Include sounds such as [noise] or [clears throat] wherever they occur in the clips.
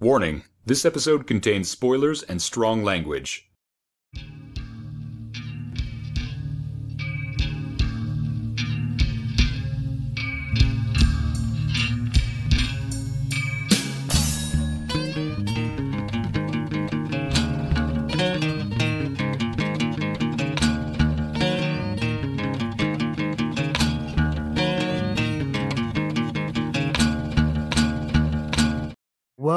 Warning this episode contains spoilers and strong language.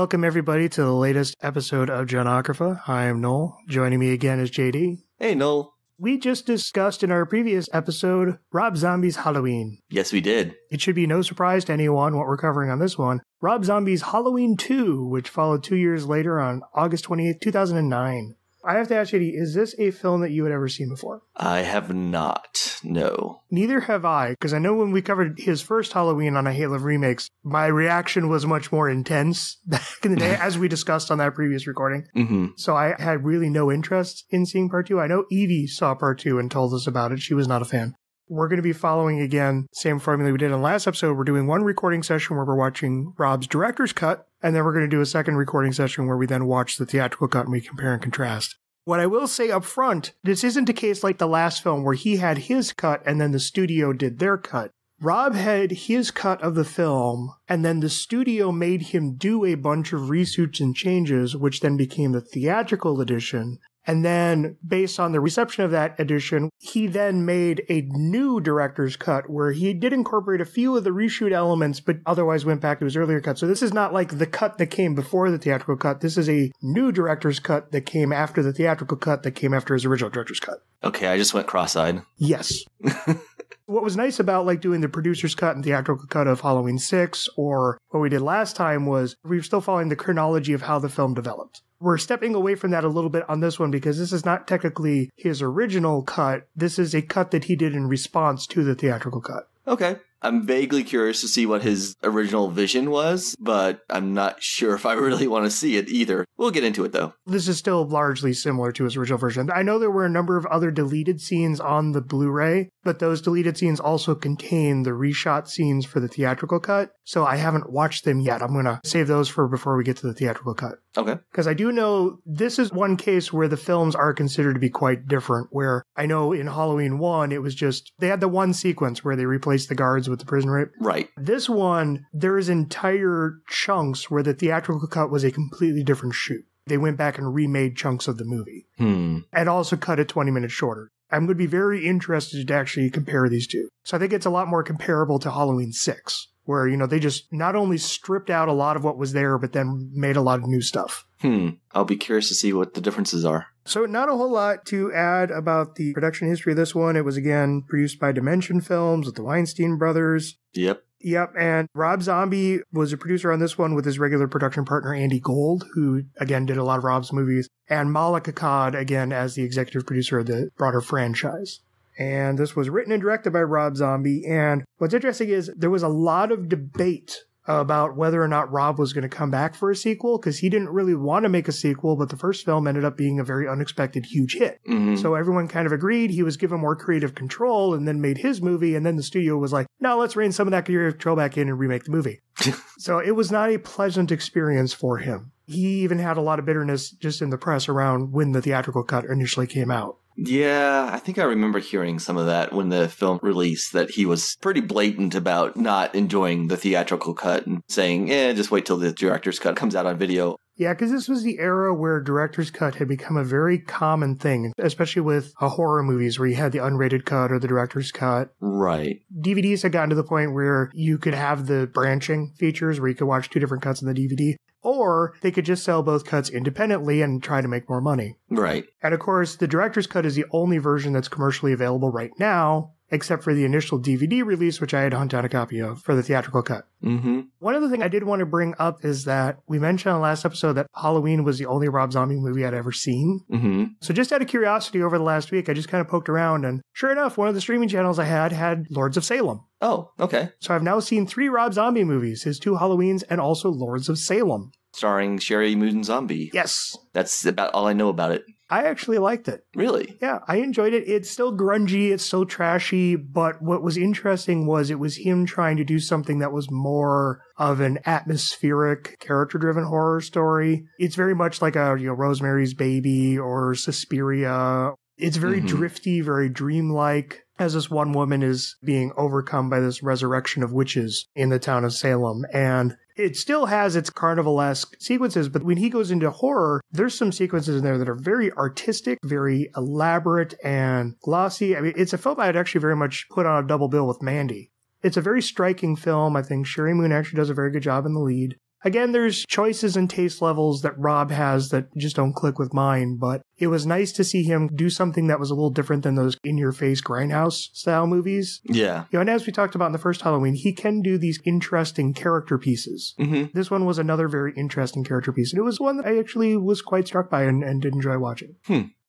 Welcome, everybody, to the latest episode of Johnographa. I am Noel. Joining me again is JD. Hey, Noel. We just discussed in our previous episode Rob Zombie's Halloween. Yes, we did. It should be no surprise to anyone what we're covering on this one. Rob Zombie's Halloween 2, which followed two years later on August 28th, 2009. I have to ask JD, is this a film that you had ever seen before? I have not. No. Neither have I, because I know when we covered his first Halloween on a Hail of Remakes, my reaction was much more intense [laughs] back in the day, as we discussed on that previous recording. hmm So I had really no interest in seeing part two. I know Evie saw part two and told us about it. She was not a fan. We're going to be following again, same formula we did in the last episode. We're doing one recording session where we're watching Rob's director's cut, and then we're going to do a second recording session where we then watch the theatrical cut and we compare and contrast. What I will say up front, this isn't a case like the last film where he had his cut and then the studio did their cut. Rob had his cut of the film, and then the studio made him do a bunch of reshoots and changes, which then became the theatrical edition. And then, based on the reception of that edition, he then made a new director's cut where he did incorporate a few of the reshoot elements, but otherwise went back to his earlier cut. So this is not like the cut that came before the theatrical cut. This is a new director's cut that came after the theatrical cut that came after his original director's cut. Okay, I just went cross-eyed. Yes. [laughs] what was nice about like doing the producer's cut and theatrical cut of Halloween 6 or what we did last time was we were still following the chronology of how the film developed. We're stepping away from that a little bit on this one because this is not technically his original cut. This is a cut that he did in response to the theatrical cut. Okay. I'm vaguely curious to see what his original vision was, but I'm not sure if I really want to see it either. We'll get into it though. This is still largely similar to his original version. I know there were a number of other deleted scenes on the Blu-ray, but those deleted scenes also contain the reshot scenes for the theatrical cut. So I haven't watched them yet. I'm going to save those for before we get to the theatrical cut. Okay. Because I do know this is one case where the films are considered to be quite different. Where I know in Halloween 1, it was just, they had the one sequence where they replaced the guards with the prison rape. Right. This one, there's entire chunks where the theatrical cut was a completely different shoot. They went back and remade chunks of the movie Hmm. and also cut it 20 minutes shorter. I'm going to be very interested to actually compare these two. So I think it's a lot more comparable to Halloween 6, where, you know, they just not only stripped out a lot of what was there, but then made a lot of new stuff. Hmm. I'll be curious to see what the differences are. So not a whole lot to add about the production history of this one. It was again produced by Dimension Films with the Weinstein brothers. Yep. Yep, and Rob Zombie was a producer on this one with his regular production partner Andy Gould, who again did a lot of Rob's movies, and Malek Akkad again as the executive producer of the broader franchise. And this was written and directed by Rob Zombie. And what's interesting is there was a lot of debate about whether or not Rob was going to come back for a sequel because he didn't really want to make a sequel, but the first film ended up being a very unexpected huge hit. hmm So everyone kind of agreed he was given more creative control and then made his movie. And then the studio was like, no, let's rein some of that creative control back in and remake the movie. [laughs] so it was not a pleasant experience for him. He even had a lot of bitterness just in the press around when the theatrical cut initially came out. Yeah, I think I remember hearing some of that when the film released that he was pretty blatant about not enjoying the theatrical cut and saying, eh, just wait till the director's cut comes out on video. Yeah, because this was the era where director's cut had become a very common thing, especially with uh, horror movies where you had the unrated cut or the director's cut. Right. DVDs had gotten to the point where you could have the branching features where you could watch two different cuts on the DVD, or they could just sell both cuts independently and try to make more money. Right. And of course, the director's cut is the only version that's commercially available right now, except for the initial DVD release, which I had to hunt down a copy of for the theatrical cut. hmm One other thing I did want to bring up is that we mentioned on the last episode that Halloween was the only Rob Zombie movie I'd ever seen. hmm So just out of curiosity over the last week, I just kind of poked around and sure enough, one of the streaming channels I had had Lords of Salem. Oh, okay. So I've now seen three Rob Zombie movies, his two Halloweens and also Lords of Salem. Starring Sheri Moon Zombie. Yes. That's about all I know about it. I actually liked it. Really? Yeah, I enjoyed it. It's still grungy, it's still trashy, but what was interesting was it was him trying to do something that was more of an atmospheric, character driven horror story. It's very much like a, you know, Rosemary's Baby or Suspiria. It's very Mhm. drifty, very dreamlike. As this one woman is being overcome by this resurrection of witches in the town of Salem. And it still has its carnivalesque sequences, but when he goes into horror, there's some sequences in there that are very artistic, very elaborate and glossy. I mean, it's a film I'd actually very much put on a double bill with Mandy. It's a very striking film. I think Sheri Moon actually does a very good job in the lead. Again, there's choices and taste levels that Rob has that just don't click with mine, but it was nice to see him do something that was a little different than those in your face grindhouse style movies. Yeah. You know, and as we talked about in the first Halloween, he can do these interesting character pieces. hmm This one was another very interesting character piece, and it was one that I actually was quite struck by and, and did enjoy watching.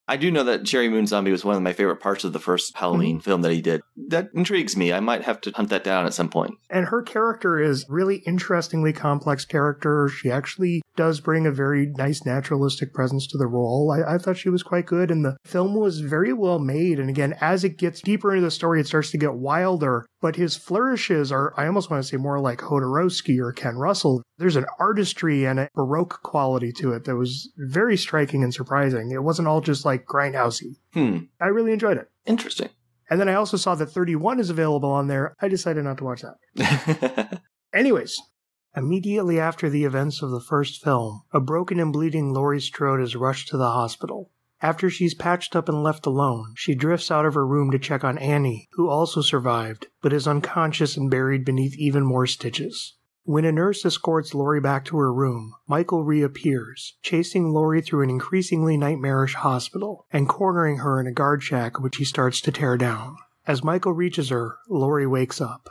I do know that Sheri Moon Zombie was one of my favorite parts of the first Halloween mhm. film that he did. That intrigues me. I might have to hunt that down at some point. And her character is really interestingly complex character. She actually does bring a very nice naturalistic presence to the role. I, I thought she was quite good, and the film was very well made. And again, as it gets deeper into the story, it starts to get wilder. But his flourishes are, I almost want to say, more like Jodorowsky or Ken Russell. There's an artistry and a baroque quality to it that was very striking and surprising. It wasn't all just like grindhousey. Hmm. I really enjoyed it. Interesting. And then I also saw that 31 is available on there. I decided not to watch that. [laughs] Anyways, immediately after the events of the first film, a broken and bleeding Laurie Strode is rushed to the hospital. After she's patched up and left alone, she drifts out of her room to check on Annie, who also survived, but is unconscious and buried beneath even more stitches. When a nurse escorts Laurie back to her room, Michael reappears, chasing Laurie through an increasingly nightmarish hospital and cornering her in a guard shack which he starts to tear down. As Michael reaches her, Laurie wakes up.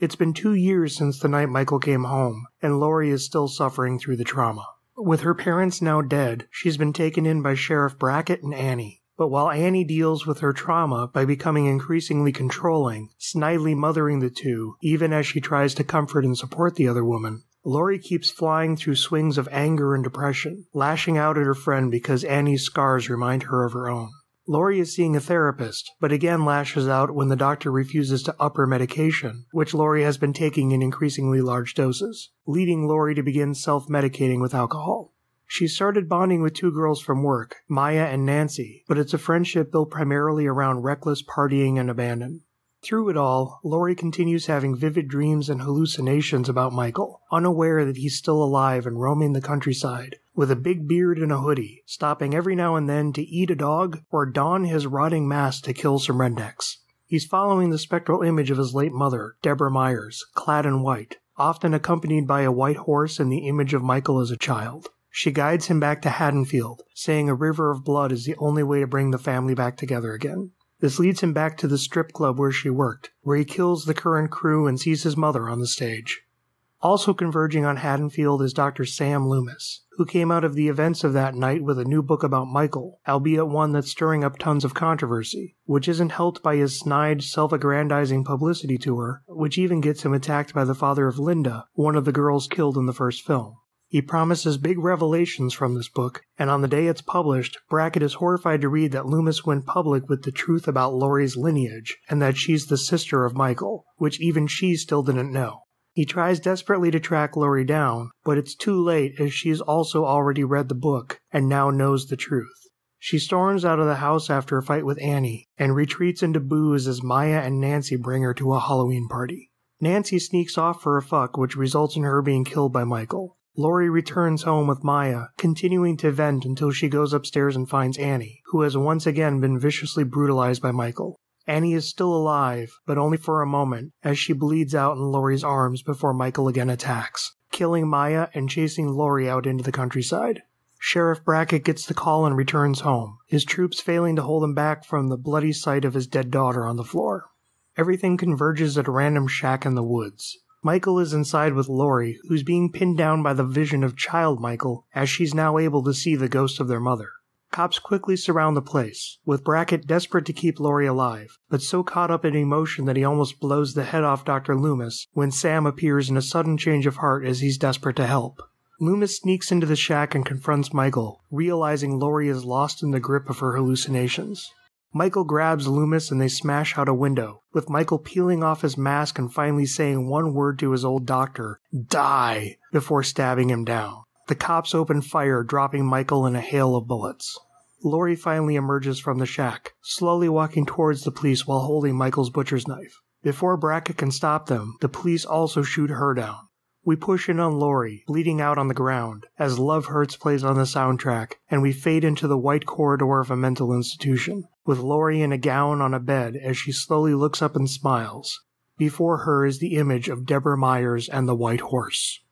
It's been two years since the night Michael came home, and Laurie is still suffering through the trauma. With her parents now dead, she's been taken in by Sheriff Brackett and Annie. But while Annie deals with her trauma by becoming increasingly controlling, snidely mothering the two, even as she tries to comfort and support the other woman, Laurie keeps flying through swings of anger and depression, lashing out at her friend because Annie's scars remind her of her own. Laurie is seeing a therapist, but again lashes out when the doctor refuses to up her medication, which Laurie has been taking in increasingly large doses, leading Laurie to begin self medicating with alcohol. She started bonding with two girls from work, Maya and Nancy, but it's a friendship built primarily around reckless partying and abandon. Through it all, Laurie continues having vivid dreams and hallucinations about Michael, unaware that he's still alive and roaming the countryside, with a big beard and a hoodie, stopping every now and then to eat a dog or don his rotting mask to kill some rednecks. He's following the spectral image of his late mother, Deborah Myers, clad in white, often accompanied by a white horse and the image of Michael as a child. She guides him back to Haddonfield, saying a river of blood is the only way to bring the family back together again. This leads him back to the strip club where she worked, where he kills the current crew and sees his mother on the stage. Also converging on Haddonfield is Dr. Sam Loomis, who came out of the events of that night with a new book about Michael, albeit one that's stirring up tons of controversy, which isn't helped by his snide, self aggrandizing publicity tour, which even gets him attacked by the father of Linda, one of the girls killed in the first film. He promises big revelations from this book, and on the day it's published, Brackett is horrified to read that Loomis went public with the truth about Laurie's lineage, and that she's the sister of Michael, which even she still didn't know. He tries desperately to track Laurie down, but it's too late as she's also already read the book and now knows the truth. She storms out of the house after a fight with Annie and retreats into booze as Maya and Nancy bring her to a Halloween party. Nancy sneaks off for a fuck, which results in her being killed by Michael. Laurie returns home with Maya, continuing to vent until she goes upstairs and finds Annie, who has once again been viciously brutalized by Michael. Annie is still alive, but only for a moment, as she bleeds out in Laurie's arms before Michael again attacks, killing Maya and chasing Laurie out into the countryside. Sheriff Brackett gets the call and returns home, his troops failing to hold him back from the bloody sight of his dead daughter on the floor. Everything converges at a random shack in the woods. Michael is inside with Laurie, who's being pinned down by the vision of child Michael as she's now able to see the ghost of their mother. Cops quickly surround the place, with Brackett desperate to keep Laurie alive, but so caught up in emotion that he almost blows the head off Dr. Loomis when Sam appears in a sudden change of heart as he's desperate to help. Loomis sneaks into the shack and confronts Michael, realizing Laurie is lost in the grip of her hallucinations. Michael grabs Loomis and they smash out a window, with Michael peeling off his mask and finally saying one word to his old doctor, die, before stabbing him down. The cops open fire, dropping Michael in a hail of bullets. Laurie finally emerges from the shack, slowly walking towards the police while holding Michael's butcher's knife. Before Brackett can stop them, the police also shoot her down. We push in on Laurie, bleeding out on the ground, as Love Hurts plays on the soundtrack, and we fade into the white corridor of a mental institution, with Laurie in a gown on a bed as she slowly looks up and smiles. Before her is the image of Deborah Myers and the White Horse.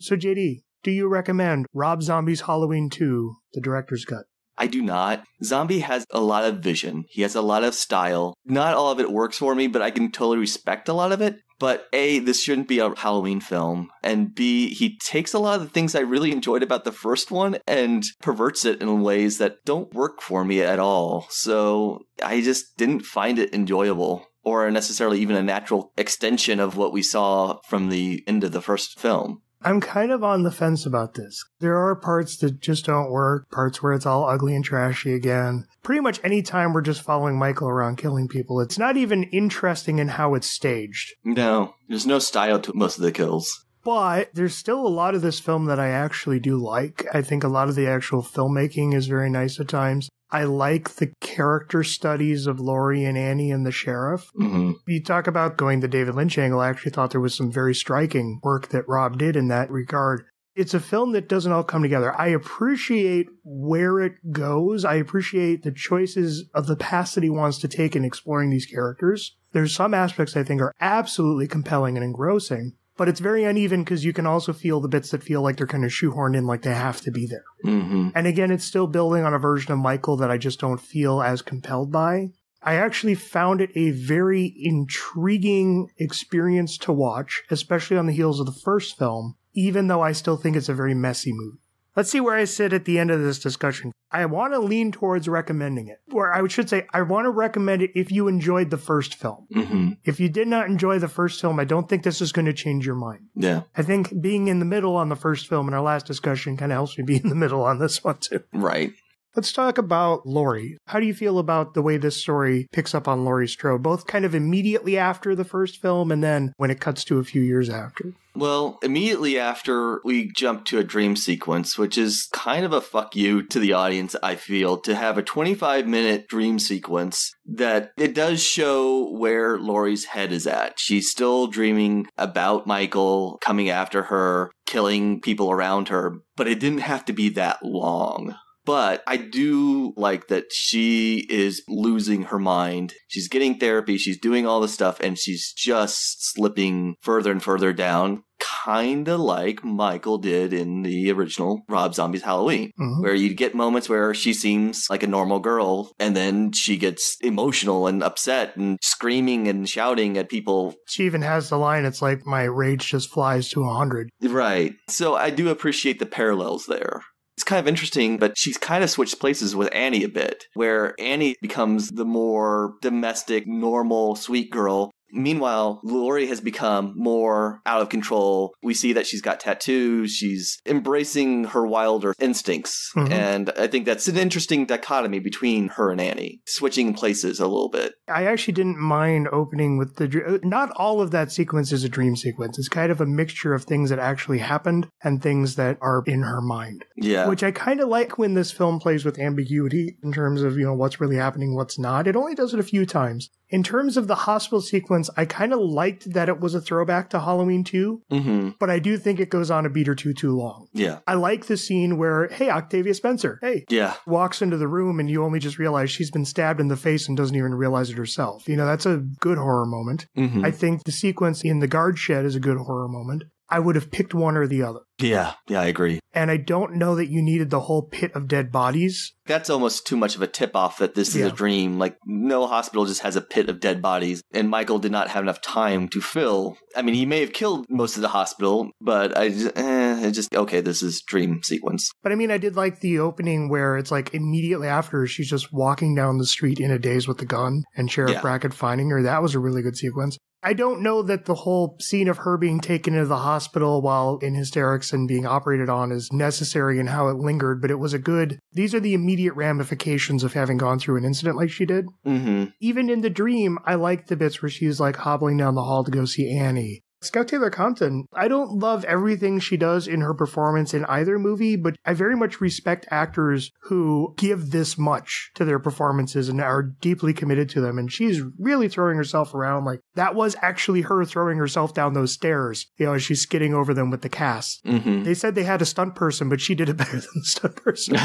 So, JD, do you recommend Rob Zombie's Halloween 2, the director's cut? I do not. Zombie has a lot of vision. He has a lot of style. Not all of it works for me, but I can totally respect a lot of it. But A, this shouldn't be a Halloween film. And B, he takes a lot of the things I really enjoyed about the first one and perverts it in ways that don't work for me at all. So I just didn't find it enjoyable or necessarily even a natural extension of what we saw from the end of the first film. I'm kind of on the fence about this. There are parts that just don't work, parts where it's all ugly and trashy again. Pretty much any time we're just following Michael around killing people, it's not even interesting in how it's staged. No, there's no style to most of the kills. But there's still a lot of this film that I actually do like. I think a lot of the actual filmmaking is very nice at times. I like the character studies of Laurie and Annie and the sheriff. hmm You talk about going the David Lynch angle. I actually thought there was some very striking work that Rob did in that regard. It's a film that doesn't all come together. I appreciate where it goes. I appreciate the choices of the paths that he wants to take in exploring these characters. There's some aspects I think are absolutely compelling and engrossing, but it's very uneven because you can also feel the bits that feel like they're kind of shoehorned in like they have to be there. hmm And again, it's still building on a version of Michael that I just don't feel as compelled by. I actually found it a very intriguing experience to watch, especially on the heels of the first film, even though I still think it's a very messy movie. Let's see where I sit at the end of this discussion. I want to lean towards recommending it. Or I should say, I want to recommend it if you enjoyed the first film. hmm If you did not enjoy the first film, I don't think this is going to change your mind. Yeah, I think being in the middle on the first film in our last discussion kind of helps me be in the middle on this one too. right. Let's talk about Laurie. How do you feel about the way this story picks up on Laurie Strode, both kind of immediately after the first film and then when it cuts to a few years after? Well, immediately after we jump to a dream sequence, which is kind of a fuck you to the audience, I feel, to have a 25 minute dream sequence that it does show where Laurie's head is at. She's still dreaming about Michael coming after her, killing people around her, but it didn't have to be that long. But I do like that she is losing her mind. She's getting therapy, she's doing all this stuff, and she's just slipping further and further down. Kinda like Michael did in the original Rob Zombie's Halloween, Mhm. where you'd get moments where she seems like a normal girl, and then she gets emotional and upset and screaming and shouting at people She even has the line, it's like my rage just flies to a 100. Right. So I do appreciate the parallels there. It's kind of interesting, but she's kind of switched places with Annie a bit, where Annie becomes the more domestic, normal, sweet girl. Meanwhile, Laurie has become more out of control. We see that she's got tattoos. She's embracing her wilder instincts. Mhm. And I think that's an interesting dichotomy between her and Annie, switching places a little bit. I actually didn't mind opening with the. Not all of that sequence is a dream sequence. It's kind of a mixture of things that actually happened and things that are in her mind. Yeah. Which I kind of like when this film plays with ambiguity in terms of, you know, what's really happening, what's not. It only does it a few times. In terms of the hospital sequence, I kind of liked that it was a throwback to Halloween 2, hmm but I do think it goes on a beat or two too long. Yeah. I like the scene where, hey, Octavia Spencer, hey, Yeah. walks into the room and you only just realize she's been stabbed in the face and doesn't even realize it herself. You know, that's a good horror moment. hmm I think the sequence in the guard shed is a good horror moment. I would have picked one or the other. Yeah. Yeah, I agree. And I don't know that you needed the whole pit of dead bodies. That's almost too much of a tip off that this is Yeah. a dream. Like, no hospital just has a pit of dead bodies, and Michael did not have enough time to fill. I mean, he may have killed most of the hospital, but I just, eh, it just okay. This is dream sequence. But I mean, I did like the opening where it's like immediately after she's just walking down the street in a daze with the gun and Sheriff Yeah. Brackett finding her. That was a really good sequence. I don't know that the whole scene of her being taken into the hospital while in hysterics and being operated on is necessary and how it lingered, but it was a good. These are the immediate ramifications of having gone through an incident like she did. hmm Even in the dream, I like the bits where she's like hobbling down the hall to go see Annie. Scout Taylor Compton, I don't love everything she does in her performance in either movie, but I very much respect actors who give this much to their performances and are deeply committed to them. And she's really throwing herself around like that was actually her throwing herself down those stairs, you know, as she's skidding over them with the cast. hmm They said they had a stunt person, but she did it [laughs] better than the stunt person.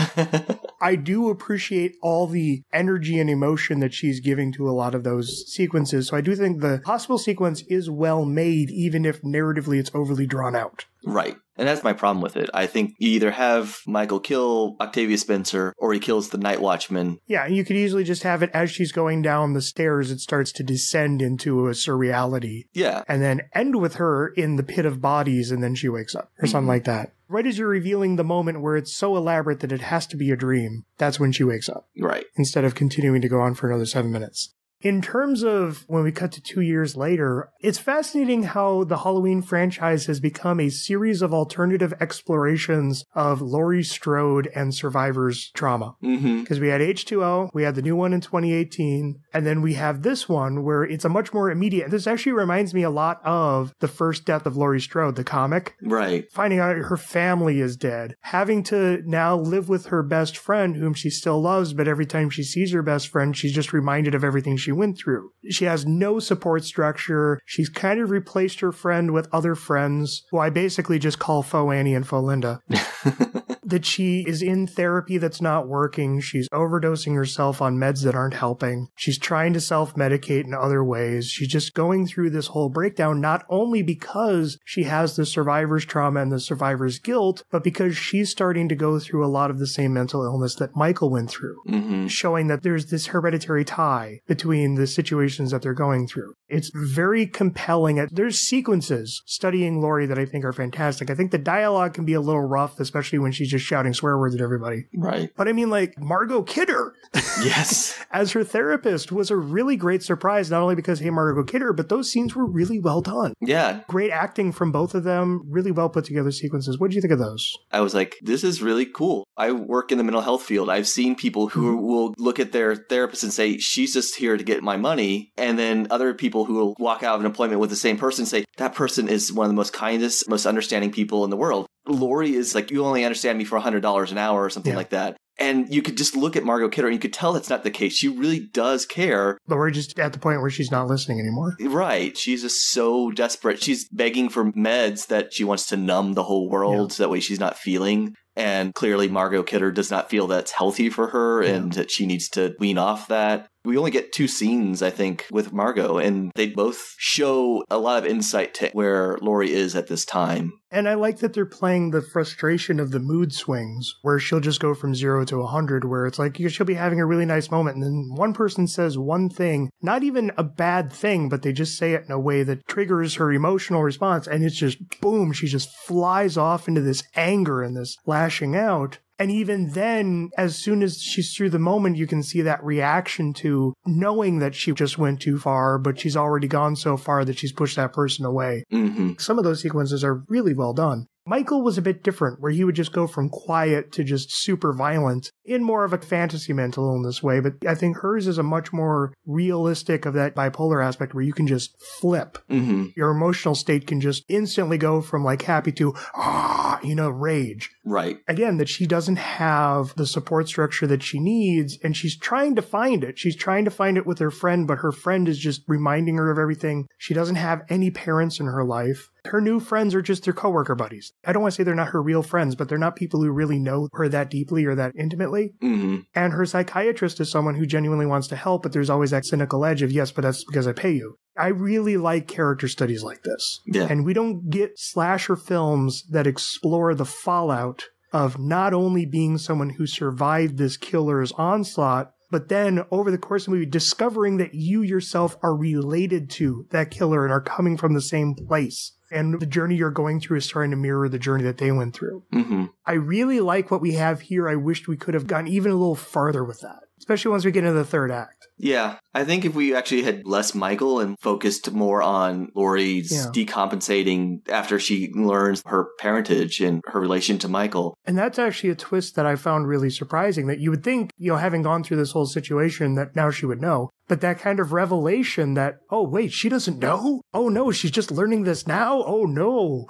[laughs] I do appreciate all the energy and emotion that she's giving to a lot of those sequences. So I do think the hospital sequence is well made, even if narratively it's overly drawn out. Right. And that's my problem with it. I think you either have Michael kill Octavia Spencer or he kills the Night Watchman. Yeah, and you could easily just have it as she's going down the stairs, it starts to descend into a surreality Yeah. and then end with her in the pit of bodies and then she wakes up or something Mhm. like that. Right as you're revealing the moment where it's so elaborate that it has to be a dream, that's when she wakes up. Right. instead of continuing to go on for another seven minutes. In terms of when we cut to two years later, it's fascinating how the Halloween franchise has become a series of alternative explorations of Laurie Strode and survivors' trauma. hmm Because we had H2O, we had the new one in 2018, and then we have this one where it's a much more immediate. This actually reminds me a lot of the first death of Laurie Strode, the comic Right. finding out her family is dead, having to now live with her best friend, whom she still loves, but every time she sees her best friend, she's just reminded of everything she went through. She has no support structure. She's kind of replaced her friend with other friends, who I basically just call Faux Annie and Faux Linda [laughs] that she is in therapy that's not working. She's overdosing herself on meds that aren't helping. She's trying to self medicate in other ways. She's just going through this whole breakdown, not only because she has the survivor's trauma and the survivor's guilt, but because she's starting to go through a lot of the same mental illness that Michael went through. hmm Showing that there's this hereditary tie between the situations that they're going through. It's very compelling. There's sequences studying Laurie that I think are fantastic. I think the dialogue can be a little rough, especially when she's just shouting swear words at everybody. Right. But I mean, like, Margot Kidder [laughs] Yes. as her therapist was a really great surprise, not only because, hey, Margot Kidder, but those scenes were really well done. yeah. Great acting from both of them, really well put together sequences. What did you think of those? I was like, this is really cool. I work in the mental health field. I've seen people who mm-hmm. will look at their therapist and say, she's just here to get my money. And then other people who will walk out of an appointment with the same person say, that person is one of the most kindest, most understanding people in the world. Laurie is like, you only understand me for $100 an hour or something Yeah. like that. And you could just look at Margot Kidder and you could tell that's not the case. She really does care. But we're just at the point where she's not listening anymore. Right. She's just so desperate. She's begging for meds that she wants to numb the whole world so that way she's not feeling. And clearly, Margot Kidder does not feel that's healthy for her and that she needs to wean off that. We only get two scenes, I think, with Margot, and they both show a lot of insight to where Laurie is at this time. And I like that they're playing the frustration of the mood swings, where she'll just go from zero to a 100, where it's like she'll be having a really nice moment, and then one person says one thing, not even a bad thing, but they just say it in a way that triggers her emotional response, and it's just boom, she just flies off into this anger and this lashing out. And even then, as soon as she's through the moment, you can see that reaction to knowing that she just went too far, but she's already gone so far that she's pushed that person away. hmm Some of those sequences are really well done. Michael was a bit different, where he would just go from quiet to just super violent in more of a fantasy mental illness way. But I think hers is a much more realistic of that bipolar aspect where you can just flip. hmm Your emotional state can just instantly go from like happy to, ah, you know, rage. Right. Again, that she doesn't have the support structure that she needs, and she's trying to find it. She's trying to find it with her friend, but her friend is just reminding her of everything. She doesn't have any parents in her life. Her new friends are just their coworker buddies. I don't want to say they're not her real friends, but they're not people who really know her that deeply or that intimately. hmm And her psychiatrist is someone who genuinely wants to help, but there's always that cynical edge of, yes, but that's because I pay you. I really like character studies like this. Yeah. And we don't get slasher films that explore the fallout of not only being someone who survived this killer's onslaught, But then over the course of the movie, discovering that you yourself are related to that killer and are coming from the same place. And the journey you're going through is starting to mirror the journey that they went through. hmm I really like what we have here. I wished we could have gone even a little farther with that, especially once we get into the third act. Yeah, I think if we actually had less Michael and focused more on Laurie's Yeah. decompensating after she learns her parentage and her relation to Michael. And that's actually a twist that I found really surprising that you would think, you know, having gone through this whole situation that now she would know. But that kind of revelation that, oh, wait, she doesn't know? Oh, no, she's just learning this now? Oh, no.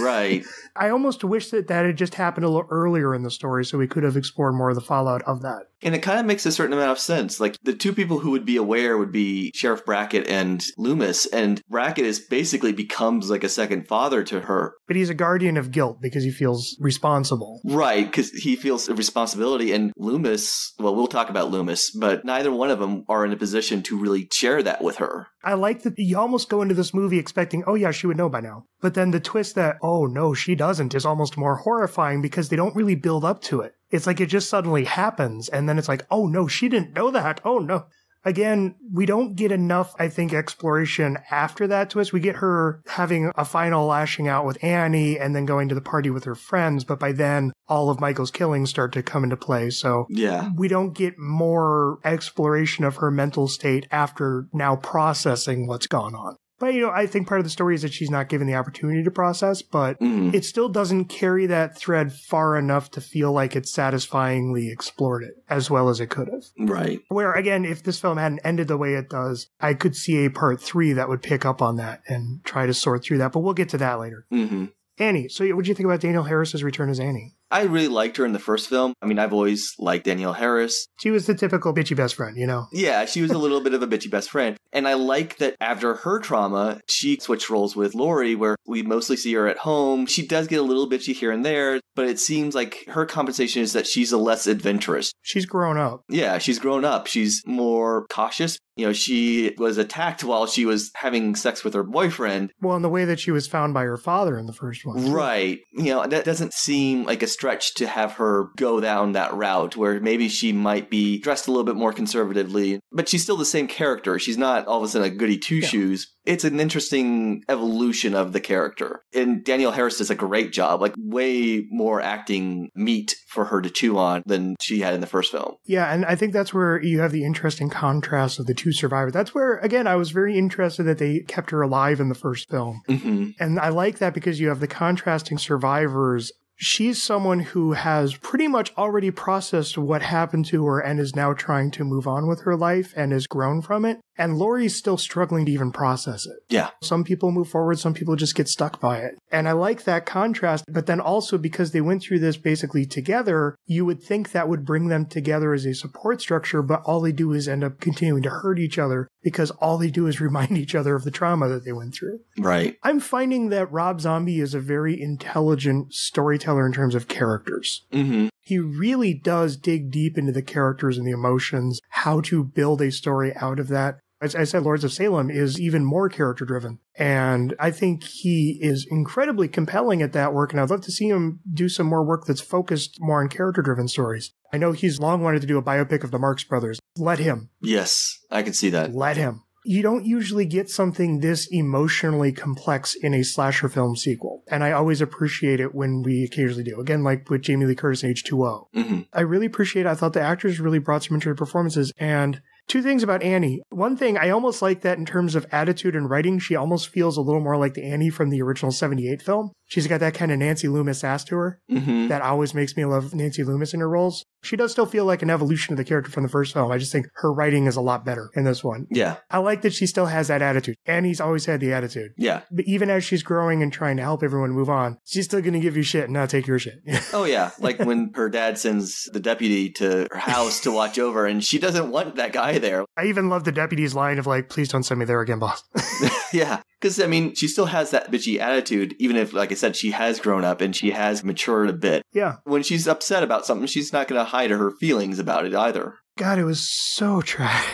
Right. [laughs] I almost wish that that had just happened a little earlier in the story so we could have explored more of the fallout of that. and it kind of makes a certain amount of sense. Like the two people who would be aware would be Sheriff Brackett and Loomis, and Brackett is basically becomes like a second father to her. But he's a guardian of guilt because he feels responsible. Right, because he feels a responsibility, and Loomis, well, we'll talk about Loomis, but neither one of them are in a position to really share that with her. I like that you almost go into this movie expecting, oh yeah, she would know by now. But then the twist that, oh no, she doesn't is almost more horrifying because they don't really build up to it. It's like it just suddenly happens and then it's like, oh no, she didn't know that. Oh no. Again, we don't get enough, I think, exploration after that twist. We get her having a final lashing out with Annie and then going to the party with her friends. But by then, all of Michael's killings start to come into play. So Yeah. we don't get more exploration of her mental state after now processing what's gone on. But, you know, I think part of the story is that she's not given the opportunity to process, but Mhm. it still doesn't carry that thread far enough to feel like it satisfyingly explored it as well as it could have. Right. Where, again, if this film hadn't ended the way it does, I could see a part three that would pick up on that and try to sort through that, but we'll get to that later. hmm Annie, so what do you think about Danielle Harris's return as Annie? I really liked her in the first film. I mean, I've always liked Danielle Harris. She was the typical bitchy best friend, you know? Yeah, she was a little bit of a bitchy best friend. And I like that after her trauma, she switched roles with Laurie, where we mostly see her at home. She does get a little bitchy here and there, but it seems like her compensation is that she's a less adventurous. She's grown up. Yeah, she's grown up. She's more cautious. You know, she was attacked while she was having sex with her boyfriend. Well, in the way that she was found by her father in the first one. Right. You know, that doesn't seem like a stretch to have her go down that route where maybe she might be dressed a little bit more conservatively, but she's still the same character. She's not all of a sudden a goody two shoes. It's an interesting evolution of the character. And Danielle Harris does a great job, like way more acting meat for her to chew on than she had in the first film. Yeah, and I think that's where you have the interesting contrast of the two survivors. That's where, again, I was very interested that they kept her alive in the first film. hmm And I like that because you have the contrasting survivors. She's someone who has pretty much already processed what happened to her and is now trying to move on with her life and has grown from it. And Laurie's still struggling to even process it. Yeah. Some people move forward, some people just get stuck by it. And I like that contrast. But then also because they went through this basically together, you would think that would bring them together as a support structure, but all they do is end up continuing to hurt each other because all they do is [laughs] remind each other of the trauma that they went through. Right. I'm finding that Rob Zombie is a very intelligent storyteller in terms of characters. hmm He really does dig deep into the characters and the emotions, how to build a story out of that. As I said, Lords of Salem is even more character driven. And I think he is incredibly compelling at that work. And I'd love to see him do some more work that's focused more on character driven stories. I know he's long wanted to do a biopic of the Marx Brothers. Let him. Yes, I can see that. Let him. You don't usually get something this emotionally complex in a slasher film sequel. And I always appreciate it when we occasionally do. Again, like with Jamie Lee Curtis in H2O. hmm I really appreciate it. I thought the actors really brought some interesting performances. And two things about Annie. One thing, I almost like that in terms of attitude and writing, she almost feels a little more like the Annie from the original 78 film. She's got that kind of Nancy Loomis ass to her. hmm That always makes me love Nancy Loomis in her roles. She does still feel like an evolution of the character from the first film. I just think her writing is a lot better in this one. Yeah. I like that she still has that attitude. Annie's always had the attitude. Yeah. But even as she's growing and trying to help everyone move on, she's still going to give you shit and not take your shit. [laughs] Oh yeah, like when her dad sends the deputy to her house to watch over, and she doesn't want that guy there. I even love the deputy's line of like, please don't send me there again, boss. [laughs] [laughs] yeah, because I mean, she still has that bitchy attitude, even if, like I said, she has grown up and she has matured a bit. yeah. When she's upset about something, she's not going to hide her feelings about it either. God, it was so [laughs]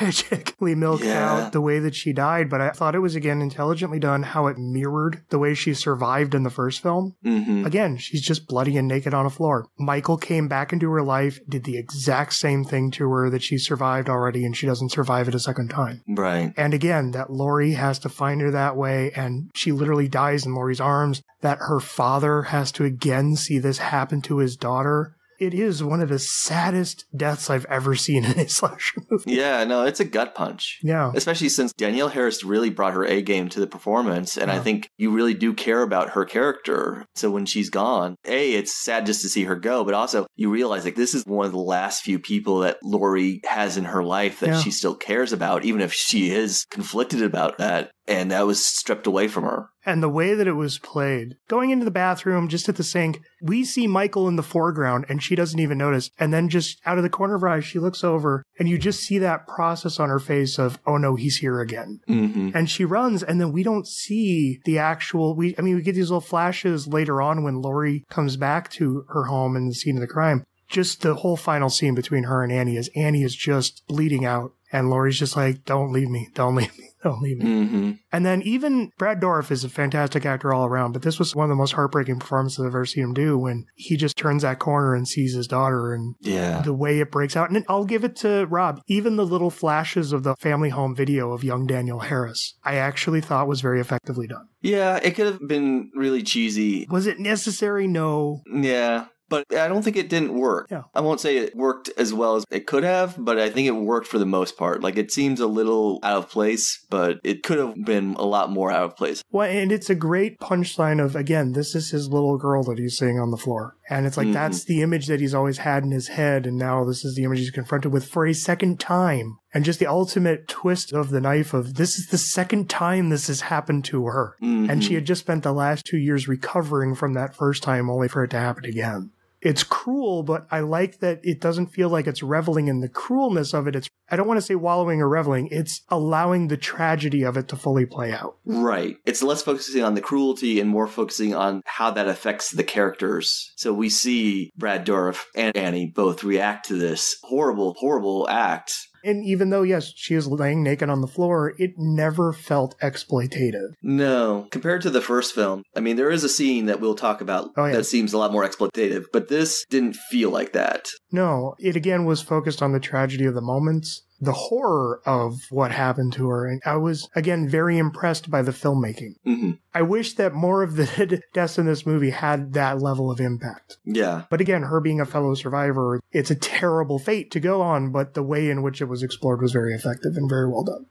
tragically milked Yeah. out the way that she died, but I thought it was again intelligently done how it mirrored the way she survived in the first film. hmm Again, she's just bloody and naked on a floor. Michael came back into her life, did the exact same thing to her that she survived already, and she doesn't survive it a second time. Right. And again, that Laurie has to find her that way, and she literally dies in Laurie's arms. That her father has to again see this happen to his daughter. It is one of the saddest deaths I've ever seen in a [laughs] slasher movie. Yeah, no, it's a gut punch. Yeah. Especially since Danielle Harris really brought her A game to the performance, and I think you really do care about her character. So when she's gone, A, it's sad just to see her go, but also you realize like this is one of the last few people that Laurie has in her life that Yeah. she still cares about, even if she is conflicted about that. And that was stripped away from her. And the way that it was played, going into the bathroom, just at the sink, we see Michael in the foreground and she doesn't even notice. And then just out of the corner of her eye, she looks over and you just see that process on her face of, oh no, he's here again. hmm And she runs and then we don't see the actual, we, I mean, we get these little flashes later on when Laurie comes back to her home and the scene of the crime. Just the whole final scene between her and Annie is Annie is just bleeding out. And Laurie's just like, don't leave me. Don't leave me. Leave me. hmm And then even Brad Dourif is a fantastic actor all around, but this was one of the most heartbreaking performances I've ever seen him do when he just turns that corner and sees his daughter and Yeah. the way it breaks out. And I'll give it to Rob. Even the little flashes of the family home video of young Danielle Harris, I actually thought was very effectively done. Yeah, it could have been really cheesy. Was it necessary? No. Yeah. But I don't think it didn't work. Yeah. I won't say it worked as well as it could have, but I think it worked for the most part. Like it seems a little out of place, but it could have been a lot more out of place. Well, and it's a great punchline of, again, this is his little girl that he's seeing on the floor. And it's like, Mhm. that's the image that he's always had in his head. And now this is the image he's confronted with for a second time. And just the ultimate twist of the knife of this is the second time this has happened to her. Mhm. And she had just spent the last two years recovering from that first time only for it to happen again. It's cruel, but I like that it doesn't feel like it's reveling in the cruelness of it. It's, I don't want to say wallowing or reveling. It's allowing the tragedy of it to fully play out. Right. It's less focusing on the cruelty and more focusing on how that affects the characters. So we see Brad Dourif and Annie both react to this horrible, horrible act. And even though, yes, she is laying naked on the floor, it never felt exploitative. No, compared to the first film, I mean, there is a scene that we'll talk about Oh, yeah. that seems a lot more exploitative, but this didn't feel like that. No, it again was focused on the tragedy of the moments, the horror of what happened to her. And I was, again, very impressed by the filmmaking. hmm I wish that more of the [laughs] deaths in this movie had that level of impact. Yeah. But again, her being a fellow survivor, it's a terrible fate to go on, but the way in which it was explored was very effective and very well done.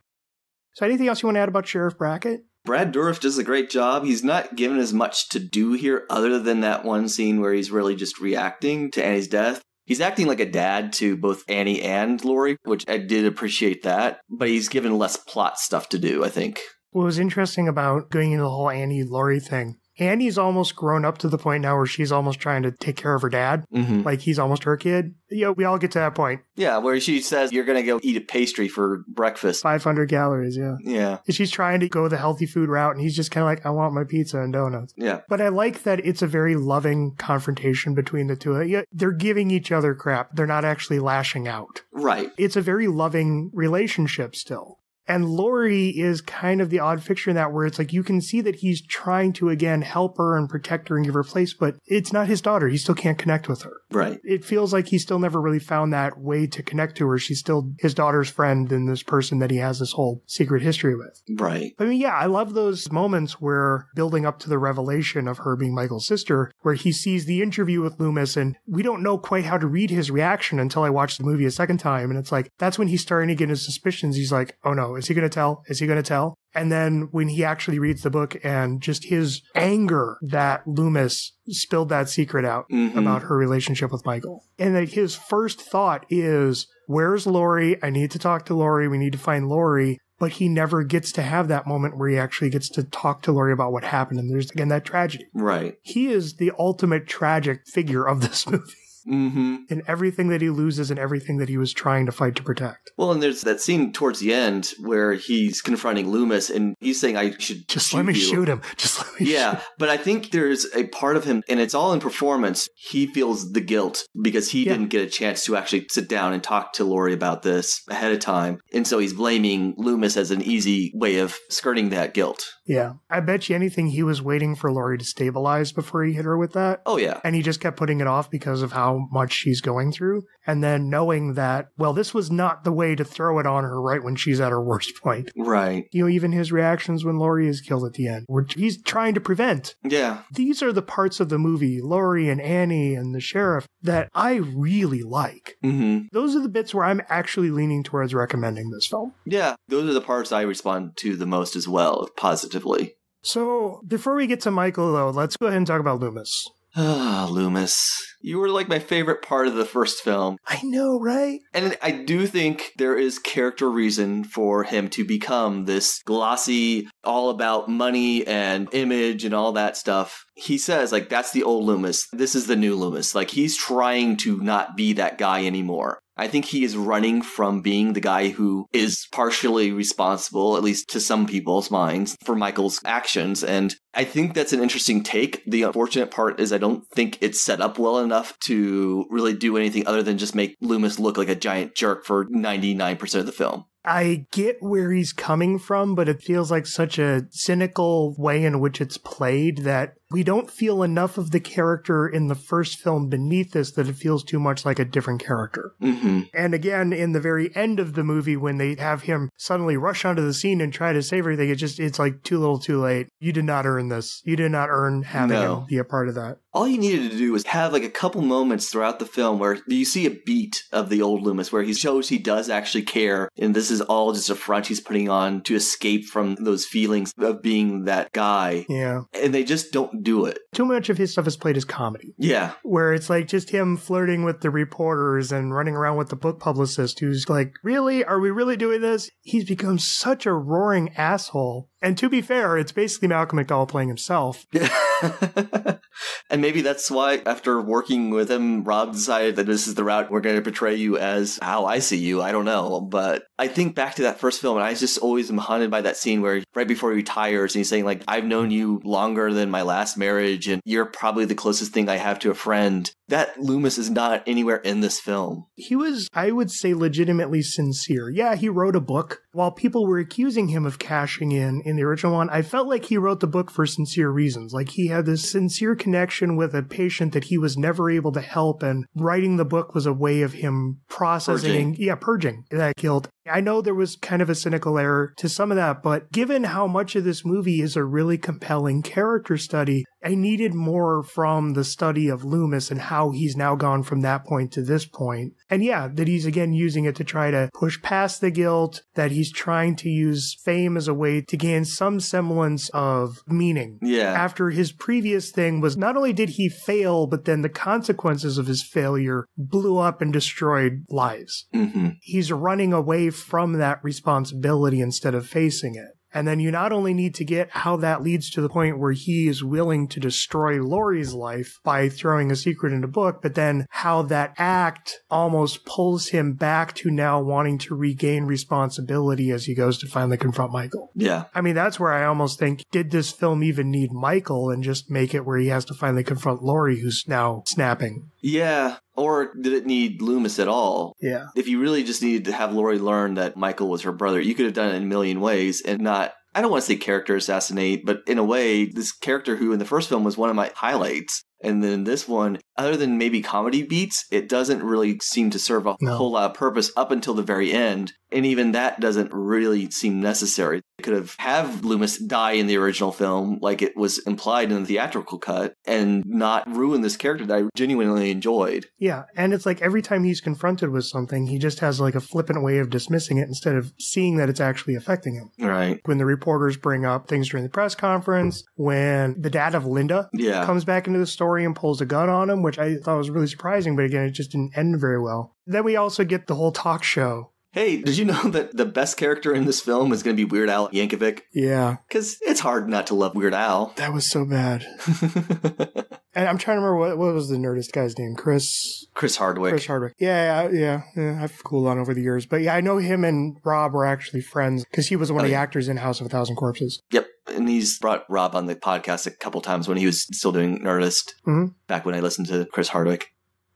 So, anything else you want to add about Sheriff Brackett? Brad Dourif does a great job. He's not given as much to do here other than that one scene where he's really just reacting to Annie's death. He's acting like a dad to both Annie and Laurie, which I did appreciate that, but he's given less plot stuff to do, I think. What was interesting about going into the whole Annie Laurie thing, Annie's almost grown up to the point now where she's almost trying to take care of her dad. Mm-hmm. Like he's almost her kid. Yeah, we all get to that point. Yeah, where she says, You're going to go eat a pastry for breakfast. 500 calories, yeah. Yeah, And she's trying to go the healthy food route, and he's just kind of like, I want my pizza and donuts. yeah. But I like that it's a very loving confrontation between the two. Yeah, they're giving each other crap. They're not actually lashing out. Right. It's a very loving relationship still. And Laurie is kind of the odd fixture in that where it's like you can see that he's trying to again help her and protect her and give her place, but it's not his daughter. He still can't connect with her. Right. It feels like he still never really found that way to connect to her. She's still his daughter's friend and this person that he has this whole secret history with. Right. I mean, yeah, I love those moments where building up to the revelation of her being Michael's sister, where he sees the interview with Loomis and we don't know quite how to read his reaction until I watch the movie a second time. And it's like, that's when he's starting to get his suspicions. He's like, oh no, is he going to tell? Is he going to tell? And then when he actually reads the book and just his anger that Loomis spilled that secret out Mhm. about her relationship with Michael. And that his first thought is, where's Laurie? I need to talk to Laurie. We need to find Laurie. But he never gets to have that moment where he actually gets to talk to Laurie about what happened. And there's again that tragedy. Right. He is the ultimate tragic figure of this [laughs] movie. Mm-hmm. in everything that he loses and everything that he was trying to fight to protect. Well, and there's that scene towards the end where he's confronting Loomis and he's saying, I should Just shoot let me you. shoot him. [laughs] Just let me Yeah, but I think there's a part of him, and it's all in performance. He feels the guilt because he Yeah. didn't get a chance to actually sit down and talk to Laurie about this ahead of time. And so he's blaming Loomis as an easy way of skirting that guilt. Yeah. I bet you anything he was waiting for Laurie to stabilize before he hit her with that. Oh, yeah. And he just kept putting it off because of how much she's going through. And then knowing that, well, this was not the way to throw it on her right when she's at her worst point. Right. You know, even his reactions when Laurie is killed at the end, which he's trying to prevent. Yeah. These are the parts of the movie, Laurie and Annie and the sheriff, that I really like. hmm Those are the bits where I'm actually leaning towards recommending this film. Yeah. Those are the parts I respond to the most as well, positively. So, before we get to Michael, though, let's go ahead and talk about Loomis. Ah, Loomis. You were like my favorite part of the first film. I know, right? And I do think there is character reason for him to become this glossy, all about money and image and all that stuff. He says, like, that's the old Loomis. This is the new Loomis. Like, he's trying to not be that guy anymore. I think he is running from being the guy who is partially responsible, at least to some people's minds, for Michael's actions. And I think that's an interesting take. The unfortunate part is I don't think it's set up well enough to really do anything other than just make Loomis look like a giant jerk for 99% of the film. I get where he's coming from, but it feels like such a cynical way in which it's played that we don't feel enough of the character in the first film beneath this that it feels too much like a different character. hmm And again, in the very end of the movie, when they have him suddenly rush onto the scene and try to save everything, it just, it's like too little too late. You did not earn this. You did not earn having No. him be a part of that. All you needed to do was have like a couple moments throughout the film where you see a beat of the old Loomis where he shows he does actually care. And this is all just a front he's putting on to escape from those feelings of being that guy. Yeah. And they just don't do it. Too much of his stuff is played as comedy. Yeah. where it's like just him flirting with the reporters and running around with the book publicist who's like, Really? Are we really doing this? He's become such a roaring asshole. And to be fair, it's basically Malcolm McDowell playing himself. [laughs] [laughs] and maybe that's why, after working with him, Rob decided that this is the route we're going to portray you as how I see you. I don't know. But I think back to that first film, and I just always am haunted by that scene where right before he retires, and he's saying, like, I've known you longer than my last marriage, and you're probably the closest thing I have to a friend. That Loomis is not anywhere in this film. He was, I would say, legitimately sincere. Yeah, he wrote a book. While people were accusing him of cashing in in the original one, I felt like he wrote the book for sincere reasons. Like he had this sincere connection with a patient that he was never able to help, and writing the book was a way of him processing, Purging. yeah, purging that guilt. I know there was kind of a cynical error to some of that, but given how much of this movie is a really compelling character study, I needed more from the study of Loomis and how he's now gone from that point to this point. And yeah, that he's again using it to try to push past the guilt, that he's trying to use fame as a way to gain some semblance of meaning. Yeah. After his previous thing was not only did he fail, but then the consequences of his failure blew up and destroyed lives hmm he's running away from that responsibility instead of facing it. And then you not only need to get how that leads to the point where he is willing to destroy Laurie's life by throwing a secret in a book, but then how that act almost pulls him back to now wanting to regain responsibility as he goes to finally confront Michael. Yeah. I mean, that's where I almost think, did this film even need Michael and just make it where he has to finally confront Laurie, who's now snapping? Yeah. Or did it need Loomis at all? Yeah. if you really just needed to have Laurie learn that Michael was her brother, you could have done it in a million ways and not. I don't want to say character assassinate, but in a way, this character who in the first film was one of my highlights. And then this one, other than maybe comedy beats, it doesn't really seem to serve a No. whole lot of purpose up until the very end. And even that doesn't really seem necessary. They could have have Loomis die in the original film, like it was implied in the theatrical cut, and not ruin this character that I genuinely enjoyed. Yeah, and it's like every time he's confronted with something, he just has like a flippant way of dismissing it instead of seeing that it's actually affecting him. Right. When the reporters bring up things during the press conference, when the dad of Linda Yeah. comes back into the story and pulls a gun on him, which I thought was really surprising, but again, it just didn't end very well. Then we also get the whole talk show Hey, did you know [laughs] that the best character in this film is going to be Weird Al Yankovic? Yeah, Because it's hard not to love Weird Al. that was so bad. [laughs] And I'm trying to remember what what was the Nerdist guy's name? Chris Chris Hardwick. Chris Hardwick. Yeah, yeah, yeah. I've cooled on over the years, but yeah, I know him and Rob were actually friends because he was one Oh, of the yeah. actors in House of a Thousand Corpses. Yep. And he's brought Rob on the podcast a couple times when he was still doing Nerdist. Mhm. Back when I listened to Chris Hardwick.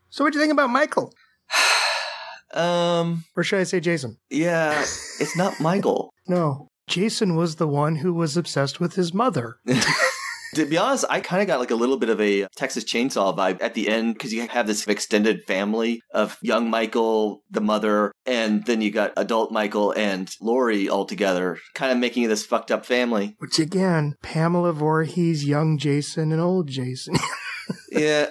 So, what do you think about Michael, [sighs] [sighs] [sighs] Um, or should I say Jason? yeah, it's not [laughs] Michael. No, Jason was the one who was obsessed with his mother. [laughs] [laughs] To be honest, I kind of got like a little bit of a Texas Chainsaw vibe at the end because you have this extended family of young Michael, the mother, and then you got adult Michael and Laurie all together, kind of making this fucked up family. Which again, Pamela Voorhees, young Jason, and old Jason. Yeah,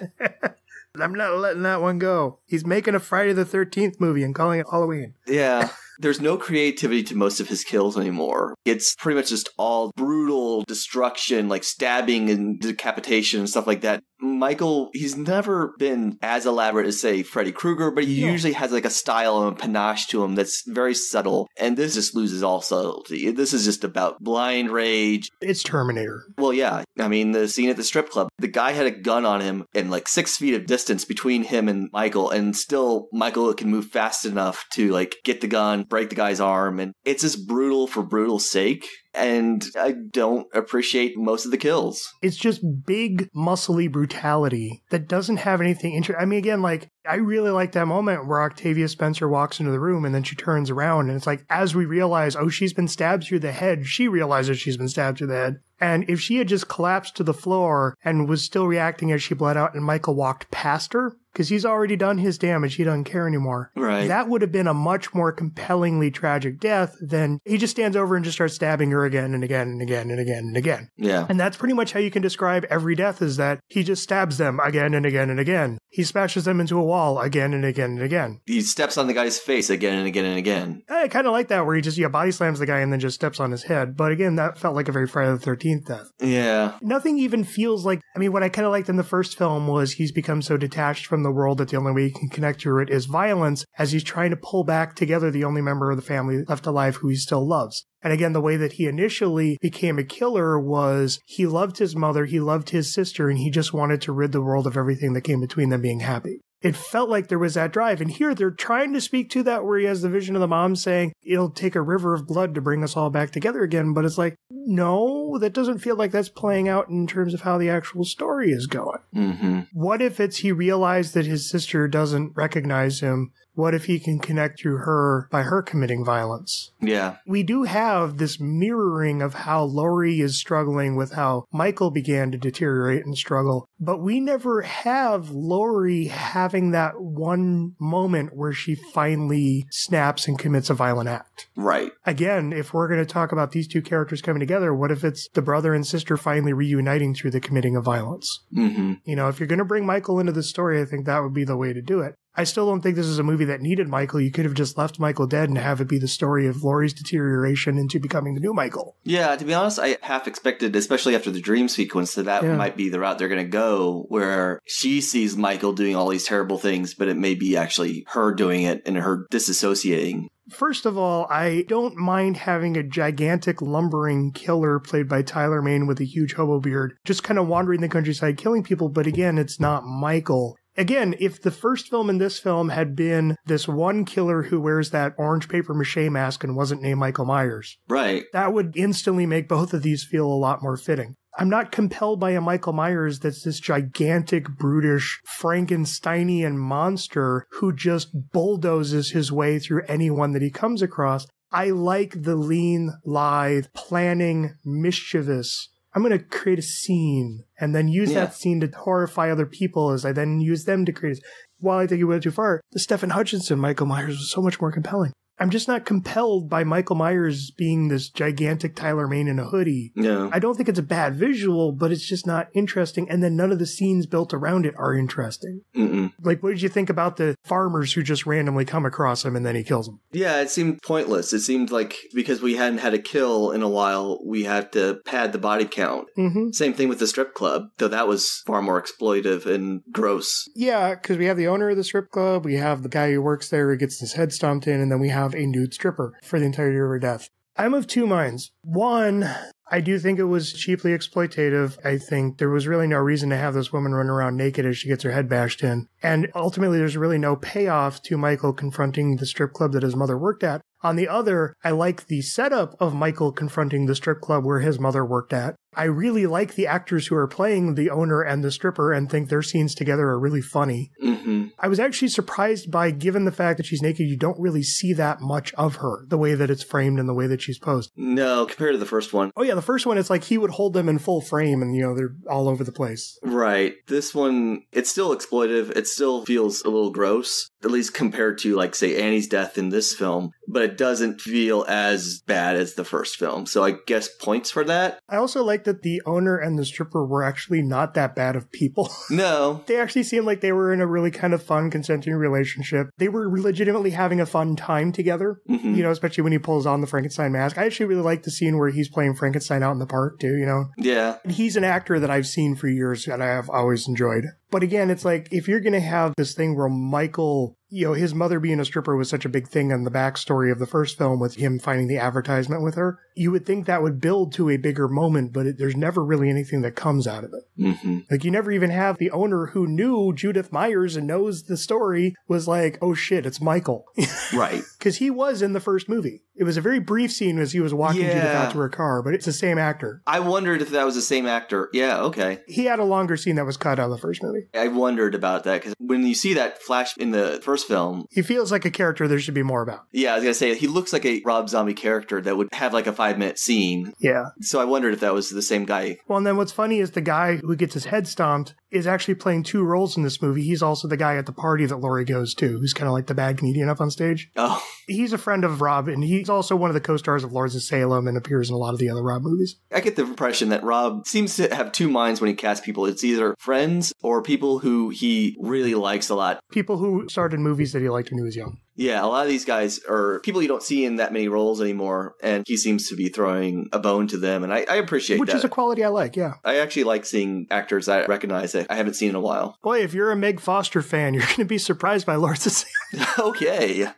I'm not letting that one go. He's making a Friday the 13th movie and calling it Halloween. yeah. [laughs] There's no creativity to most of his kills anymore. It's pretty much just all brutal destruction, like stabbing and decapitation and stuff like that. Michael, he's never been as elaborate as, say, Freddy Krueger, but he No. usually has like a style and a panache to him that's very subtle. And this just loses all subtlety. This is just about blind rage. It's Terminator. Well, yeah. I mean, the scene at the strip club, the guy had a gun on him and like six feet of distance between him and Michael, and still Michael can move fast enough to like get the gun, break the guy's arm, and it's just brutal for brutal sake. And I don't appreciate most of the kills. It's just big, muscly brutality that doesn't have anything interesting. I mean, again, like, I really like that moment where Octavia Spencer walks into the room and then she turns around and it's like, as we realize, oh, she's been stabbed through the head, she realizes she's been stabbed through the head. And if she had just collapsed to the floor and was still reacting as she bled out and Michael walked past her, because he's already done his damage, he doesn't care anymore. Right. That would have been a much more compellingly tragic death than he just stands over and just starts stabbing her again and again and again and again and again. yeah. And that's pretty much how you can describe every death is that he just stabs them again and again and again. He smashes them into a wall again and again and again. He steps on the guy's face again and again and again. I kind of like that where he just yeah body slams the guy and then just steps on his head. But again, that felt like a very Friday the Thirteenth death. Yeah. Nothing even feels like. I mean, what I kind of liked in the first film was he's become so detached from the world that the only way he can connect to it is violence, as he's trying to pull back together the only member of the family left alive who he still loves. And again, the way that he initially became a killer was he loved his mother, he loved his sister, and he just wanted to rid the world of everything that came between them being happy. It felt like there was that drive. And here they're trying to speak to that where he has the vision of the mom saying, it'll take a river of blood to bring us all back together again. But it's like, no, that doesn't feel like that's playing out in terms of how the actual story is going. Mm-hmm. What if it's he realized that his sister doesn't recognize him? What if he can connect through her by her committing violence? Yeah. we do have this mirroring of how Laurie is struggling with how Michael began to deteriorate and struggle, but we never have Laurie having that one moment where she finally snaps and commits a violent act. Right. Again, if we're going to talk about these two characters coming together, what if it's the brother and sister finally reuniting through the committing of violence? Mm-hmm. You know, if you're going to bring Michael into the story, I think that would be the way to do it. I still don't think this is a movie that needed Michael. You could have just left Michael dead and have it be the story of Laurie's deterioration into becoming the new Michael. Yeah, to be honest, I half expected, especially after the dream sequence, that that Yeah. might be the route they're going to go, where she sees Michael doing all these terrible things, but it may be actually her doing it and her disassociating. First of all, I don't mind having a gigantic lumbering killer played by Tyler Mane with a huge hobo beard just kind of wandering the countryside killing people, but again, it's not Michael. Again, if the first film and this film had been this one killer who wears that orange paper mache mask and wasn't named Michael Myers, Right. that would instantly make both of these feel a lot more fitting. I'm not compelled by a Michael Myers that's this gigantic, brutish, Frankensteinian monster who just bulldozes his way through anyone that he comes across. I like the lean, lithe, planning, mischievous. I'm going to create a scene and then use Yeah. that scene to horrify other people as I then use them to create. While I think you went too far, the Stephen Hutchinson Michael Myers was so much more compelling. I'm just not compelled by Michael Myers being this gigantic Tyler Mane in a hoodie. No. I don't think it's a bad visual, but it's just not interesting. And then none of the scenes built around it are interesting. Mm-mm. Like, what did you think about the farmers who just randomly come across him and then he kills them? Yeah, it seemed pointless. It seemed like because we hadn't had a kill in a while, we had to pad the body count. Mm-hmm. Same thing with the strip club, though that was far more exploitive and gross. Yeah, because we have the owner of the strip club, we have the guy who works there who gets his head stomped in, and then we have have a nude stripper for the entirety of her death. I'm of two minds. One, I do think it was cheaply exploitative. I think there was really no reason to have this woman run around naked as she gets her head bashed in. And ultimately, there's really no payoff to Michael confronting the strip club that his mother worked at. On the other, I like the setup of Michael confronting the strip club where his mother worked at. I really like the actors who are playing the owner and the stripper and think their scenes together are really funny. Mm-hmm. I was actually surprised by, given the fact that she's naked, you don't really see that much of her, the way that it's framed and the way that she's posed. No, compared to the first one. Oh, yeah, the first one, it's like he would hold them in full frame and, you know, they're all over the place. Right. This one, it's still exploitive. It still feels a little gross, at least compared to, like, say, Annie's death in this film, but it doesn't feel as bad as the first film. So I guess points for that. I also like that the owner and the stripper were actually not that bad of people. [laughs] No. they actually seemed like they were in a really kind of fun, consenting relationship. They were legitimately having a fun time together, Mhm. you know, especially when he pulls on the Frankenstein mask. I actually really like the scene where he's playing Frankenstein out in the park, too, you know. Yeah. He's an actor that I've seen for years and I have always enjoyed. But again, it's like if you're going to have this thing where Michael, you know, his mother being a stripper was such a big thing in the backstory of the first film with him finding the advertisement with her, you would think that would build to a bigger moment, but it, there's never really anything that comes out of it. Mm-hmm. Like you never even have the owner who knew Judith Myers and knows the story was like, oh shit, it's Michael. [laughs] Right. Because he was in the first movie. It was a very brief scene as he was walking Judith out to her car, but it's the same actor. I wondered if that was the same actor. Yeah, okay. He had a longer scene that was cut out of the first movie. I wondered about that because when you see that flash in the first film, He feels like a character there should be more about. yeah, I was gonna say he looks like a Rob Zombie character that would have like a five minute scene. Yeah. So I wondered if that was the same guy. Well, and then what's funny is the guy who gets his head stomped is actually playing two roles in this movie. He's also the guy at the party that Laurie goes to, who's kind of like the bad comedian up on stage. Oh, He's a friend of Rob, and he's also one of the co-stars of Lords of Salem and appears in a lot of the other Rob movies. I get the impression that Rob seems to have two minds when he casts people. It's either friends or people who he really likes a lot. People who starred in movies that he liked when he was young. Yeah, a lot of these guys are people you don't see in that many roles anymore, and he seems to be throwing a bone to them, and I, I appreciate Which is a quality I like, yeah. I actually like seeing actors I recognize that I haven't seen in a while. Boy, if you're a Meg Foster fan, [laughs] you're going to be surprised by Lords of Salem. [laughs] okay.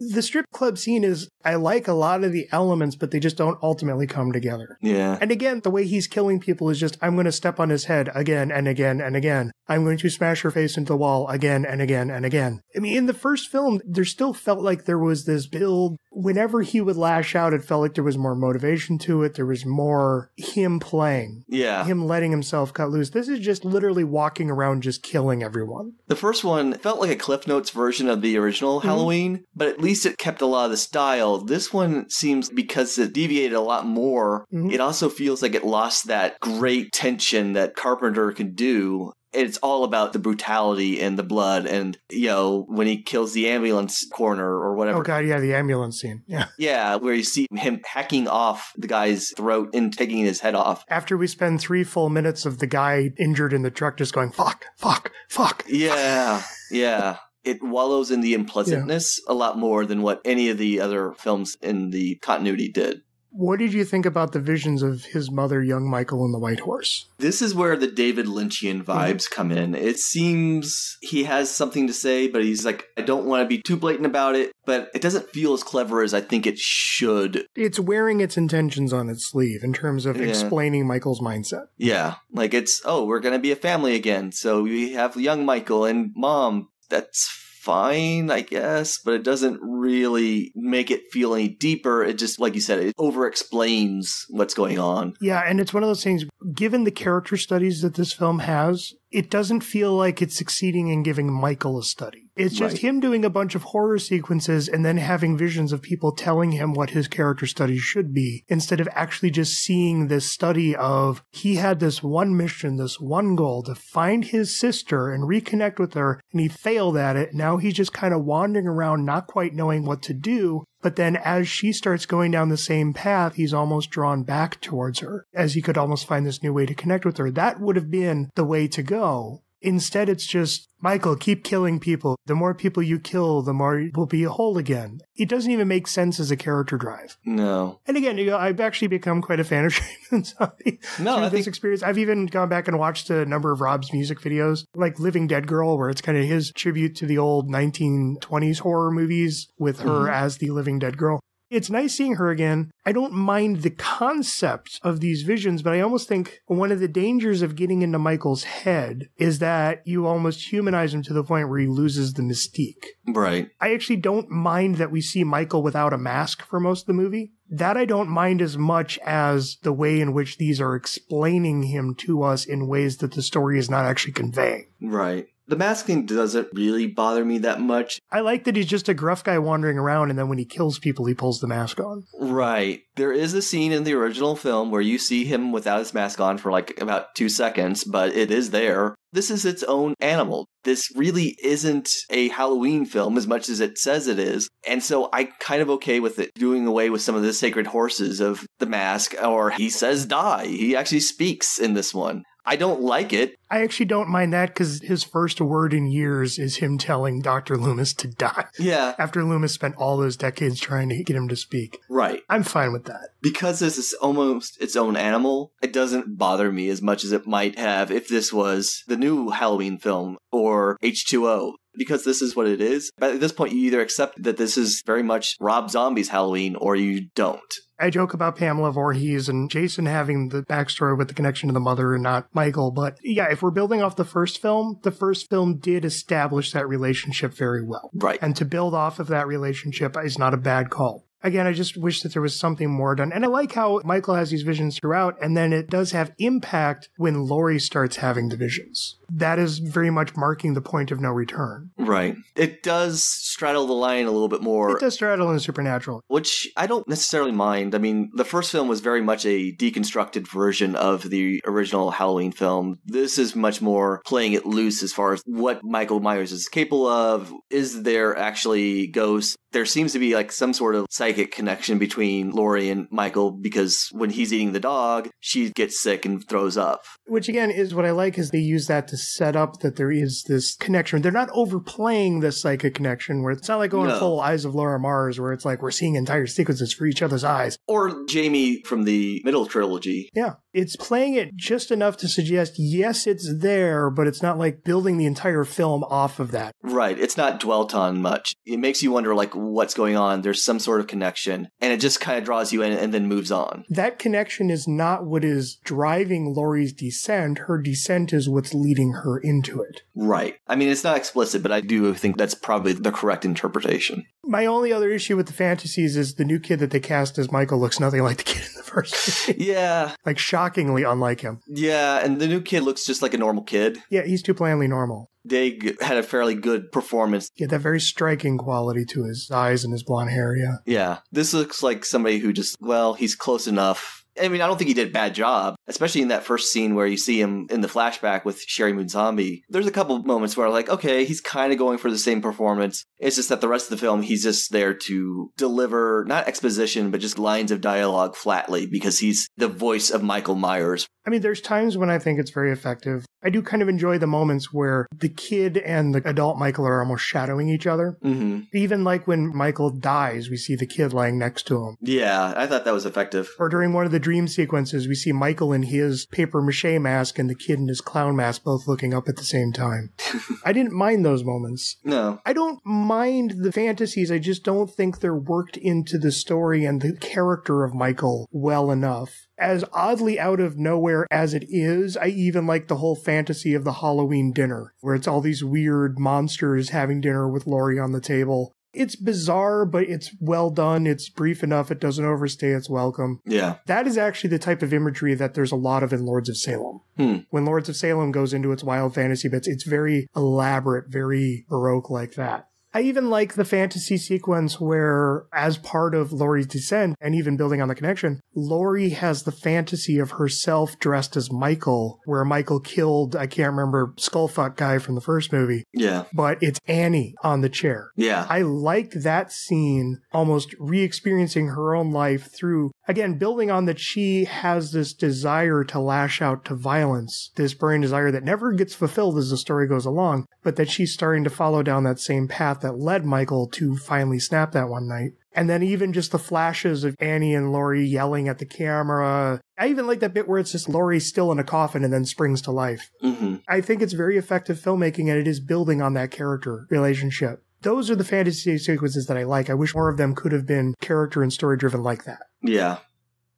The strip club scene is, I like a lot of the elements, but they just don't ultimately come together. Yeah. And again, the way he's killing people is just, I'm going to step on his head again and again and again. I'm going to smash her face into the wall again and again and again. I mean, in the first film, there still felt like there was this build. Whenever he would lash out, it felt like there was more motivation to it. There was more him playing, Yeah. him letting himself cut loose. This is just literally walking around just killing everyone. The first one felt like a Cliff Notes version of the original mm-hmm. Halloween, but at least it kept a lot of the style. This one seems because it deviated a lot more, Mhm. it also feels like it lost that great tension that Carpenter could do. It's all about the brutality and the blood and, you know, when he kills the ambulance corner or whatever. Oh god, yeah, the ambulance scene. Yeah. Yeah, where you see him hacking off the guy's throat and taking his head off. After we spend three full minutes of the guy injured in the truck just going, fuck, fuck, fuck. Yeah, yeah. It wallows in the unpleasantness a lot more than what any of the other films in the continuity did. What did you think about the visions of his mother, young Michael, and the White Horse? This is where the David Lynchian mm-hmm. vibes come in. It seems he has something to say, but he's like, I don't want to be too blatant about it, but it doesn't feel as clever as I think it should. It's wearing its intentions on its sleeve in terms of Yeah. explaining Michael's mindset. Yeah, like it's, oh, we're going to be a family again. So we have young Michael and mom. That's fine, I guess, but it doesn't really make it feel any deeper. It just, like you said, it over explains what's going on. Yeah, and it's one of those things, given the character studies that this film has, it doesn't feel like it's succeeding in giving Michael a study. It's just Right. him doing a bunch of horror sequences and then having visions of people telling him what his character study should be, instead of actually just seeing this study of he had this one mission, this one goal to find his sister and reconnect with her, and he failed at it. Now he's just kind of wandering around, not quite knowing what to do. But then as she starts going down the same path, he's almost drawn back towards her, as he could almost find this new way to connect with her. That would have been the way to go. Instead, it's just, Michael, keep killing people. The more people you kill, the more you will be whole again. It doesn't even make sense as a character drive. No. And again, you know, I've actually become quite a fan of [laughs] Sheri Moon Zombie No, through I this think experience. I've even gone back and watched a number of Rob's music videos, like Living Dead Girl, where it's kind of his tribute to the old 1920s horror movies with her Mhm. as the Living Dead Girl. It's nice seeing her again. I don't mind the concept of these visions, but I almost think one of the dangers of getting into Michael's head is that you almost humanize him to the point where he loses the mystique. right. I actually don't mind that we see Michael without a mask for most of the movie. That I don't mind as much as the way in which these are explaining him to us in ways that the story is not actually conveying. Right. The masking doesn't really bother me that much. I like that he's just a gruff guy wandering around, and then when he kills people, he pulls the mask on. Right. There is a scene in the original film where you see him without his mask on for like about two seconds, but it is there. This is its own animal. This really isn't a Halloween film as much as it says it is. And so I'm kind of okay with it doing away with some of the sacred horses of the mask, or he says die. He actually speaks in this one. I don't like it. I actually don't mind that because his first word in years is him telling Dr. Loomis to die Yeah, after Loomis spent all those decades trying to get him to speak. right. I'm fine with that. because this is almost its own animal, it doesn't bother me as much as it might have if this was the new Halloween film or H2O. Because this is what it is. But at this point, you either accept that this is very much Rob Zombie's Halloween or you don't. I joke about Pamela Voorhees and Jason having the backstory with the connection to the mother and not Michael. But yeah, if we're building off the first film, the first film did establish that relationship very well. Right. And to build off of that relationship is not a bad call. Again, I just wish that there was something more done. And I like how Michael has these visions throughout, and then it does have impact when Laurie starts having the visions. That is very much marking the point of no return. Right. It does straddle the line a little bit more. It does straddle in supernatural. which I don't necessarily mind. I mean, the first film was very much a deconstructed version of the original Halloween film. This is much more playing it loose as far as what Michael Myers is capable of. Is there actually ghosts? There seems to be like some sort of psychic connection between Laurie and Michael because when he's eating the dog, she gets sick and throws up. Which again is what I like is they use that to set up that there is this connection. They're not overplaying the psychic connection where it's not like going No. full Eyes of Laura Mars where it's like we're seeing entire sequences for each other's eyes. Or Jamie from the middle trilogy. Yeah. It's playing it just enough to suggest yes, it's there, but it's not like building the entire film off of that. Right. It's not dwelt on much. It makes you wonder, like, what's going on. There's some sort of connection, and it just kind of draws you in and then moves on. That connection is not what is driving Laurie's descent. Her descent is what's leading her into it. Right. I mean, it's not explicit, but I do think that's probably the correct interpretation. My only other issue with the fantasies is the new kid that they cast as Michael looks nothing like the kid in the first. [laughs] Yeah. like shockingly unlike him. Yeah. And the new kid looks just like a normal kid. Yeah, he's too plainly normal. They had a fairly good performance. He had that very striking quality to his eyes and his blonde hair, yeah. Yeah. This looks like somebody who just, well, he's close enough. I mean, I don't think he did a bad job, especially in that first scene where you see him in the flashback with Sheri Moon Zombie. There's a couple moments where, like, okay, he's kind of going for the same performance. It's just that the rest of the film, he's just there to deliver not exposition, but just lines of dialogue flatly because he's the voice of Michael Myers. I mean, there's times when I think it's very effective. I do kind of enjoy the moments where the kid and the adult Michael are almost shadowing each other. hmm Even like when Michael dies, we see the kid lying next to him. Yeah, I thought that was effective. Or during one of the dream sequences, we see Michael in his paper mache mask and the kid in his clown mask both looking up at the same time. [laughs] I didn't mind those moments. No. I don't mind the fantasies. I just don't think they're worked into the story and the character of Michael well enough. As oddly out of nowhere as it is, I even like the whole fantasy of the Halloween dinner, where it's all these weird monsters having dinner with Laurie on the table. It's bizarre, but it's well done. It's brief enough. It doesn't overstay its welcome. Yeah. That is actually the type of imagery that there's a lot of in Lords of Salem. Hmm. When Lords of Salem goes into its wild fantasy bits, it's very elaborate, very Baroque like that. I even like the fantasy sequence where, as part of Laurie's descent, and even building on the connection, Laurie has the fantasy of herself dressed as Michael, where Michael killed, I can't remember, Skullfuck guy from the first movie, Yeah. but it's Annie on the chair. Yeah. I liked that scene almost re experiencing her own life through, again, building on that she has this desire to lash out to violence, this burning desire that never gets fulfilled as the story goes along, but that she's starting to follow down that same path that led Michael to finally snap that one night. And then even just the flashes of Annie and Laurie yelling at the camera. I even like that bit where it's just Laurie still in a coffin and then springs to life. hmm I think it's very effective filmmaking and it is building on that character relationship. Those are the fantasy sequences that I like. I wish more of them could have been character and story driven like that. Yeah.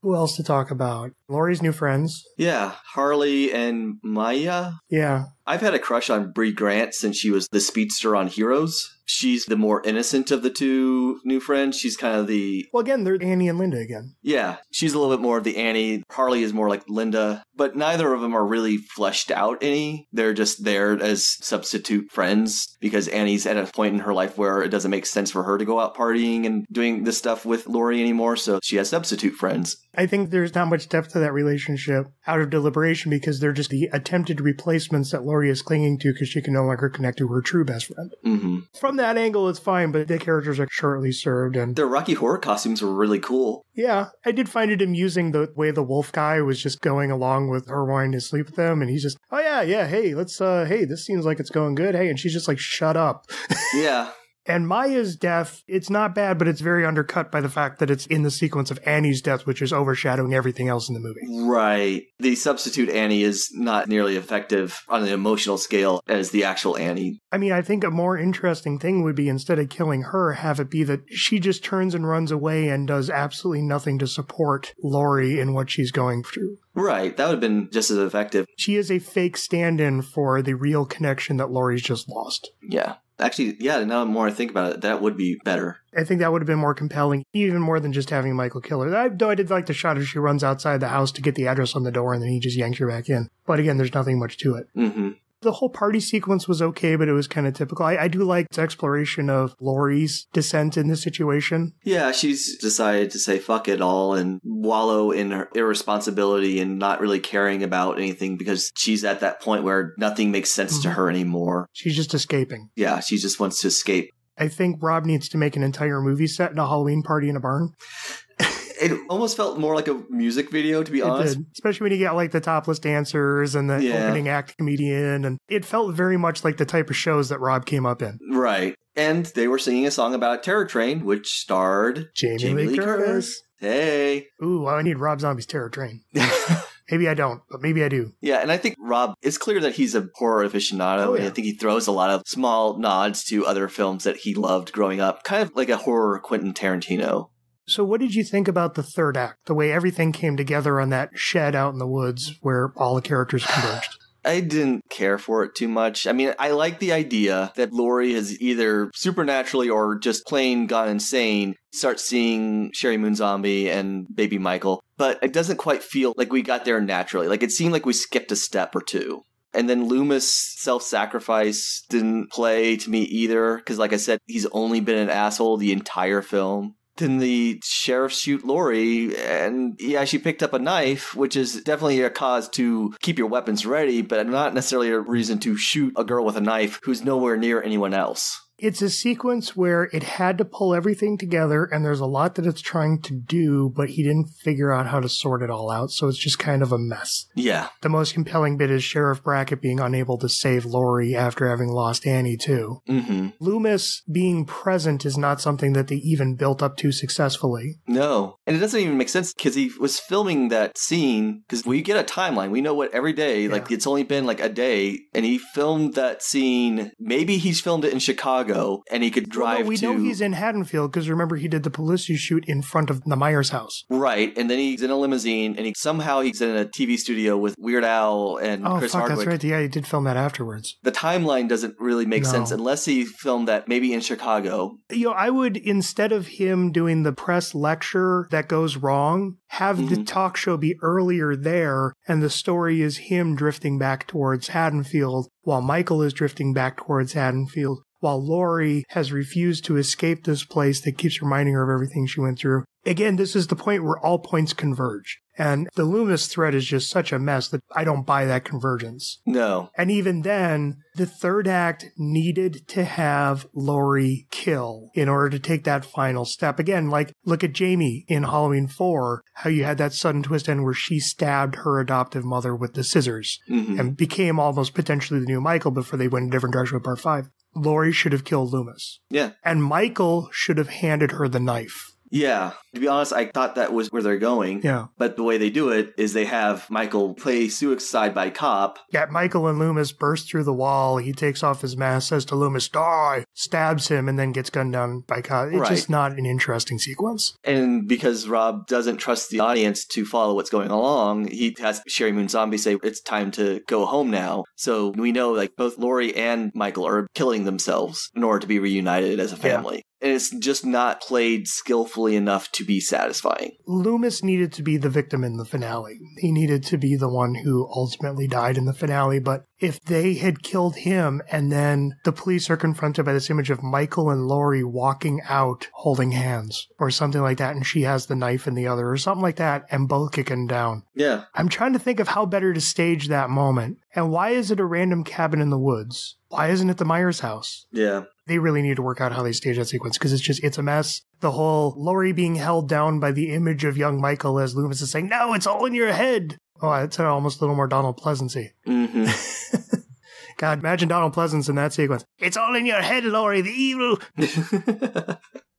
Who else to talk about? Laurie's new friends. Yeah. Harley and Maya. Yeah. I've had a crush on Brea Grant since she was the speedster on Heroes. She's the more innocent of the two new friends. She's kind of the Well, again, they're Annie and Linda again. yeah. She's a little bit more of the Annie. Harley is more like Linda, but neither of them are really fleshed out any. They're just there as substitute friends because Annie's at a point in her life where it doesn't make sense for her to go out partying and doing this stuff with Laurie anymore. So she has substitute friends. I think there's not much depth to that relationship out of deliberation because they're just the attempted replacements that Laurie is clinging to because she can no longer connect to her true best friend. hmm From that angle, it's fine, but the characters are shortly served. And Their Rocky Horror costumes were really cool. yeah, I did find it amusing the way the wolf guy was just going along with her wanting to sleep with them. And he's just, oh, yeah, yeah, hey, let's, uh, hey, this seems like it's going good. Hey, and she's just like, shut up. [laughs] Yeah. And Maya's death, it's not bad, but it's very undercut by the fact that it's in the sequence of Annie's death, which is overshadowing everything else in the movie. Right. The substitute Annie is not nearly effective on an emotional scale as the actual Annie. I mean, I think a more interesting thing would be instead of killing her, have it be that she just turns and runs away and does absolutely nothing to support Laurie in what she's going through. Right. That would have been just as effective. She is a fake stand in for the real connection that Laurie's just lost. Yeah. Actually, yeah, now the more I think about it, that would be better. I think that would have been more compelling, even more than just having Michael kill her. I, though I did like the shot as she runs outside the house to get the address on the door and then he just yanks her back in. But again, there's nothing much to it. hmm The whole party sequence was okay, but it was kind of typical. I, I do like its exploration of Laurie's descent in this situation. Yeah, she's decided to say fuck it all and wallow in her irresponsibility and not really caring about anything because she's at that point where nothing makes sense to Mhm. her anymore. She's just escaping. Yeah, she just wants to escape. I think Rob needs to make an entire movie set in a Halloween party in a barn. It almost felt more like a music video, to be It honest. did. Especially when you get like the topless dancers and the Yeah. opening act comedian. And it felt very much like the type of shows that Rob came up in. Right. And they were singing a song about Terror Train, which starred Jamie, Lee, Curtis. Hey. Ooh, I need Rob Zombie's Terror Train. [laughs] Maybe I don't, but maybe I do. yeah, and I think Rob, it's clear that he's a horror aficionado, Oh, and. I think he throws a lot of small nods to other films that he loved growing up, kind of like a horror Quentin Tarantino. So, what did you think about the third act? The way everything came together on that shed out in the woods where all the characters [sighs] converged? I didn't care for it too much. I mean, I like the idea that Laurie has either supernaturally or just plain gone insane, start seeing Sheri Moon Zombie and Baby Michael, but it doesn't quite feel like we got there naturally. Like it seemed like we skipped a step or two. And then Loomis' self sacrifice didn't play to me either, because like I said, he's only been an asshole the entire film. Then the sheriff shoot Laurie, and yeah, she picked up a knife, which is definitely a cause to keep your weapons ready, but not necessarily a reason to shoot a girl with a knife who's nowhere near anyone else. It's a sequence where it had to pull everything together, and there's a lot that it's trying to do, but he didn't figure out how to sort it all out, so it's just kind of a mess. Yeah, The most compelling bit is Sheriff Brackett being unable to save Laurie after having lost Annie, too. mm-hmm. Loomis being present is not something that they even built up to successfully. No. And it doesn't even make sense because he was filming that scene because we get a timeline. We know what every day, like it's only been like a day, and he filmed that scene. Maybe he's filmed it in Chicago and he could Well, drive we to. know he's in Haddonfield because remember he did the publicity shoot in front of the Myers house. Right, and then he's in a limousine, and he somehow he's in a TV studio with Weird Al and Oh, Chris fuck, Hardwick. that's right. Yeah, he did film that afterwards. The timeline doesn't really make No. sense unless he filmed that maybe in Chicago. You know, I would, instead of him doing the press lecture that goes wrong, have the Mhm. talk show be earlier there, and the story is him drifting back towards Haddonfield while Michael is drifting back towards Haddonfield. While Laurie has refused to escape this place that keeps reminding her of everything she went through. Again, this is the point where all points converge. And the Loomis thread is just such a mess that I don't buy that convergence. No. And even then, the third act needed to have Laurie kill in order to take that final step. Again, like look at Jamie in Halloween 4, how you had that sudden twist end where she stabbed her adoptive mother with the scissors Mhm. and became almost potentially the new Michael before they went in a different direction with part 5. Laurie should have killed Loomis. Yeah. And Michael should have handed her the knife. Yeah. To be honest, I thought that was where they're going. Yeah. But the way they do it is they have Michael play suicide by cop. Yeah, Michael and Loomis burst through the wall. He takes off his mask, says to Loomis, die, stabs him, and then gets gunned down by cop. It's Right. just not an interesting sequence. And because Rob doesn't trust the audience to follow what's going along, he has Sheri Moon Zombie say, it's time to go home now. So we know like both Laurie and Michael are killing themselves in order to be reunited as a family. And it's just not played skillfully enough to be satisfying. Loomis needed to be the victim in the finale. He needed to be the one who ultimately died in the finale. But if they had killed him and then the police are confronted by this image of Michael and Laurie walking out holding hands or something like that, and she has the knife in the other or something like that, and both kicking down. Yeah. I'm trying to think of how better to stage that moment. And why is it a random cabin in the woods? Why isn't it the Myers house? Yeah. They really need to work out how they stage that sequence because it's just, it's a mess. The whole Laurie being held down by the image of young Michael as Loomis is saying, no, it's all in your head. Oh, it's almost a little more Donald Pleasancy. hmm [laughs] God, imagine Donald Pleasence in that sequence. It's all in your head, Laurie, the evil. [laughs]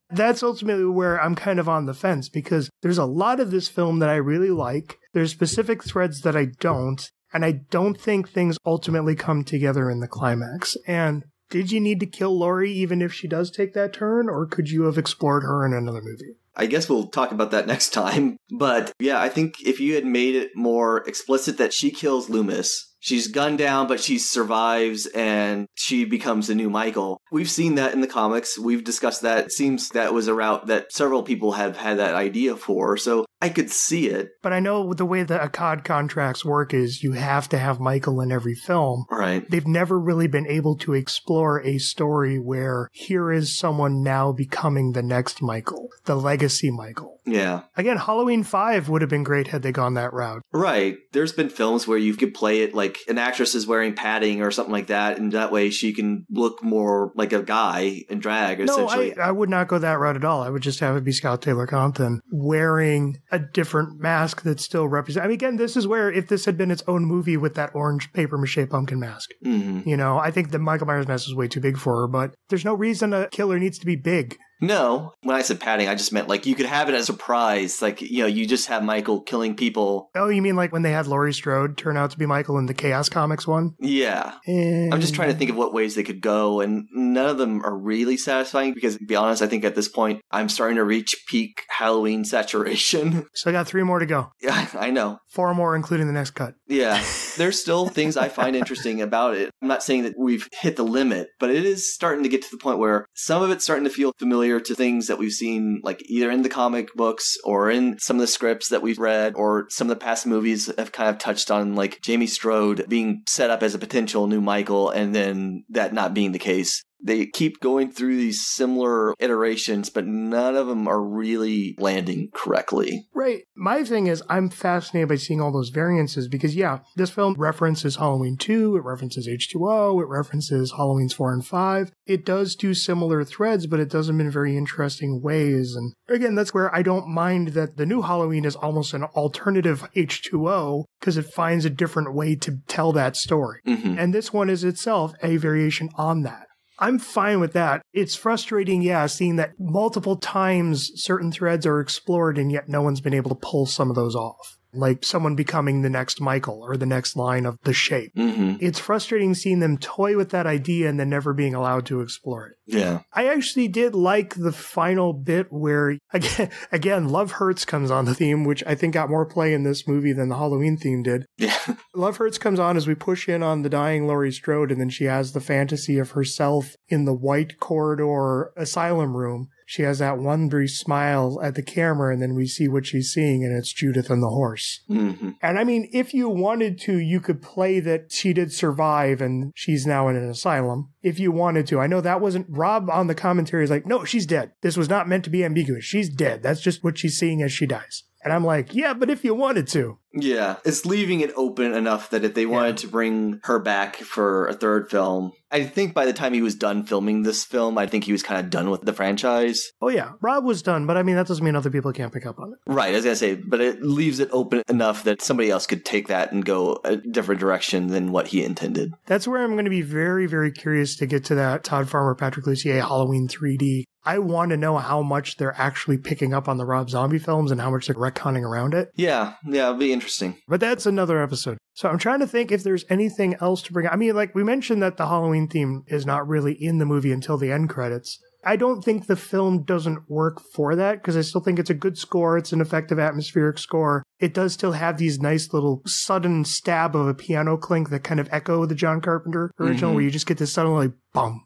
That's ultimately where I'm kind of on the fence because there's a lot of this film that I really like. There's specific threads that I don't. And I don't think things ultimately come together in the climax. And did you need to kill Laurie even if she does take that turn? Or could you have explored her in another movie? I guess we'll talk about that [laughs] next time. But yeah, I think if you had made it more explicit that she kills Loomis, she's gunned down, but she survives and she becomes the new Michael. We've seen that in the comics. We've discussed that. It seems that was a route that several people have had that idea for. So I could see it. But I know the way the Akkad contracts work is you have to have Michael in every film. Right. They've never really been able to explore a story where here is someone now becoming the next Michael, the legacy Michael. Yeah. Again, Halloween 5 would have been great had they gone that route. Right. There's been films where you could play it like an actress is wearing padding or something like that, and that way she can look more like a guy in drag, No, essentially. I, I would not go that route at all. I would just have it be Scout Taylor Compton wearing a different mask that still represents. I mean, again, this is where if this had been its own movie with that orange paper mache pumpkin mask, Mhm. you know, I think the Michael Myers mask is way too big for her, but there's no reason a killer needs to be big. No, when I said padding, I just meant like you could have it as a surprise. Like, you know, you just have Michael killing people. Oh, you mean like when they had Laurie Strode turn out to be Michael in the Chaos Comics one? Yeah. And I'm just trying to think of what ways they could go, and none of them are really satisfying because, to be honest, I think at this point I'm starting to reach peak Halloween saturation. [laughs] So I got three more to go. yeah, I know. Four more, including the next cut. Yeah, [laughs] there's still things I find interesting about it. I'm not saying that we've hit the limit, but it is starting to get to the point where some of it's starting to feel familiar to things that we've seen, like either in the comic books or in some of the scripts that we've read, or some of the past movies have kind of touched on, like Jamie Strode being set up as a potential new Michael, and then that not being the case. They keep going through these similar iterations, but none of them are really landing correctly. Right. My thing is, I'm fascinated by seeing all those variances because, yeah, this film references Halloween 2, it references H2O, it references Halloween's 4 and 5. It does do similar threads, but it does them in very interesting ways. And again, that's where I don't mind that the new Halloween is almost an alternative H2O because it finds a different way to tell that story. hmm And this one is itself a variation on that. I'm fine with that. It's frustrating, yeah, seeing that multiple times certain threads are explored and yet no one's been able to pull some of those off. Like someone becoming the next Michael or the next line of the shape. hmm It's frustrating seeing them toy with that idea and then never being allowed to explore it. Yeah. I actually did like the final bit where, [laughs] again, again, Love Hurts comes on the theme, which I think got more play in this movie than the Halloween theme did. [laughs] Yeah. Love Hurts comes on as we push in on the dying Laurie Strode, and then she has the fantasy of herself in the white corridor asylum room. She has that one brief smile at the camera, and then we see what she's seeing, and it's Judith and the horse. hmm And I mean, if you wanted to, you could play that she did survive and she's now in an asylum. if you wanted to. I know that wasn't Rob on the commentary is like, no, she's dead. This was not meant to be ambiguous. She's dead. That's just what she's seeing as she dies. And I'm like, yeah, but if you wanted to. Yeah, it's leaving it open enough that if they wanted to bring her back for a third film, I think by the time he was done filming this film, I think he was kind of done with the franchise. Oh, yeah, Rob was done, but I mean, that doesn't mean other people can't pick up on it. Right, I was going to say, but it leaves it open enough that somebody else could take that and go a different direction than what he intended. That's where I'm going to be very, very curious to get to that Todd Farmer, Patrick Lussier Halloween 3D I want to know how much they're actually picking up on the Rob Zombie films and how much they're retconning around it. Yeah, yeah, it'll be interesting. But that's another episode. So I'm trying to think if there's anything else to bring. I mean, like we mentioned that the Halloween theme is not really in the movie until the end credits. I don't think the film doesn't work for that because I still think it's a good score. It's an effective atmospheric score. It does still have these nice little sudden stab of a piano clink that kind of echo the John Carpenter original, mm-hmm. where you just get this sudden like bum,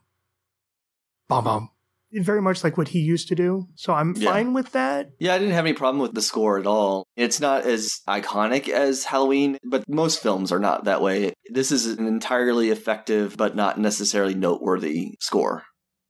bum, bum, very much like what he used to do. So I'm yeah. fine with that. Yeah, I didn't have any problem with the score at all. It's not as iconic as Halloween, but most films are not that way. This is an entirely effective but not necessarily noteworthy score.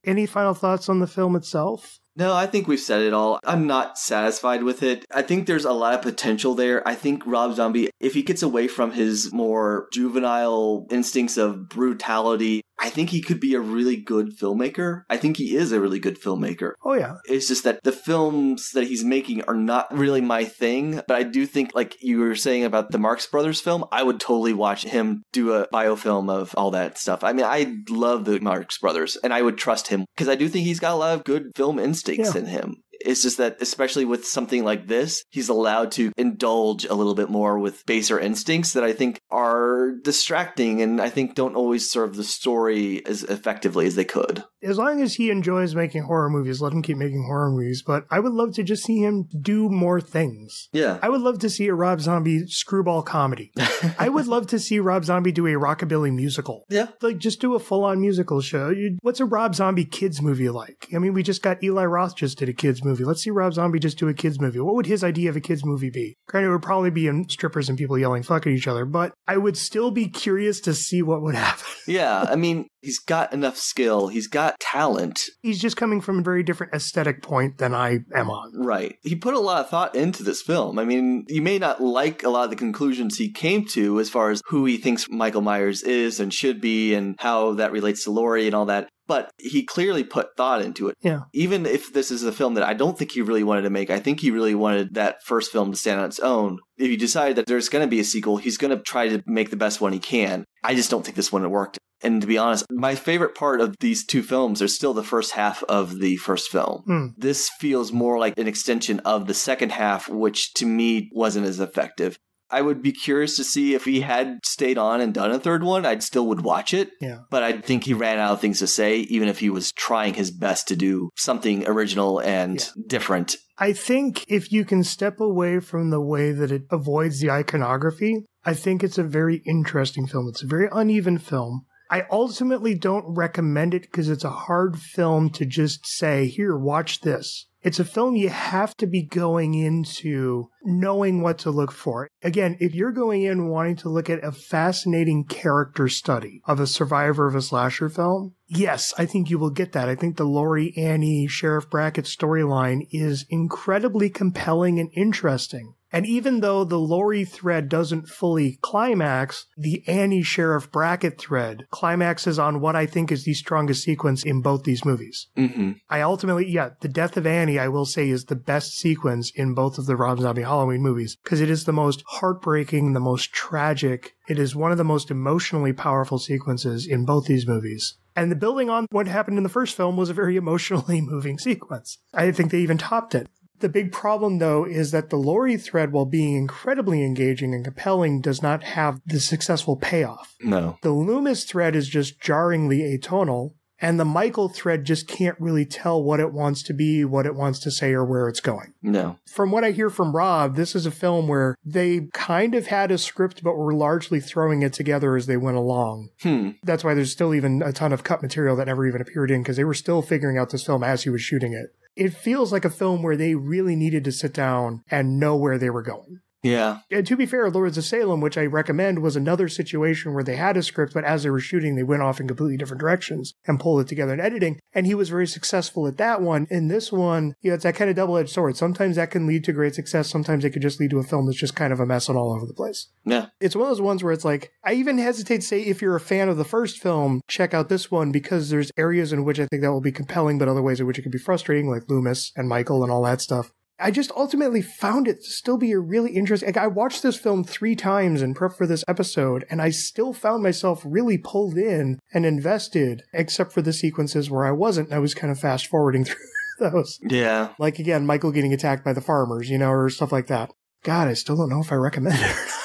Any final thoughts on the film itself? No, I think we've said it all. I'm not satisfied with it. I think there's a lot of potential there. I think Rob Zombie, if he gets away from his more juvenile instincts of brutality, I think he could be a really good filmmaker. I think he is a really good filmmaker. Oh, yeah. It's just that the films that he's making are not really my thing. But I do think, like you were saying about the Marx Brothers film, I would totally watch him do a biofilm of all that stuff. I mean, I love the Marx Brothers and I would trust him because I do think he's got a lot of good film instincts yeah. in him. It's just that, especially with something like this, he's allowed to indulge a little bit more with baser instincts that I think are distracting and I think don't always serve the story as effectively as they could. As long as he enjoys making horror movies, let him keep making horror movies. But I would love to just see him do more things. Yeah. I would love to see a Rob Zombie screwball comedy. [laughs] I would love to see Rob Zombie do a rockabilly musical. Yeah. Like just do a full on musical show. What's a Rob Zombie kids movie like? I mean, we just got Eli Roth just did a kids movie. Let's see Rob Zombie just do a kids movie. What would his idea of a kids movie be? Granted, it would probably be in strippers and people yelling fuck at each other, but I would still be curious to see what would happen. [laughs] yeah, I mean, he's got enough skill. He's got talent. He's just coming from a very different aesthetic point than I am on. Right. He put a lot of thought into this film. I mean, you may not like a lot of the conclusions he came to as far as who he thinks Michael Myers is and should be and how that relates to Laurie and all that but he clearly put thought into it. Yeah. Even if this is a film that I don't think he really wanted to make, I think he really wanted that first film to stand on its own. If he decided that there's going to be a sequel, he's going to try to make the best one he can. I just don't think this one worked. And to be honest, my favorite part of these two films are still the first half of the first film. Mm. This feels more like an extension of the second half, which to me wasn't as effective. I would be curious to see if he had stayed on and done a third one. I'd still would watch it. Yeah. But I think he ran out of things to say, even if he was trying his best to do something original and yeah. different. I think if you can step away from the way that it avoids the iconography, I think it's a very interesting film. It's a very uneven film. I ultimately don't recommend it because it's a hard film to just say, here, watch this. It's a film you have to be going into knowing what to look for. Again, if you're going in wanting to look at a fascinating character study of a survivor of a slasher film, yes, I think you will get that. I think the Laurie Annie Sheriff Brackett storyline is incredibly compelling and interesting. And even though the Laurie thread doesn't fully climax, the Annie Sheriff Brackett thread climaxes on what I think is the strongest sequence in both these movies. Mm-hmm. I ultimately, yeah, the death of Annie, I will say, is the best sequence in both of the Rob Zombie Halloween movies because it is the most heartbreaking, the most tragic. It is one of the most emotionally powerful sequences in both these movies. And the building on what happened in the first film was a very [laughs] emotionally moving sequence. I think they even topped it. The big problem, though, is that the Laurie thread, while being incredibly engaging and compelling, does not have the successful payoff. No. The Loomis thread is just jarringly atonal, and the Michael thread just can't really tell what it wants to be, what it wants to say, or where it's going. No. From what I hear from Rob, this is a film where they kind of had a script, but were largely throwing it together as they went along. Hmm. That's why there's still even a ton of cut material that never even appeared in, because they were still figuring out this film as he was shooting it it feels like a film where they really needed to sit down and know where they were going. Yeah. And to be fair, Lords of Salem, which I recommend, was another situation where they had a script, but as they were shooting, they went off in completely different directions and pulled it together in editing. And he was very successful at that one. In this one, you know, it's that kind of double edged sword. Sometimes that can lead to great success. Sometimes it could just lead to a film that's just kind of a mess and all over the place. Yeah. It's one of those ones where it's like, I even hesitate to say if you're a fan of the first film, check out this one because there's areas in which I think that will be compelling, but other ways in which it can be frustrating, like Loomis and Michael and all that stuff. I just ultimately found it to still be a really interesting. Like I watched this film three times in prep for this episode, and I still found myself really pulled in and invested, except for the sequences where I wasn't. I was kind of fast forwarding [laughs] through those. Yeah. Like again, Michael getting attacked by the farmers, you know, or stuff like that. God, I still don't know if I recommend it or not.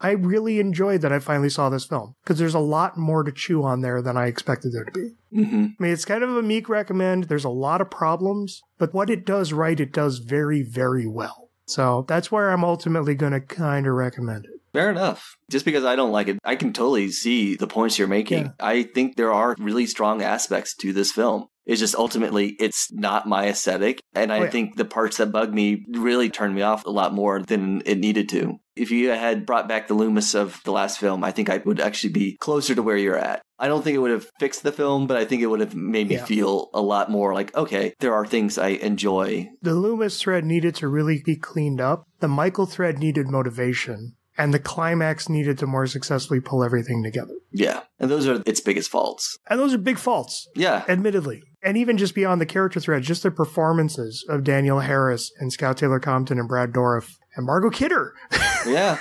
I really enjoyed that I finally saw this film because there's a lot more to chew on there than I expected there to be. hmm I mean, it's kind of a meek recommend. There's a lot of problems, but what it does right, it does very, very well. So that's where I'm ultimately going to kind of recommend it. Fair enough. Just because I don't like it, I can totally see the points you're making. Yeah. I think there are really strong aspects to this film. It's just ultimately, it's not my aesthetic. And I Oh, yeah. think the parts that bug me really turned me off a lot more than it needed to. If you had brought back the Loomis of the last film, I think I would actually be closer to where you're at. I don't think it would have fixed the film, but I think it would have made me Yeah. feel a lot more like, okay, there are things I enjoy. The Loomis thread needed to really be cleaned up. The Michael thread needed motivation. And the climax needed to more successfully pull everything together. Yeah. And those are its biggest faults. And those are big faults. Yeah. admittedly. And even just beyond the character thread, just the performances of Danielle Harris and Scout Taylor Compton and Brad Dourif and Margot Kidder. [laughs] Yeah.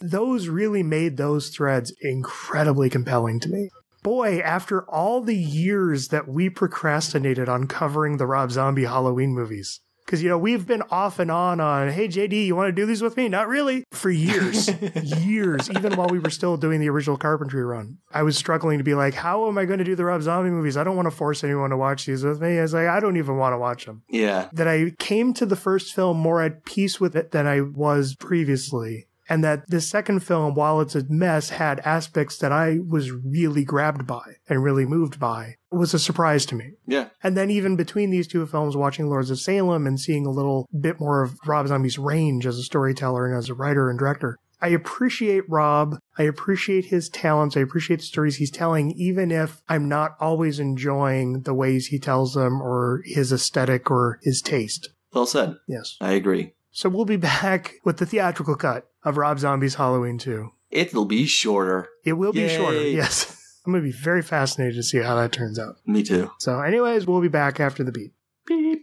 those really made those threads incredibly compelling to me. Boy, after all the years that we procrastinated on covering the Rob Zombie Halloween movies, because, you know, we've been off and on on, hey, JD, you want to do these with me? Not really. For years, [laughs] years, even while we were still doing the original Carpentry run. I was struggling to be like, how am I going to do the Rob Zombie movies? I don't want to force anyone to watch these with me. I was like, I don't even want to watch them. Yeah. That I came to the first film more at peace with it than I was previously. And that this second film, while it's a mess, had aspects that I was really grabbed by and really moved by. It was a surprise to me. Yeah. And then even between these two films, watching Lords of Salem and seeing a little bit more of Rob Zombie's range as a storyteller and as a writer and director. I appreciate Rob. I appreciate his talents. I appreciate the stories he's telling, even if I'm not always enjoying the ways he tells them or his aesthetic or his taste. Well said. Yes. I agree. So we'll be [laughs] back with the theatrical cut of Rob Zombie's Halloween 2. It'll be shorter. It will be shorter. Yes. [laughs] I'm going to be very fascinated to see how that turns out. Me too. So, anyways, we'll be back after the beat. Beep.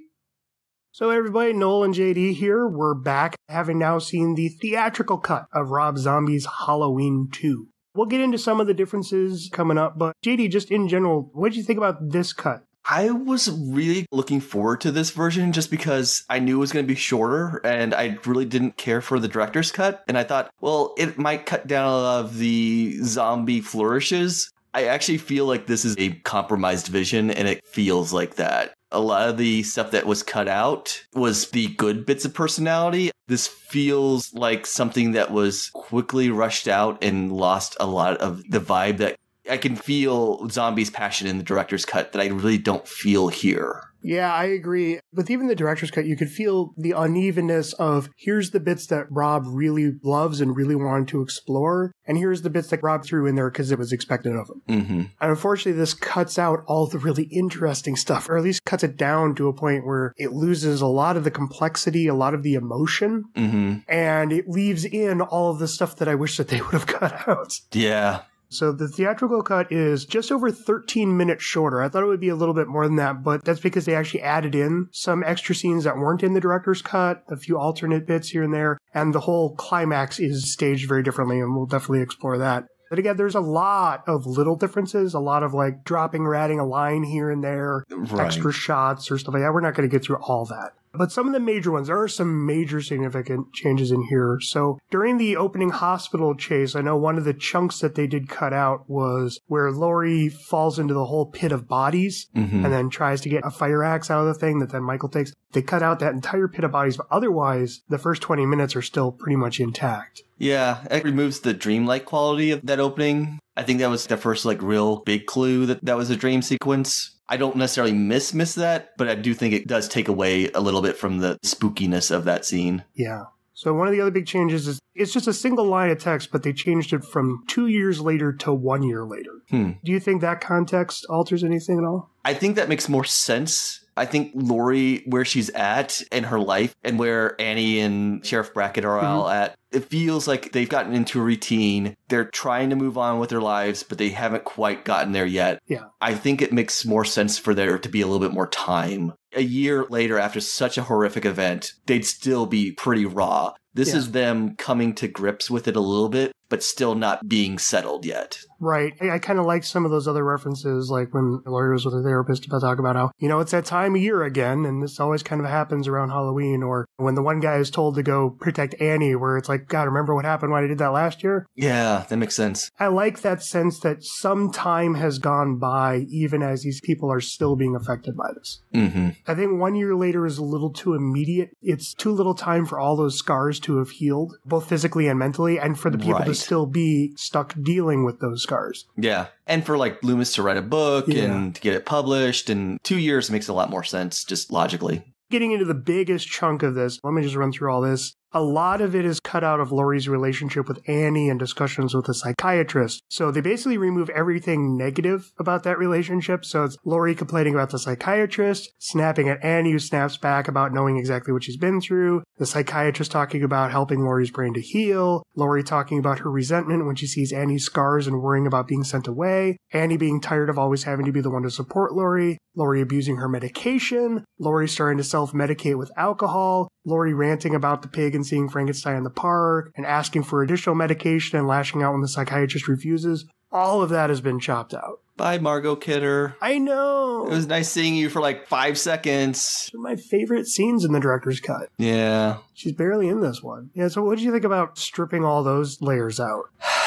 So, everybody, Noel and JD here. We're back, having now seen the theatrical cut of Rob Zombie's Halloween 2. We'll get into some of the differences coming up, but JD, just in general, what did you think about this cut? I was really looking forward to this version just because I knew it was going to be shorter and I really didn't care for the director's cut. And I thought, well, it might cut down a lot of the zombie flourishes. I actually feel like this is a compromised vision and it feels like that. A lot of the stuff that was cut out was the good bits of personality. This feels like something that was quickly rushed out and lost a lot of the vibe that I can feel Zombie's passion in the director's cut that I really don't feel here. Yeah, I agree. With even the director's cut, you could feel the unevenness of here's the bits that Rob really loves and really wanted to explore, and here's the bits that Rob threw in there because it was expected of him. Mm-hmm. And unfortunately, this cuts out all the really interesting stuff, or at least cuts it down to a point where it loses a lot of the complexity, a lot of the emotion, Mm-hmm. and it leaves in all of the stuff that I wish that they would have cut out. Yeah. So the theatrical cut is just over 13 minutes shorter. I thought it would be a little bit more than that, but that's because they actually added in some extra scenes that weren't in the director's cut, a few alternate bits here and there, and the whole climax is staged very differently, and we'll definitely explore that. But again, there's a lot of little differences, a lot of like dropping or adding a line here and there, Right. extra shots or stuff like that. We're not going to get through all that. But some of the major ones, there are some major significant changes in here. So during the opening hospital chase, I know one of the chunks that they did cut out was where Laurie falls into the whole pit of bodies Mm-hmm. and then tries to get a fire axe out of the thing that then Michael takes. They cut out that entire pit of bodies, but otherwise, the first 20 minutes are still pretty much intact. Yeah, it removes the dreamlike quality of that opening. I think that was the first like real big clue that that was a dream sequence. I don't necessarily miss miss that, but I do think it does take away a little bit from the spookiness of that scene. Yeah. So one of the other big changes is it's just a single line of text, but they changed it from two years later to one year later. Hmm. Do you think that context alters anything at all? I think that makes more sense. I think Laurie, where she's at in her life and where Annie and Sheriff Brackett are mm-hmm. all at, it feels like they've gotten into a routine. They're trying to move on with their lives, but they haven't quite gotten there yet. Yeah. I think it makes more sense for there to be a little bit more time. A year later, after such a horrific event, they'd still be pretty raw. This Yeah. is them coming to grips with it a little bit, but still not being settled yet. Right. I, I kind of like some of those other references, like when was with a therapist about talk about how, you know, it's that time of year again, and this always kind of happens around Halloween, or when the one guy is told to go protect Annie, where it's like, God, remember what happened when I did that last year? Yeah, that makes sense. I like that sense that some time has gone by, even as these people are still being affected by this. hmm I think one year later is a little too immediate. It's too little time for all those scars to have healed, both physically and mentally, and for the people to Right. Still be stuck dealing with those scars. Yeah. And for like Loomis to write a book Yeah. and to get it published, in two years makes a lot more sense just logically. Getting into the biggest chunk of this, let me just run through all this. A lot of it is cut out of Laurie's relationship with Annie and discussions with the psychiatrist. So they basically remove everything negative about that relationship. So it's Laurie complaining about the psychiatrist, snapping at Annie, who snaps back about knowing exactly what she's been through, the psychiatrist talking about helping Laurie's brain to heal, Laurie talking about her resentment when she sees Annie's scars and worrying about being sent away, Annie being tired of always having to be the one to support Laurie, Laurie abusing her medication, Laurie starting to self medicate with alcohol, Laurie ranting about the pig and seeing Frankenstein in the park, and asking for additional medication and lashing out when the psychiatrist refuses. All of that has been chopped out. Bye, Margot Kidder. I know. It was nice seeing you for like five seconds. My favorite scenes in the director's cut. Yeah. She's barely in this one. Yeah, so what did you think about stripping all those layers out? [sighs] [sighs] [sighs]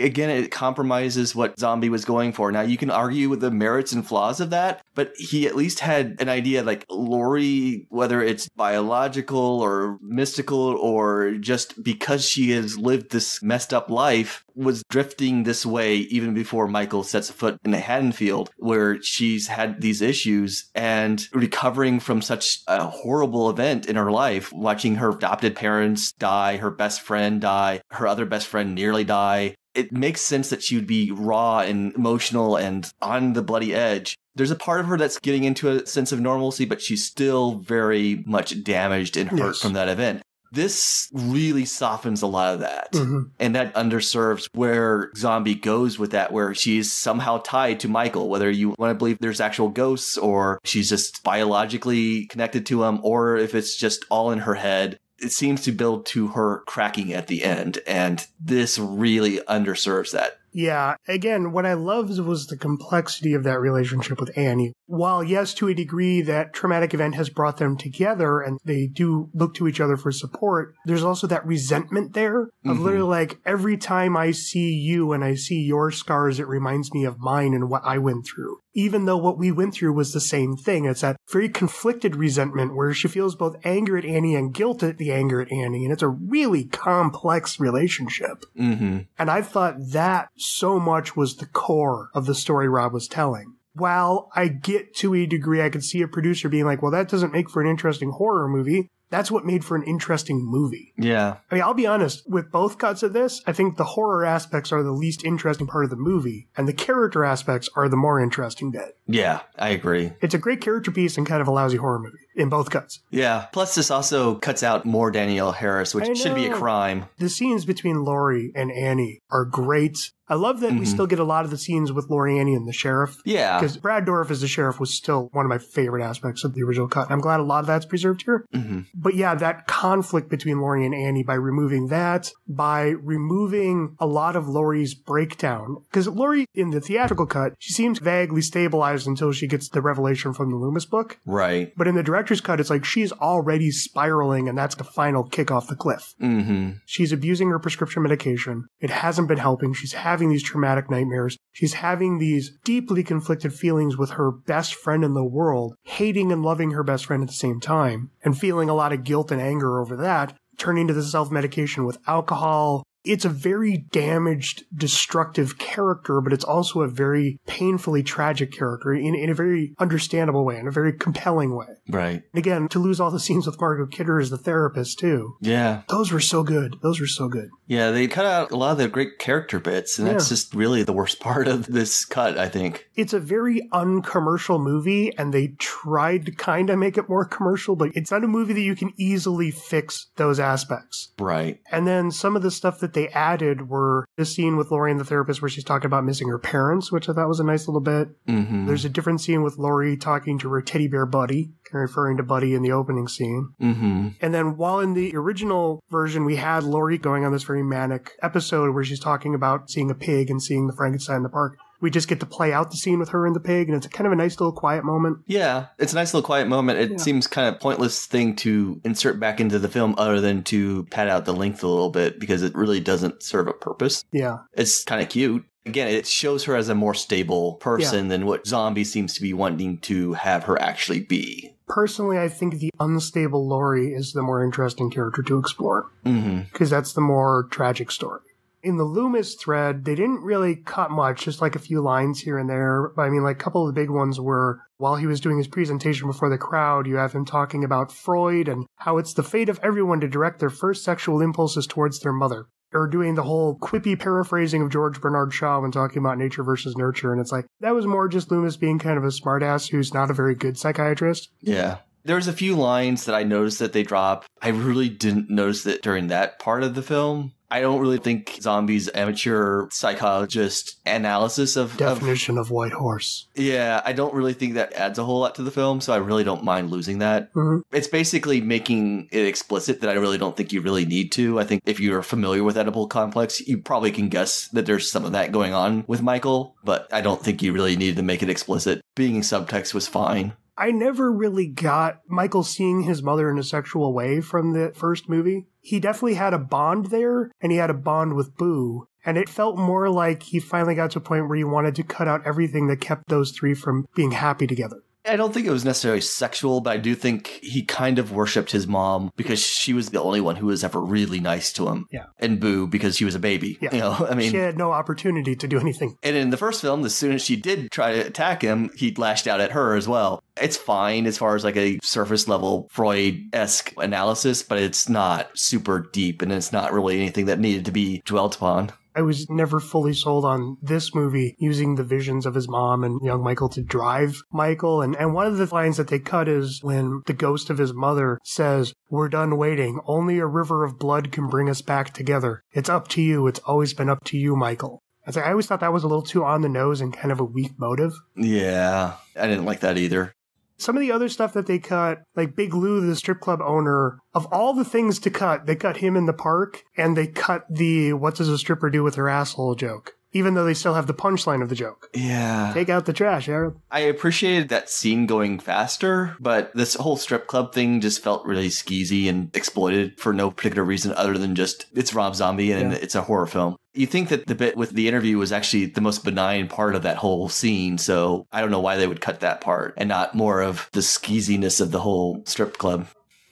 Again, it compromises what Zombie was going for. Now, you can argue with the merits and flaws of that, but he at least had an idea like Laurie, whether it's biological or mystical or just because she has lived this messed up life, was drifting this way even before Michael sets a foot in the Haddonfield, where she's had these issues and recovering from such a horrible event in her life, watching her adopted parents die, her best friend die, her other best friend nearly die. It makes sense that she would be raw and emotional and on the bloody edge. There's a part of her that's getting into a sense of normalcy, but she's still very much damaged and hurt Yes. from that event. This really softens a lot of that. Mhm. And that underserves where Zombie goes with that, where she's somehow tied to Michael, whether you want to believe there's actual ghosts or she's just biologically connected to him, or if it's just all in her head. It seems to build to her cracking at the end, and this really underserves that. Yeah, again, what I loved was the complexity of that relationship with Annie. While, yes, to a degree, that traumatic event has brought them together and they do look to each other for support, there's also that resentment there of Mhm. literally like, every time I see you and I see your scars, it reminds me of mine and what I went through. Even though what we went through was the same thing. It's that very conflicted resentment where she feels both anger at Annie and guilt at the anger at Annie. And it's a really complex relationship. Mm-hmm. And I thought that so much was the core of the story Rob was telling. While I get to a degree, I could see a producer being like, well, that doesn't make for an interesting horror movie. That's what made for an interesting movie. Yeah. I mean, I'll be honest, with both cuts of this, I think the horror aspects are the least interesting part of the movie, and the character aspects are the more interesting bit. Yeah, I agree. It's a great character piece and kind of a lousy horror movie in both cuts. Yeah. Plus, this also cuts out more Danielle Harris, which should be a crime. The scenes between Laurie and Annie are great. I love that we Mhm. still get a lot of the scenes with Laurie, Annie, and the sheriff. Yeah. Because Brad Dourif as the sheriff was still one of my favorite aspects of the original cut. And I'm glad a lot of that's preserved here. hmm But yeah, that conflict between Laurie and Annie by removing that, by removing a lot of Laurie's breakdown. Because Laurie, in the theatrical cut, she seems vaguely stabilized until she gets the revelation from the Loomis book. Right. But in the director's cut, it's like she's already spiraling and that's the final kick off the cliff. hmm She's abusing her prescription medication. It hasn't been helping. She's having these traumatic nightmares. She's having these deeply conflicted feelings with her best friend in the world, hating and loving her best friend at the same time, and feeling a lot of guilt and anger over that, turning to the self medication with alcohol. It's a very damaged, destructive character, but it's also a very painfully tragic character in, in a very understandable way, in a very compelling way. Right. And again, to lose all the scenes with Margot Kidder as the therapist, too. Yeah. Those were so good. Those were so good. Yeah, they cut out a lot of the great character bits, and that's just really the worst [laughs] part of this cut, I think. It's a very uncommercial movie, and they tried to kind of make it more commercial, but it's not a movie that you can easily fix those aspects. Right. And then some of the stuff that they added were the scene with Laurie and the therapist where she's talking about missing her parents, which I thought was a nice little bit. Mm-hmm. There's a different scene with Laurie talking to her teddy bear buddy, referring to Buddy in the opening scene. Mm-hmm. And then while in the original version, we had Laurie going on this very manic episode where she's talking about seeing a pig and seeing the Frankenstein in the park. We just get to play out the scene with her and the pig, and it's kind of a nice little quiet moment. Yeah, it's a nice little quiet moment. It Yeah. seems kind of pointless thing to insert back into the film other than to pad out the length a little bit because it really doesn't serve a purpose. Yeah. It's kind of cute. Again, it shows her as a more stable person than what Zombie seems to be wanting to have her actually be. Personally, I think the unstable Laurie is the more interesting character to explore Mm-hmm. because that's the more tragic story. In the Loomis thread, they didn't really cut much, just like a few lines here and there. But I mean, like a couple of the big ones were while he was doing his presentation before the crowd, you have him talking about Freud and how it's the fate of everyone to direct their first sexual impulses towards their mother. Or doing the whole quippy paraphrasing of George Bernard Shaw when talking about nature versus nurture. And it's like, that was more just Loomis being kind of a smartass who's not a very good psychiatrist. Yeah. There's a few lines that I noticed that they drop. I really didn't notice it during that part of the film. I don't really think Zombie's amateur psychologist analysis of, of Definition of white horse. Yeah, I don't really think that adds a whole lot to the film, so I really don't mind losing that. Mhm. It's basically making it explicit that I really don't think you really need to. I think if you're familiar with Oedipal Complex, you probably can guess that there's some of that going on with Michael, but I don't think you really needed to make it explicit. Being in subtext was fine. I never really got Michael seeing his mother in a sexual way from the first movie. He definitely had a bond there, and he had a bond with Boo. And it felt more like he finally got to a point where he wanted to cut out everything that kept those three from being happy together. I don't think it was necessarily sexual, but I do think he kind of worshipped his mom because she was the only one who was ever really nice to him. Yeah. And Boo because she was a baby. Yeah. You know, I mean, she had no opportunity to do anything. And in the first film, as soon as she did try to attack him, he lashed out at her as well. It's fine as far as like a surface level Freud esque analysis, but it's not super deep and it's not really anything that needed to be dwelt upon. I was never fully sold on this movie using the visions of his mom and young Michael to drive Michael. And, and one of the lines that they cut is when the ghost of his mother says, We're done waiting. Only a river of blood can bring us back together. It's up to you. It's always been up to you, Michael. I always thought that was a little too on the nose and kind of a weak motive. Yeah, I didn't like that either. Some of the other stuff that they cut, like Big Lou, the strip club owner, of all the things to cut, they cut him in the park and they cut the what does a stripper do with her asshole joke. Even though they still have the punchline of the joke. Yeah. Take out the trash, Aaron. I appreciated that scene going faster, but this whole strip club thing just felt really skeezy and exploited for no particular reason other than just it's Rob Zombie and Yeah. it's a horror film. You think that the bit with the interview was actually the most benign part of that whole scene, so I don't know why they would cut that part and not more of the skeeziness of the whole strip club.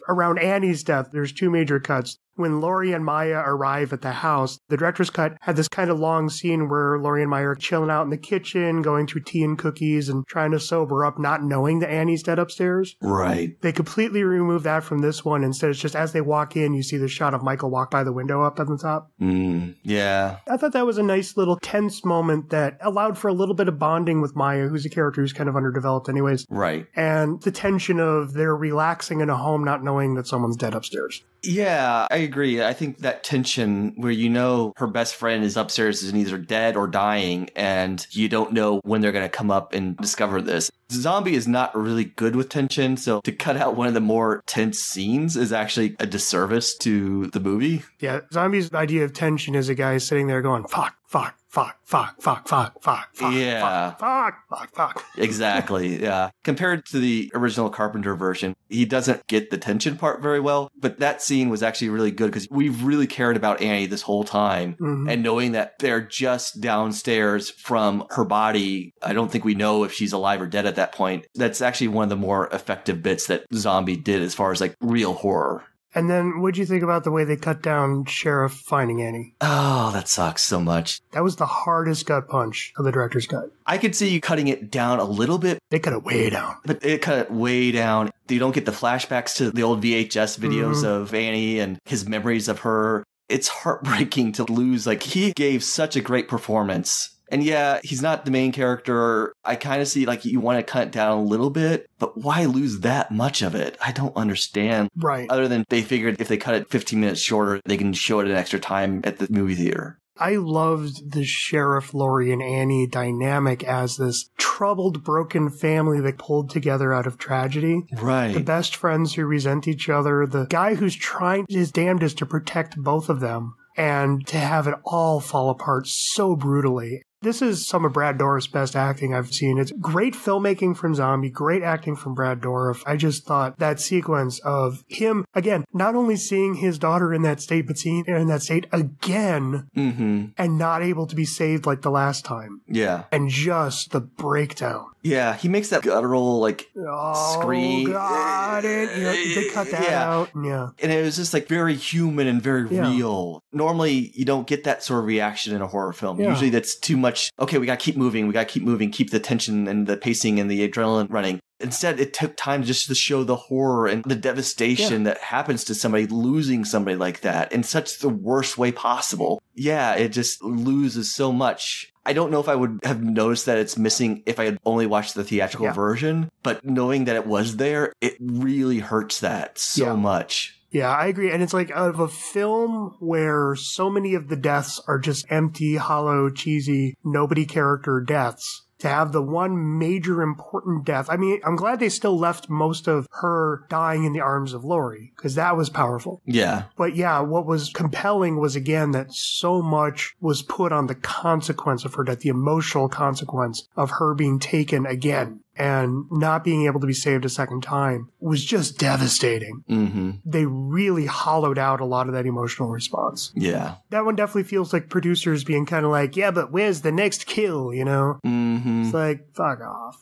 Around Annie's death, there's two major cuts. When Laurie and Maya arrive at the house, the director's cut had this kind of long scene where Laurie and Maya are chilling out in the kitchen, going through tea and cookies and trying to sober up, not knowing that Annie's dead upstairs. Right. They completely remove that from this one. Instead, it's just as they walk in, you see the shot of Michael walk by the window up at the top. Mm, yeah. I thought that was a nice little tense moment that allowed for a little bit of bonding with Maya, who's a character who's kind of underdeveloped anyways. Right. And the tension of they're relaxing in a home not knowing that someone's dead upstairs. Yeah, I agree. I think that tension where you know her best friend is upstairs is either dead or dying, and you don't know when they're going to come up and discover this. Zombie is not really good with tension, so to cut out one of the more tense scenes is actually a disservice to the movie. Yeah, Zombie's idea of tension is a guy sitting there going, fuck, fuck, fuck, fuck, fuck, fuck, fuck, fuck, Yeah. fuck, fuck, fuck, fuck. Exactly. [laughs] yeah. Compared to the original Carpenter version, he doesn't get the tension part very well, but that scene was actually really good because we've really cared about Annie this whole time. Mhm. And knowing that they're just downstairs from her body, I don't think we know if she's alive or dead at that point. That's actually one of the more effective bits that Zombie did as far as like real horror. And then what'd you think about the way they cut down Sheriff finding Annie? Oh, that sucks so much. That was the hardest gut punch of the director's cut. I could see you cutting it down a little bit, They cut it way down. but it cut it way down. You don't get the flashbacks to the old VHS videos mm-hmm. of Annie and his memories of her. It's heartbreaking to lose. Like, he gave such a great performance. And yeah, he's not the main character. I kind of see like you want to cut it down a little bit, but why lose that much of it? I don't understand. Right. Other than they figured if they cut it 15 minutes shorter, they can show it an extra time at the movie theater. I loved the Sheriff Laurie and Annie dynamic as this troubled, broken family that pulled together out of tragedy. Right. The best friends who resent each other, the guy who's trying his damnedest to protect both of them, and to have it all fall apart so brutally. This is some of Brad Dourif's best acting I've seen. It's great filmmaking from Zombie, great acting from Brad Dourif. I just thought that sequence of him, again, not only seeing his daughter in that state, but seeing her in that state again Mm-hmm. and not able to be saved like the last time. Yeah. And just the breakdown. Yeah. He makes that guttural, like, Oh, Scream. God, it. You know, they cut that Yeah. out. Yeah. and it was just like very human and very Yeah. real. Normally, you don't get that sort of reaction in a horror film. Yeah. Usually, that's too much. Okay, we gotta keep moving. We gotta keep moving. Keep the tension and the pacing and the adrenaline running. Instead, it took time just to show the horror and the devastation that happens to somebody losing somebody like that in such the worst way possible. Yeah, it just loses so much. I don't know if I would have noticed that it's missing if I had only watched the theatrical Yeah. version, but knowing that it was there, it really hurts that so Yeah. much. Yeah, I agree. And it's like out of a film where so many of the deaths are just empty, hollow, cheesy, nobody character deaths. To have the one major important death. I mean, I'm glad they still left most of her dying in the arms of Laurie, because that was powerful. Yeah. But yeah, what was compelling was again that so much was put on the consequence of her death, the emotional consequence of her being taken again and not being able to be saved a second time was just devastating. Mm-hmm. They really hollowed out a lot of that emotional response. Yeah. That one definitely feels like producers being kind of like, yeah, but where's the next kill, you know? Mm-hmm. It's like, fuck off.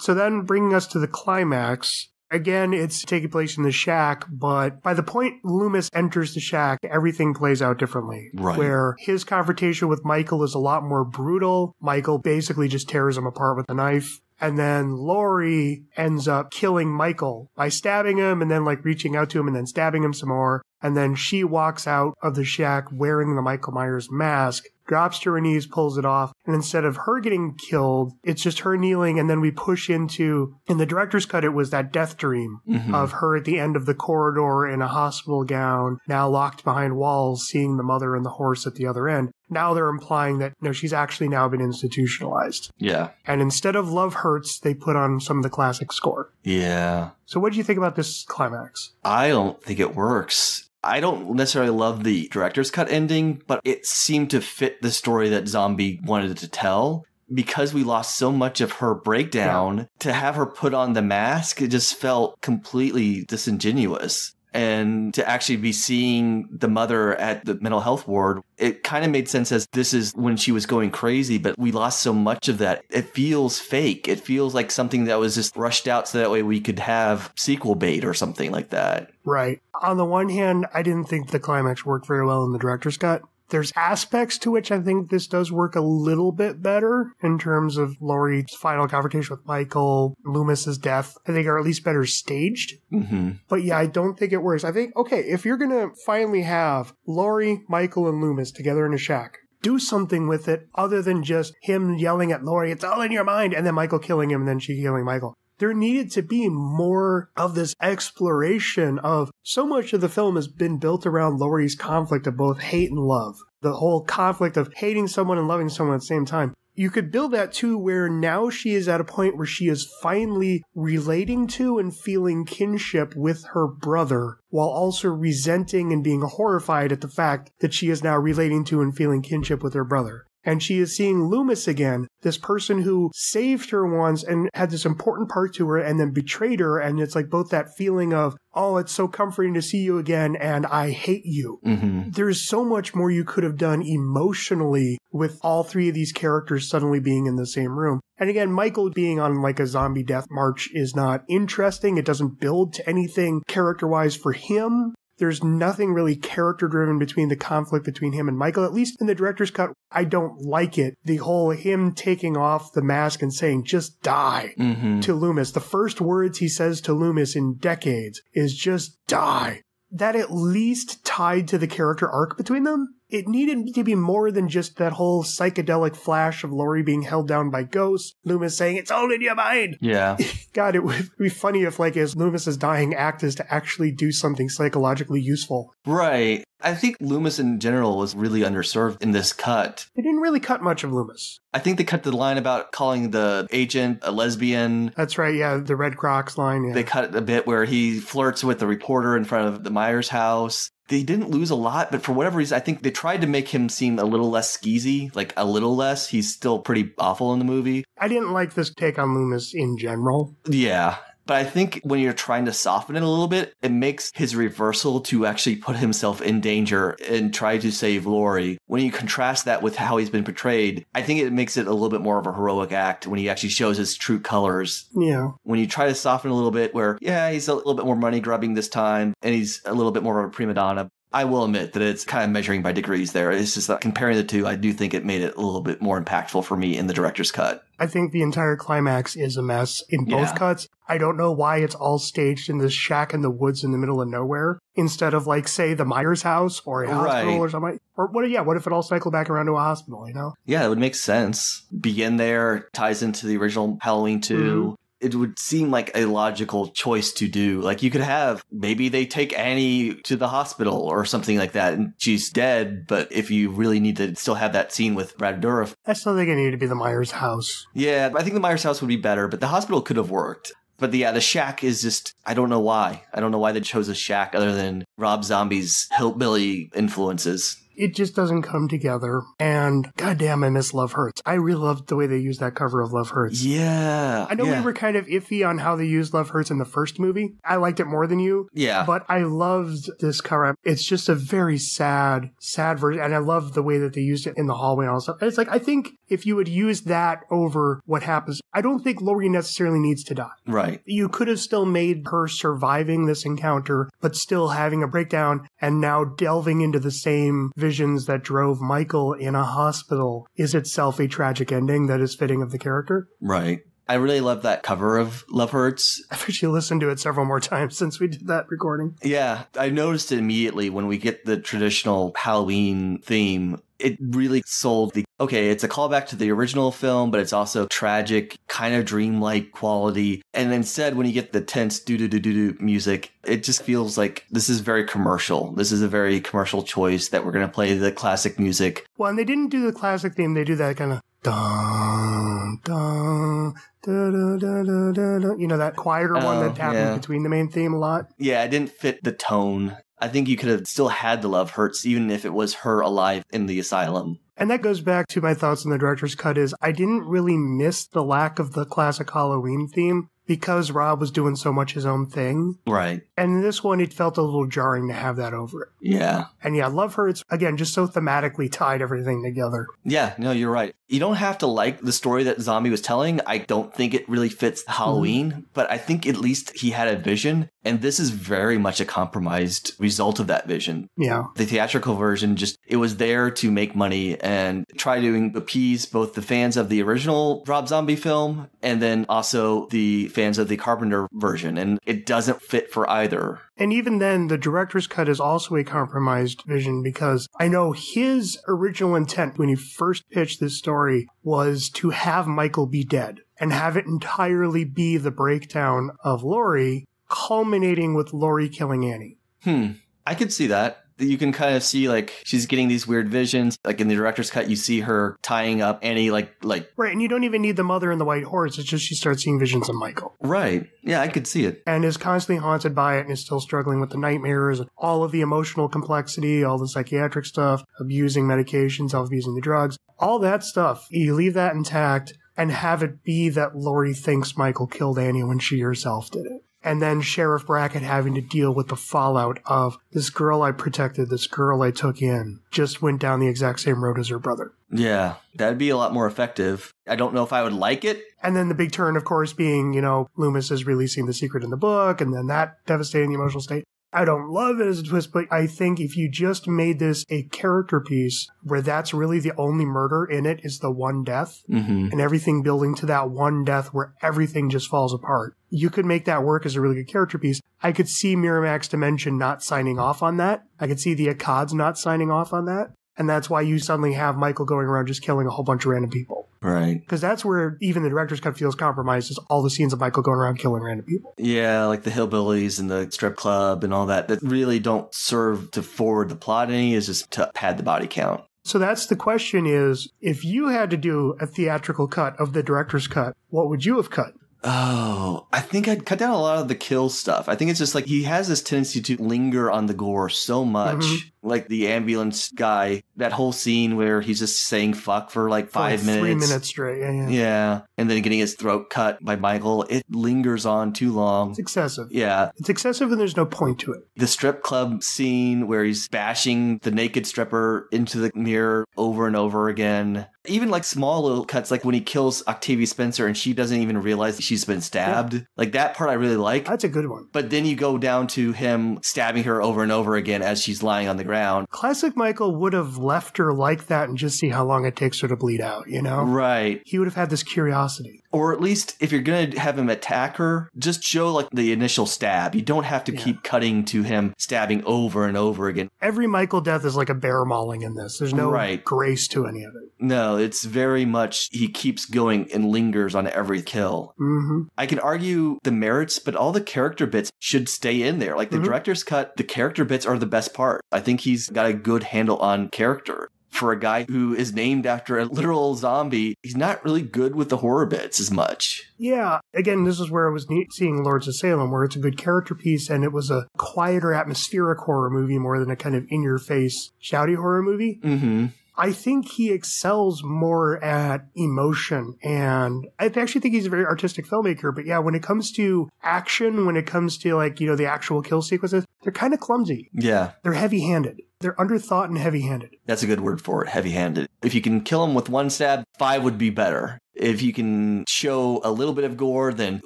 So then bringing us to the climax. Again, it's taking place in the shack, but by the point Loomis enters the shack, everything plays out differently. Right. Where his confrontation with Michael is a lot more brutal. Michael basically just tears him apart with a knife. And then Laurie ends up killing Michael by stabbing him and then like reaching out to him and then stabbing him some more. And then she walks out of the shack wearing the Michael Myers mask, drops to her knees, pulls it off. And instead of her getting killed, it's just her kneeling. And then we push into, in the director's cut, it was that death dream Mhm. of her at the end of the corridor in a hospital gown, now locked behind walls, seeing the mother and the horse at the other end. Now they're implying that, no, she's actually now been institutionalized. Yeah. And instead of Love Hurts, they put on some of the classic score. Yeah. So what do you think about this climax? I don't think it works. I don't necessarily love the director's cut ending, but it seemed to fit the story that Zombie wanted to tell. Because we lost so much of her breakdown, to have her put on the mask, it just felt completely disingenuous. And to actually be seeing the mother at the mental health ward, it kind of made sense as this is when she was going crazy, but we lost so much of that. It feels fake. It feels like something that was just rushed out so that way we could have sequel bait or something like that. Right. On the one hand, I didn't think the climax worked very well in the director's cut. There's aspects to which I think this does work a little bit better in terms of Laurie's final confrontation with Michael, Loomis's death. I think are at least better staged. Mm-hmm. But yeah, I don't think it works. I think, okay, if you're gonna finally have Laurie, Michael, and Loomis together in a shack, do something with it other than just him yelling at Laurie, it's all in your mind, and then Michael killing him and then she killing Michael. There needed to be more of this exploration of so much of the film has been built around Laurie's conflict of both hate and love. The whole conflict of hating someone and loving someone at the same time you could build that too where now she is at a point where she is finally relating to and feeling kinship with her brother while also resenting and being horrified at the fact that she is now relating to and feeling kinship with her brother. And she is seeing Loomis again, this person who saved her once and had this important part to her and then betrayed her. And it's like both that feeling of, oh, it's so comforting to see you again and I hate you. Mm-hmm. There's so much more you could have done emotionally with all three of these characters suddenly being in the same room. And again, Michael being on like a zombie death march is not interesting. It doesn't build to anything character wise for him. There's nothing really character driven between the conflict between him and Michael. At least in the director's cut, I don't like it. The whole him taking off the mask and saying, just die Mm-hmm. to Loomis. The first words he says to Loomis in decades is just die. That at least tied to the character arc between them. It needed to be more than just that whole psychedelic flash of Laurie being held down by ghosts, Loomis saying, It's all in your mind. Yeah. [laughs] God, it would be funny if, like, as Loomis's dying act is to actually do something psychologically useful. Right. I think Loomis in general was really underserved in this cut. They didn't really cut much of Loomis. I think they cut the line about calling the agent a lesbian. That's right, yeah, the Red Crocs line. Yeah. They cut a bit where he flirts with the reporter in front of the Myers house. They didn't lose a lot, but for whatever reason, I think they tried to make him seem a little less skeezy, like a little less. He's still pretty awful in the movie. I didn't like this take on Loomis in general. Yeah. But I think when you're trying to soften it a little bit, it makes his reversal to actually put himself in danger and try to save Laurie. When you contrast that with how he's been portrayed, I think it makes it a little bit more of a heroic act when he actually shows his true colors. Yeah. When you try to soften a little bit, where, yeah, he's a little bit more money grubbing this time and he's a little bit more of a prima donna. I will admit that it's kind of measuring by degrees there. It's just that comparing the two, I do think it made it a little bit more impactful for me in the director's cut. I think the entire climax is a mess in both Yeah. cuts. I don't know why it's all staged in this shack in the woods in the middle of nowhere instead of like say the Myers house or a hospital Right. or something. Or what? Yeah, what if it all cycled back around to a hospital? You know? Yeah, it would make sense. Begin there, ties into the original Halloween 2. Mm-hmm. It would seem like a logical choice to do. Like you could have maybe they take Annie to the hospital or something like that and she's dead, but if you really need to still have that scene with Brad Dourif, I still think it needed to be the Myers house. yeah, I think the Myers house would be better, but the hospital could have worked. But yeah, the shack is just, I don't know why. I don't know why they chose a shack other than Rob Zombie's hillbilly influences. It just doesn't come together. And goddamn, I miss Love Hurts. I really loved the way they used that cover of Love Hurts. Yeah. I know yeah. we were kind of iffy on how they used Love Hurts in the first movie. I liked it more than you. Yeah. But I loved this cover. It's just a very sad, sad version. And I love the way that they used it in the hallway and all that stuff. And it's like, I think if you would use that over what happens, I don't think Laurie necessarily needs to die. right. You could have still made her surviving this encounter, but still having a breakdown and now delving into the same visions that drove Michael in a hospital is itself a tragic ending that is fitting of the character. Right. I really love that cover of Love Hurts. [laughs] I've actually listened to it several more times since we did that recording. Yeah, I noticed it immediately when we get the traditional Halloween theme. It really sold the okay, it's a callback to the original film, but it's also tragic, kind of dreamlike quality. And instead, when you get the tense doo doo doo doo doo music, it just feels like this is very commercial. This is a very commercial choice that we're going to play the classic music. Well, and they didn't do the classic theme. They do that kind of dun dun da, da, da, da, da, da. You know that quieter one Oh, that happened yeah. between the main theme a lot. Yeah, it didn't fit the tone. I think you could have still had the Love Hurts, even if it was her alive in the asylum. And that goes back to my thoughts on the director's cut is I didn't really miss the lack of the classic Halloween theme because Rob was doing so much his own thing. Right. And in this one, it felt a little jarring to have that over it. Yeah. And yeah, I Love Hurts, again, just so thematically tied everything together. Yeah, no, you're right. You don't have to like the story that Zombie was telling. I don't think it really fits mm-hmm. Halloween, but I think at least he had a vision, and this is very much a compromised result of that vision. Yeah. The theatrical version just it was there to make money and try to appease both the fans of the original Rob Zombie film and then also the fans of the Carpenter version, and it doesn't fit for either. And even then, the director's cut is also a compromised vision because I know his original intent when he first pitched this story was to have Michael be dead and have it entirely be the breakdown of Laurie, culminating with Laurie killing Annie. Hmm. I could see that. You can kind of see like she's getting these weird visions. Like in the director's cut, you see her tying up Annie like like Right, and you don't even need the mother and the white horse. It's just she starts seeing visions of Michael right. Yeah, I could see it. and is constantly haunted by it and is still struggling with the nightmares, and all of the emotional complexity, all the psychiatric stuff, abusing medications, self abusing the drugs, all that stuff. You leave that intact and have it be that Laurie thinks Michael killed Annie when she herself did it. And then Sheriff Brackett having to deal with the fallout of this girl I protected, this girl I took in, just went down the exact same road as her brother. Yeah, that'd be a lot more effective. I don't know if I would like it. And then the big turn, of course, being, you know, Loomis is releasing the secret in the book, and then that devastating the emotional state. I don't love it as a twist, but I think if you just made this a character piece where that's really the only murder in it is the one death Mm-hmm. and everything building to that one death where everything just falls apart, you could make that work as a really good character piece. I could see Miramax Dimension not signing off on that. I could see the Akkads not signing off on that. And that's why you suddenly have Michael going around just killing a whole bunch of random people. Right. Because that's where even the director's cut feels compromised is all the scenes of Michael going around killing random people. Yeah, like the hillbillies and the strip club and all that that really don't serve to forward the plot any. Is just to pad the body count. So that's the question is, if you had to do a theatrical cut of the director's cut, what would you have cut? Oh, I think I'd cut down a lot of the kill stuff. I think it's just like he has this tendency to linger on the gore so much. Mhm. Like the ambulance guy, that whole scene where he's just saying fuck for like For like five minutes. Three minutes straight. Yeah, yeah. Yeah. And then getting his throat cut by Michael. It lingers on too long. It's excessive. Yeah. It's excessive and there's no point to it. The strip club scene where he's bashing the naked stripper into the mirror over and over again. Even like small little cuts, like when he kills Octavia Spencer and she doesn't even realize she's been stabbed. Like that part I really like. That's a good one. But then you go down to him stabbing her over and over again as she's lying on the ground. Classic Michael would have left her like that and just see how long it takes her to bleed out, you know? Right. He would have had this curiosity. Or at least if you're going to have him attack her, just show like the initial stab. You don't have to Yeah. keep cutting to him stabbing over and over again. Every Michael death is like a bear mauling in this. There's no Right. grace to any of it. No, it's very much he keeps going and lingers on every kill. hmm I can argue the merits, but all the character bits should stay in there. Like the Mhm. director's cut, the character bits are the best part. I think he's got a good handle on character. For a guy who is named after a literal zombie, he's not really good with the horror bits as much. Yeah. Again, this is where I was neat seeing Lords of Salem, where it's a good character piece and it was a quieter atmospheric horror movie more than a kind of in your face shouty horror movie. Mm-hmm. I think he excels more at emotion and I actually think he's a very artistic filmmaker. But yeah, when it comes to action, when it comes to like, you know, the actual kill sequences, they're kind of clumsy. Yeah, They're heavy handed. They're underthought and heavy handed. that's a good word for it, heavy handed. If you can kill him with one stab, five would be better. If you can show a little bit of gore, then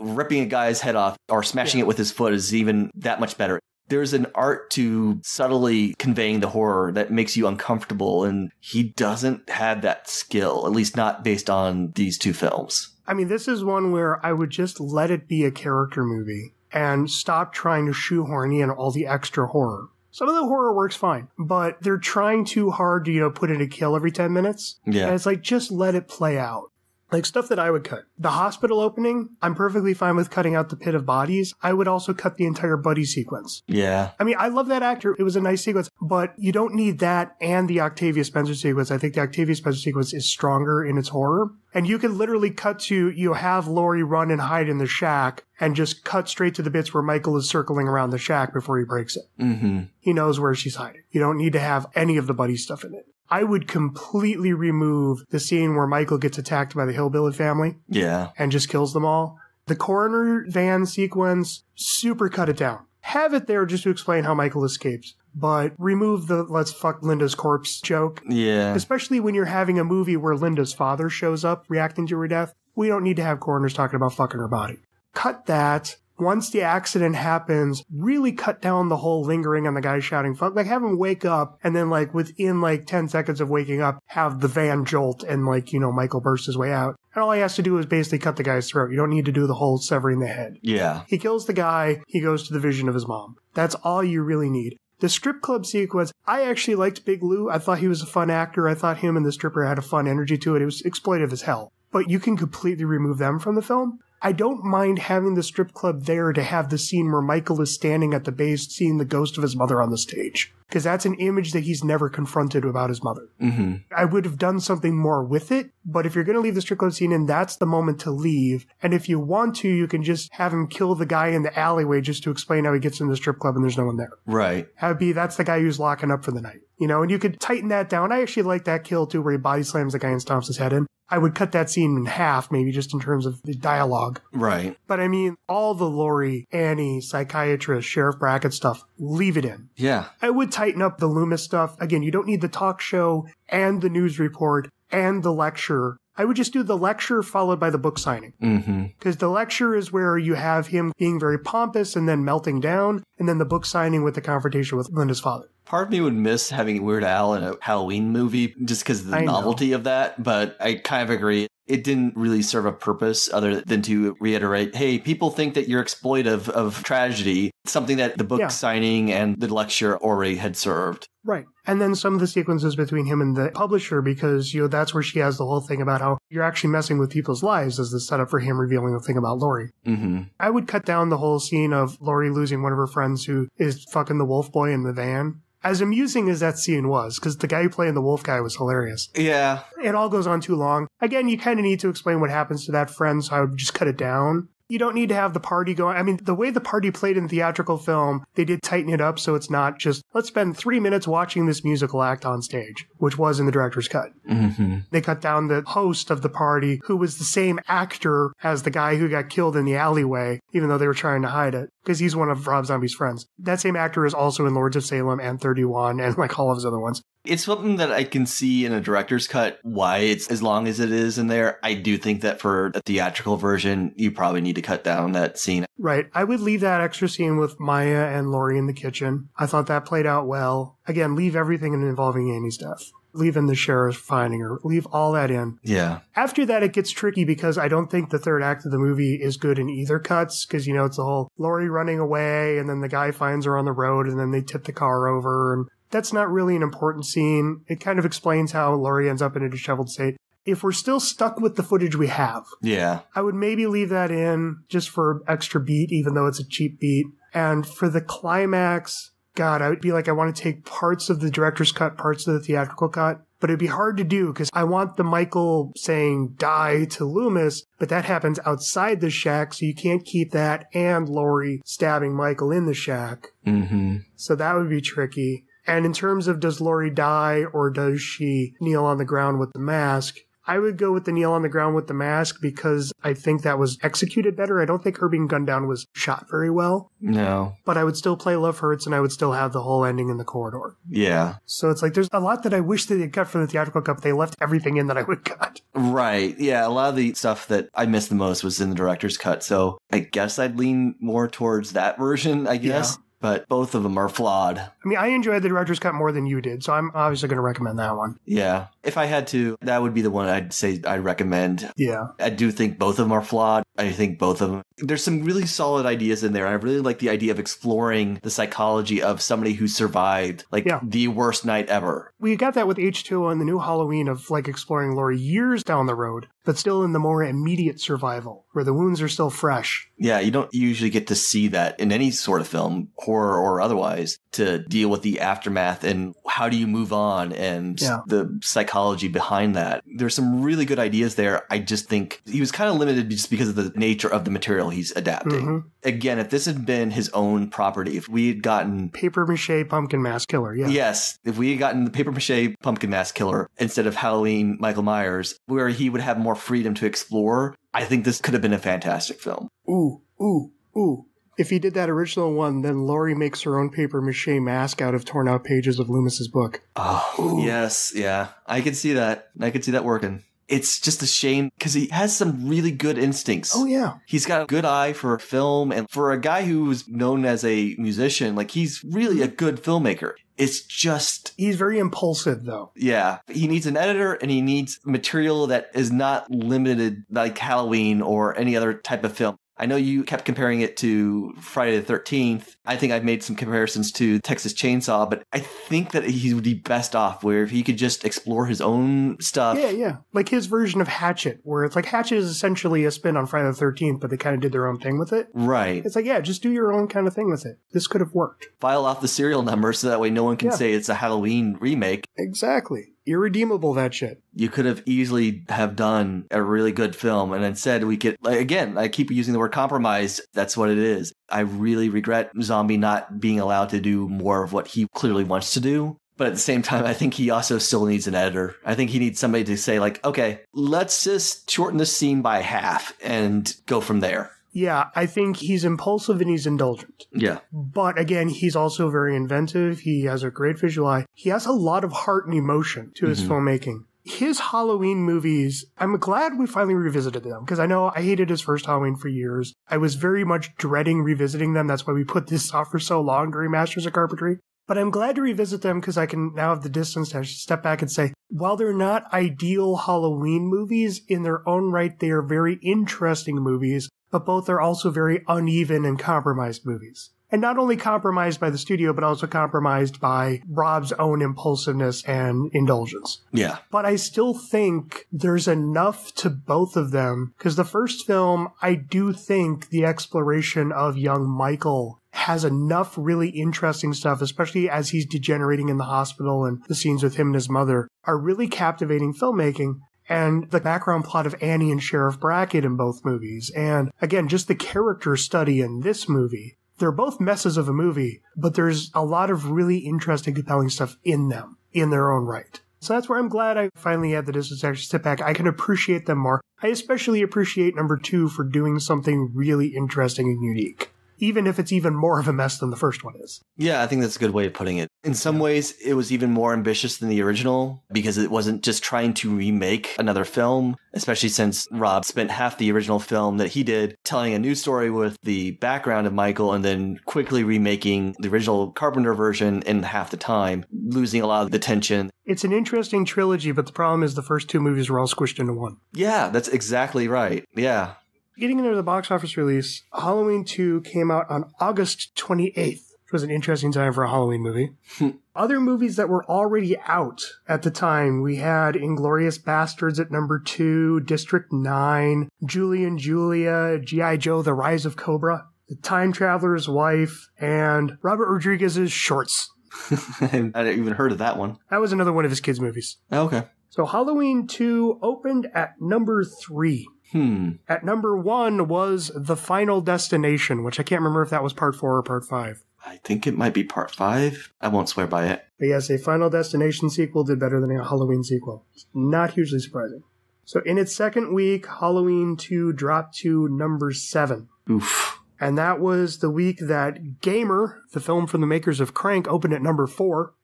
ripping a guy's head off or smashing it with his foot is even that much better. There's an art to subtly conveying the horror that makes you uncomfortable, and he doesn't have that skill, at least not based on these two films. I mean, this is one where I would just let it be a character movie and stop trying to shoehorn in all the extra horror. Some of the horror works fine, but they're trying too hard to, you know, put in a kill every 10 minutes. And Yeah. it's like, just let it play out. Like stuff that I would cut. The hospital opening, I'm perfectly fine with cutting out the pit of bodies. I would also cut the entire buddy sequence. Yeah. I mean, I love that actor. It was a nice sequence, but you don't need that and the Octavia Spencer sequence. I think the Octavia Spencer sequence is stronger in its horror. And you can literally cut to, you have Laurie run and hide in the shack and just cut straight to the bits where Michael is circling around the shack before he breaks it. Mm-hmm. He knows where she's hiding. You don't need to have any of the buddy stuff in it. I would completely remove the scene where Michael gets attacked by the hillbilly family Yeah. and just kills them all. The coroner van sequence, super cut it down. Have it there just to explain how Michael escapes, but remove the let's fuck Linda's corpse joke. Yeah. Especially when you're having a movie where Linda's father shows up reacting to her death. We don't need to have coroners talking about fucking her body. Cut that. Once the accident happens, really cut down the whole lingering on the guy shouting fuck. Like have him wake up and then like within like 10 seconds of waking up, have the van jolt and like, you know, Michael burst his way out. And all he has to do is basically cut the guy's throat. You don't need to do the whole severing the head. Yeah. He kills the guy, he goes to the vision of his mom. That's all you really need. The strip club sequence, I actually liked Big Lou. I thought he was a fun actor. I thought him and the stripper had a fun energy to it. It was exploitive as hell. But you can completely remove them from the film. I don't mind having the strip club there to have the scene where Michael is standing at the base seeing the ghost of his mother on the stage. Because that's an image that he's never confronted about his mother. Mm-hmm. I would have done something more with it, but if you're going to leave the strip club scene in, that's the moment to leave. And if you want to, you can just have him kill the guy in the alleyway just to explain how he gets in the strip club and there's no one there. Right. Have be that's the guy who's locking up for the night. You know, and you could tighten that down. I actually like that kill too, where he body slams the guy and stomps his head in. I would cut that scene in half, maybe just in terms of the dialogue. Right. But I mean, all the Laurie, Annie, psychiatrist, Sheriff Brackett stuff, leave it in. Yeah. I would tighten up the Loomis stuff. Again, you don't need the talk show and the news report and the lecture I would just do the lecture followed by the book signing. Mm-hmm. Because the lecture is where you have him being very pompous and then melting down, and then the book signing with the confrontation with Linda's father. Part of me would miss having Weird Al in a Halloween movie just because of the I know. novelty of that, but I kind of agree. It didn't really serve a purpose other than to reiterate, hey, people think that you're exploitive of tragedy, something that the book Yeah. signing and the lecture already had served. Right. And then some of the sequences between him and the publisher, because, you know, that's where she has the whole thing about how you're actually messing with people's lives as the setup for him revealing the thing about Laurie. Mm-hmm. I would cut down the whole scene of Laurie losing one of her friends who is fucking the wolf boy in the van. As amusing as that scene was, because the guy played the wolf guy was hilarious. Yeah. It all goes on too long. Again, you kind of need to explain what happens to that friend, so I would just cut it down. You don't need to have the party going. I mean, the way the party played in theatrical film, they did tighten it up so it's not just, let's spend three minutes watching this musical act on stage, which was in the director's cut. Mm-hmm. They cut down the host of the party, who was the same actor as the guy who got killed in the alleyway, even though they were trying to hide it, because he's one of Rob Zombie's friends. That same actor is also in Lords of Salem and 31 and like all of his other ones. It's something that I can see in a director's cut why it's as long as it is in there. I do think that for a theatrical version, you probably need to cut down that scene. Right. I would leave that extra scene with Mya and Laurie in the kitchen. I thought that played out well. Again, leave everything involving Amy's death. Leave in the sheriff finding her. Leave all that in. Yeah. After that, it gets tricky because I don't think the third act of the movie is good in either cuts because, you know, it's the whole Laurie running away and then the guy finds her on the road and then they tip the car over. And that's not really an important scene. It kind of explains how Laurie ends up in a disheveled state. If we're still stuck with the footage we have, Yeah. I would maybe leave that in just for extra beat, even though it's a cheap beat. And for the climax, God, I would be like, I want to take parts of the director's cut, parts of the theatrical cut, but it'd be hard to do because I want the Michael saying die to Loomis, but that happens outside the shack, so you can't keep that and Laurie stabbing Michael in the shack. Mm-hmm. So that would be tricky. And in terms of does Laurie die or does she kneel on the ground with the mask? I would go with the kneel on the ground with the mask because I think that was executed better. I don't think her being gunned down was shot very well, No. but I would still play Love Hurts and I would still have the whole ending in the corridor. Yeah. So it's like there's a lot that I wish that they cut from the theatrical cut, but they left everything in that I would cut. Right. Yeah. A lot of the stuff that I missed the most was in the director's cut. So I guess I'd lean more towards that version, I guess. But both of them are flawed. I mean, I enjoyed the director's cut more than you did, so I'm obviously going to recommend that one. Yeah. If I had to, that would be the one I'd say I'd recommend. Yeah. I do think both of them are flawed. I think both of them. There's some really solid ideas in there. I really like the idea of exploring the psychology of somebody who survived like Yeah. the worst night ever. We got that with H2O and the new Halloween of like exploring Laurie years down the road, but still in the more immediate survival, where the wounds are still fresh. Yeah, you don't usually get to see that in any sort of film, horror or otherwise, to deal with the aftermath and how do you move on and Yeah. the psychology behind that. There's some really good ideas there. I just think he was kind of limited just because of the nature of the material he's adapting. Mhm. Again, if this had been his own property, if we had gotten Paper mache pumpkin mask killer. Yeah. Yes, if we had gotten the paper mache pumpkin mask killer instead of Halloween Michael Myers, where he would have more freedom to explore, I think this could have been a fantastic film. Ooh, ooh, ooh. If he did that original one, then Laurie makes her own paper mache mask out of torn out pages of Loomis's book. Oh, yes, yeah. I could see that. I could see that working. It's just a shame because he has some really good instincts. Oh yeah. He's got a good eye for film and for a guy who's known as a musician, like he's really a good filmmaker. It's just He's very impulsive though. Yeah, he needs an editor and he needs material that is not limited like Halloween or any other type of film. I know you kept comparing it to Friday the 13th. I think I've made some comparisons to Texas Chainsaw, but I think that he would be best off where if he could just explore his own stuff. Yeah, yeah. Like his version of Hatchet, where it's like Hatchet is essentially a spin on Friday the 13th, but they kind of did their own thing with it. Right. It's like, yeah, just do your own kind of thing with it. This could have worked. File off the serial number so that way no one can Yeah. say it's a Halloween remake. Exactly. Irredeemable, that shit. you could have easily have done a really good film and instead we like, again i keep using the word compromised that's what it is. I really regret zombie not being allowed to do more of what he clearly wants to do but at the same time i think he also still needs an editor. I think he needs somebody to say like okay let's just shorten this scene by half and go from there Yeah, I think he's impulsive and he's indulgent. yeah But again, he's also very inventive. He has a great visual eye. He has a lot of heart and emotion to his Mhm. filmmaking. his Halloween movies, I'm glad we finally revisited them because I know I hated his first Halloween for years. I was very much dreading revisiting them. That's why we put this [laughs] off for so long during Masters of Carpentry. But I'm glad to revisit them because I can now have the distance to step back and say, while they're not ideal Halloween movies in their own right, they are very interesting movies, but both are also very uneven and compromised movies and not only compromised by the studio, but also compromised by Rob's own impulsiveness and indulgence. Yeah. But I still think there's enough to both of them because the first film, I do think the exploration of young Michael has enough really interesting stuff, especially as he's degenerating in the hospital and the scenes with him and his mother are really captivating filmmaking and the background plot of Annie and Sheriff Brackett in both movies. And again, just the character study in this movie they're both messes of a movie, but there's a lot of really interesting, compelling stuff in them in their own right. So that's where I'm glad I finally had the distance to actually sit back. I can appreciate them more. I especially appreciate number two for doing something really interesting and unique even if it's even more of a mess than the first one is. Yeah, I think that's a good way of putting it. In some ways, it was even more ambitious than the original because it wasn't just trying to remake another film, especially since Rob spent half the original film that he did telling a new story with the background of Michael and then quickly remaking the original Carpenter version in half the time, losing a lot of the tension. It's an interesting trilogy, but the problem is the first two movies were all squished into one. Yeah, that's exactly right. Yeah. Getting into the box office release, Halloween 2 came out on August 28th, which was an interesting time for a Halloween movie. Hmm. Other movies that were already out at the time, we had Inglourious Basterds at number 2, District 9, Julie and Julia, G.I. Joe, The Rise of Cobra, The Time Traveler's Wife, and Robert Rodriguez's Shorts. [laughs] I hadn't even heard of that one. That was another one of his kids' movies. Oh, okay. So Halloween 2 opened at number 3. Hmm. At number one was The Final Destination, which I can't remember if that was part four or part five. I think it might be part five. I won't swear by it. But yes, a Final Destination sequel did better than a Halloween sequel. Not hugely surprising. So in its second week, Halloween 2 dropped to number seven. Oof. And that was the week that Gamer, the film from the makers of Crank, opened at number four.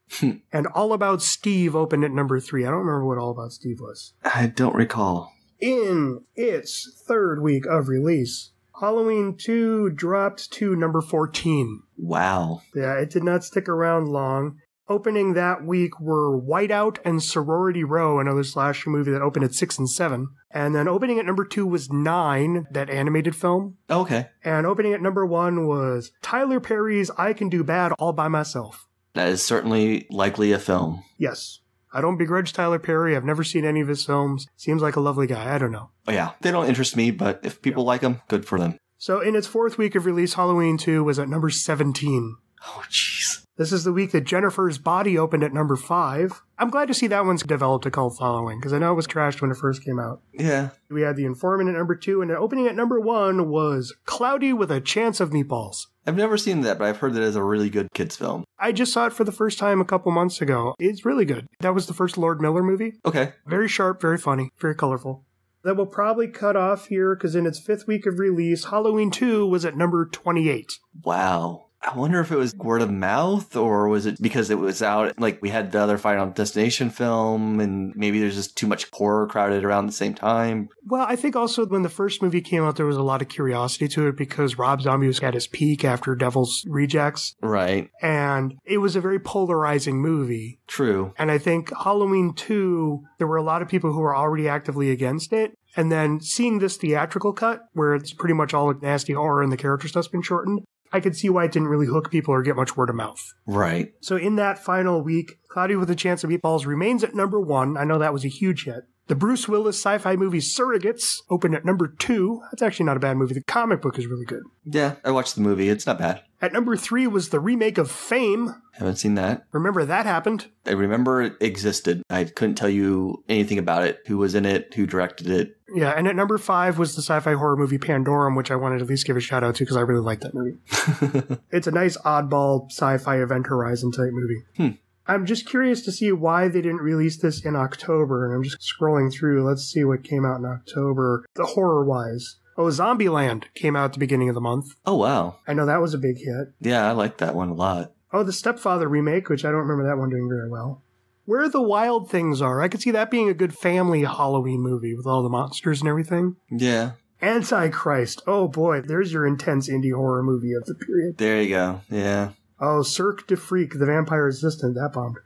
and All About Steve opened at number three. I don't remember what All About Steve was. I don't recall in its third week of release. Halloween 2 dropped to number 14. Wow. Yeah, it did not stick around long. Opening that week were Whiteout and Sorority Row, another slasher movie that opened at 6 and 7. And then opening at number 2 was 9, that animated film. Okay. And opening at number 1 was Tyler Perry's I Can Do Bad All By Myself. That is certainly likely a film. Yes. I don't begrudge Tyler Perry. I've never seen any of his films. Seems like a lovely guy. I don't know. Oh, yeah. They don't interest me, but if people like them, good for them. So, in its fourth week of release, Halloween 2 was at number 17. Oh, jeez. This is the week that Jennifer's Body opened at number 5. I'm glad to see that one's developed a cult following, because I know it was trashed when it first came out. Yeah. We had The Informant at number 2, and opening at number 1 was Cloudy with a Chance of Meatballs. I've never seen that, but I've heard that it's a really good kids film. I just saw it for the first time a couple months ago. It's really good. That was the first Lord Miller movie. Okay. Very sharp, very funny, very colorful. That will probably cut off here because in its fifth week of release, Halloween 2 was at number 28. Wow. I wonder if it was word of mouth or was it because it was out, like we had the other Final Destination film and maybe there's just too much horror crowded around the same time. Well, I think also when the first movie came out, there was a lot of curiosity to it because Rob Zombie was at his peak after Devil's Rejects. Right. And it was a very polarizing movie. True. And I think Halloween 2, there were a lot of people who were already actively against it. And then seeing this theatrical cut, where it's pretty much all nasty horror and the character stuff's been shortened, I could see why it didn't really hook people or get much word of mouth. Right. So in that final week, Cloudy with a Chance of Meatballs remains at number one. I know that was a huge hit. The Bruce Willis sci-fi movie Surrogates opened at number two. That's actually not a bad movie. The comic book is really good. Yeah, I watched the movie. It's not bad. At number three was the remake of Fame. Haven't seen that. Remember that happened? I remember it existed. I couldn't tell you anything about it. Who was in it? Who directed it? Yeah, and at number five was the sci-fi horror movie Pandorum, which I wanted to at least give a shout out to because I really like that movie. [laughs] it's a nice oddball sci-fi event horizon type movie. Hmm. I'm just curious to see why they didn't release this in October, and I'm just scrolling through. Let's see what came out in October, the horror wise. Oh, Zombieland came out at the beginning of the month. Oh, wow. I know that was a big hit. Yeah, I like that one a lot. Oh, the Stepfather remake, which I don't remember that one doing very well. Where the Wild Things Are. I could see that being a good family Halloween movie with all the monsters and everything. Yeah. Antichrist. Oh boy, there's your intense indie horror movie of the period. There you go. Yeah. Oh, Cirque du Freak, the vampire assistant, that bombed.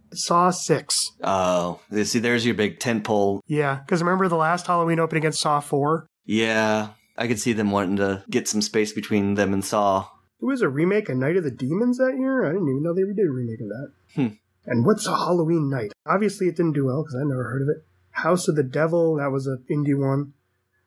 [laughs] Saw 6. Oh, you see, there's your big tent pole. Yeah, because remember the last Halloween opening against Saw 4? Yeah. I could see them wanting to get some space between them and Saw. It was a remake of Night of the Demons that year? I didn't even know they did a remake of that. Hmm. And what's a Halloween night? Obviously, it didn't do well because I never heard of it. House of the Devil, that was an indie one.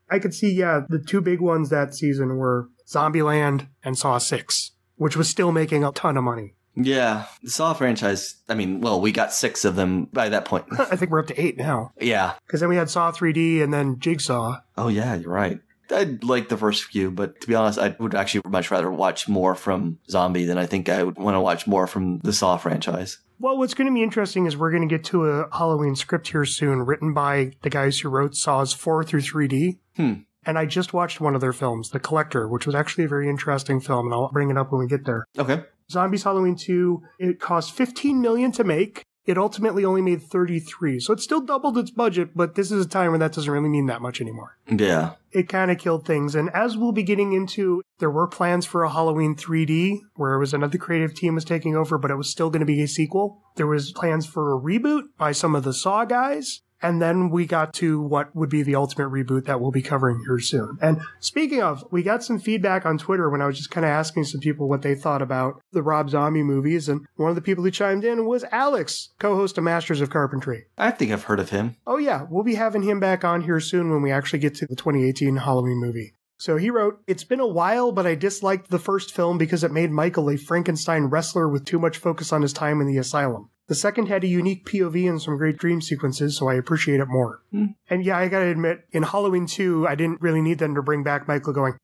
I could see, yeah, the two big ones that season were Zombieland and Saw 6, which was still making a ton of money. Yeah. The Saw franchise, I mean, well, we got six of them by that point. [laughs] I think we're up to eight now. yeah. Because then we had Saw 3D and then Jigsaw. Oh, yeah, you're right. I like the first few, but to be honest, I would actually much rather watch more from Zombie than I think I would want to watch more from the Saw franchise. Well, what's going to be interesting is we're going to get to a Halloween script here soon, written by the guys who wrote Saws 4 through 3D. Hmm. And I just watched one of their films, The Collector, which was actually a very interesting film, and I'll bring it up when we get there. Okay. Zombies Halloween 2, it cost 15 million to make. It ultimately only made 33. So it still doubled its budget, but this is a time when that doesn't really mean that much anymore. Yeah. It kind of killed things. And as we'll be getting into, there were plans for a Halloween 3D where it was another creative team was taking over, but it was still going to be a sequel. There was plans for a reboot by some of the Saw guys. And then we got to what would be the ultimate reboot that we'll be covering here soon. And speaking of, we got some feedback on Twitter when I was just kind of asking some people what they thought about the Rob Zombie movies. And one of the people who chimed in was Alex, co-host of Masters of Carpentry. I think I've heard of him. Oh yeah, we'll be having him back on here soon when we actually get to the 2018 Halloween movie. So he wrote, It's been a while, but I disliked the first film because it made Michael a Frankenstein wrestler with too much focus on his time in the asylum. The second had a unique POV and some great dream sequences, so I appreciate it more. Hmm. And yeah, I gotta admit, in Halloween 2, I didn't really need them to bring back Michael going,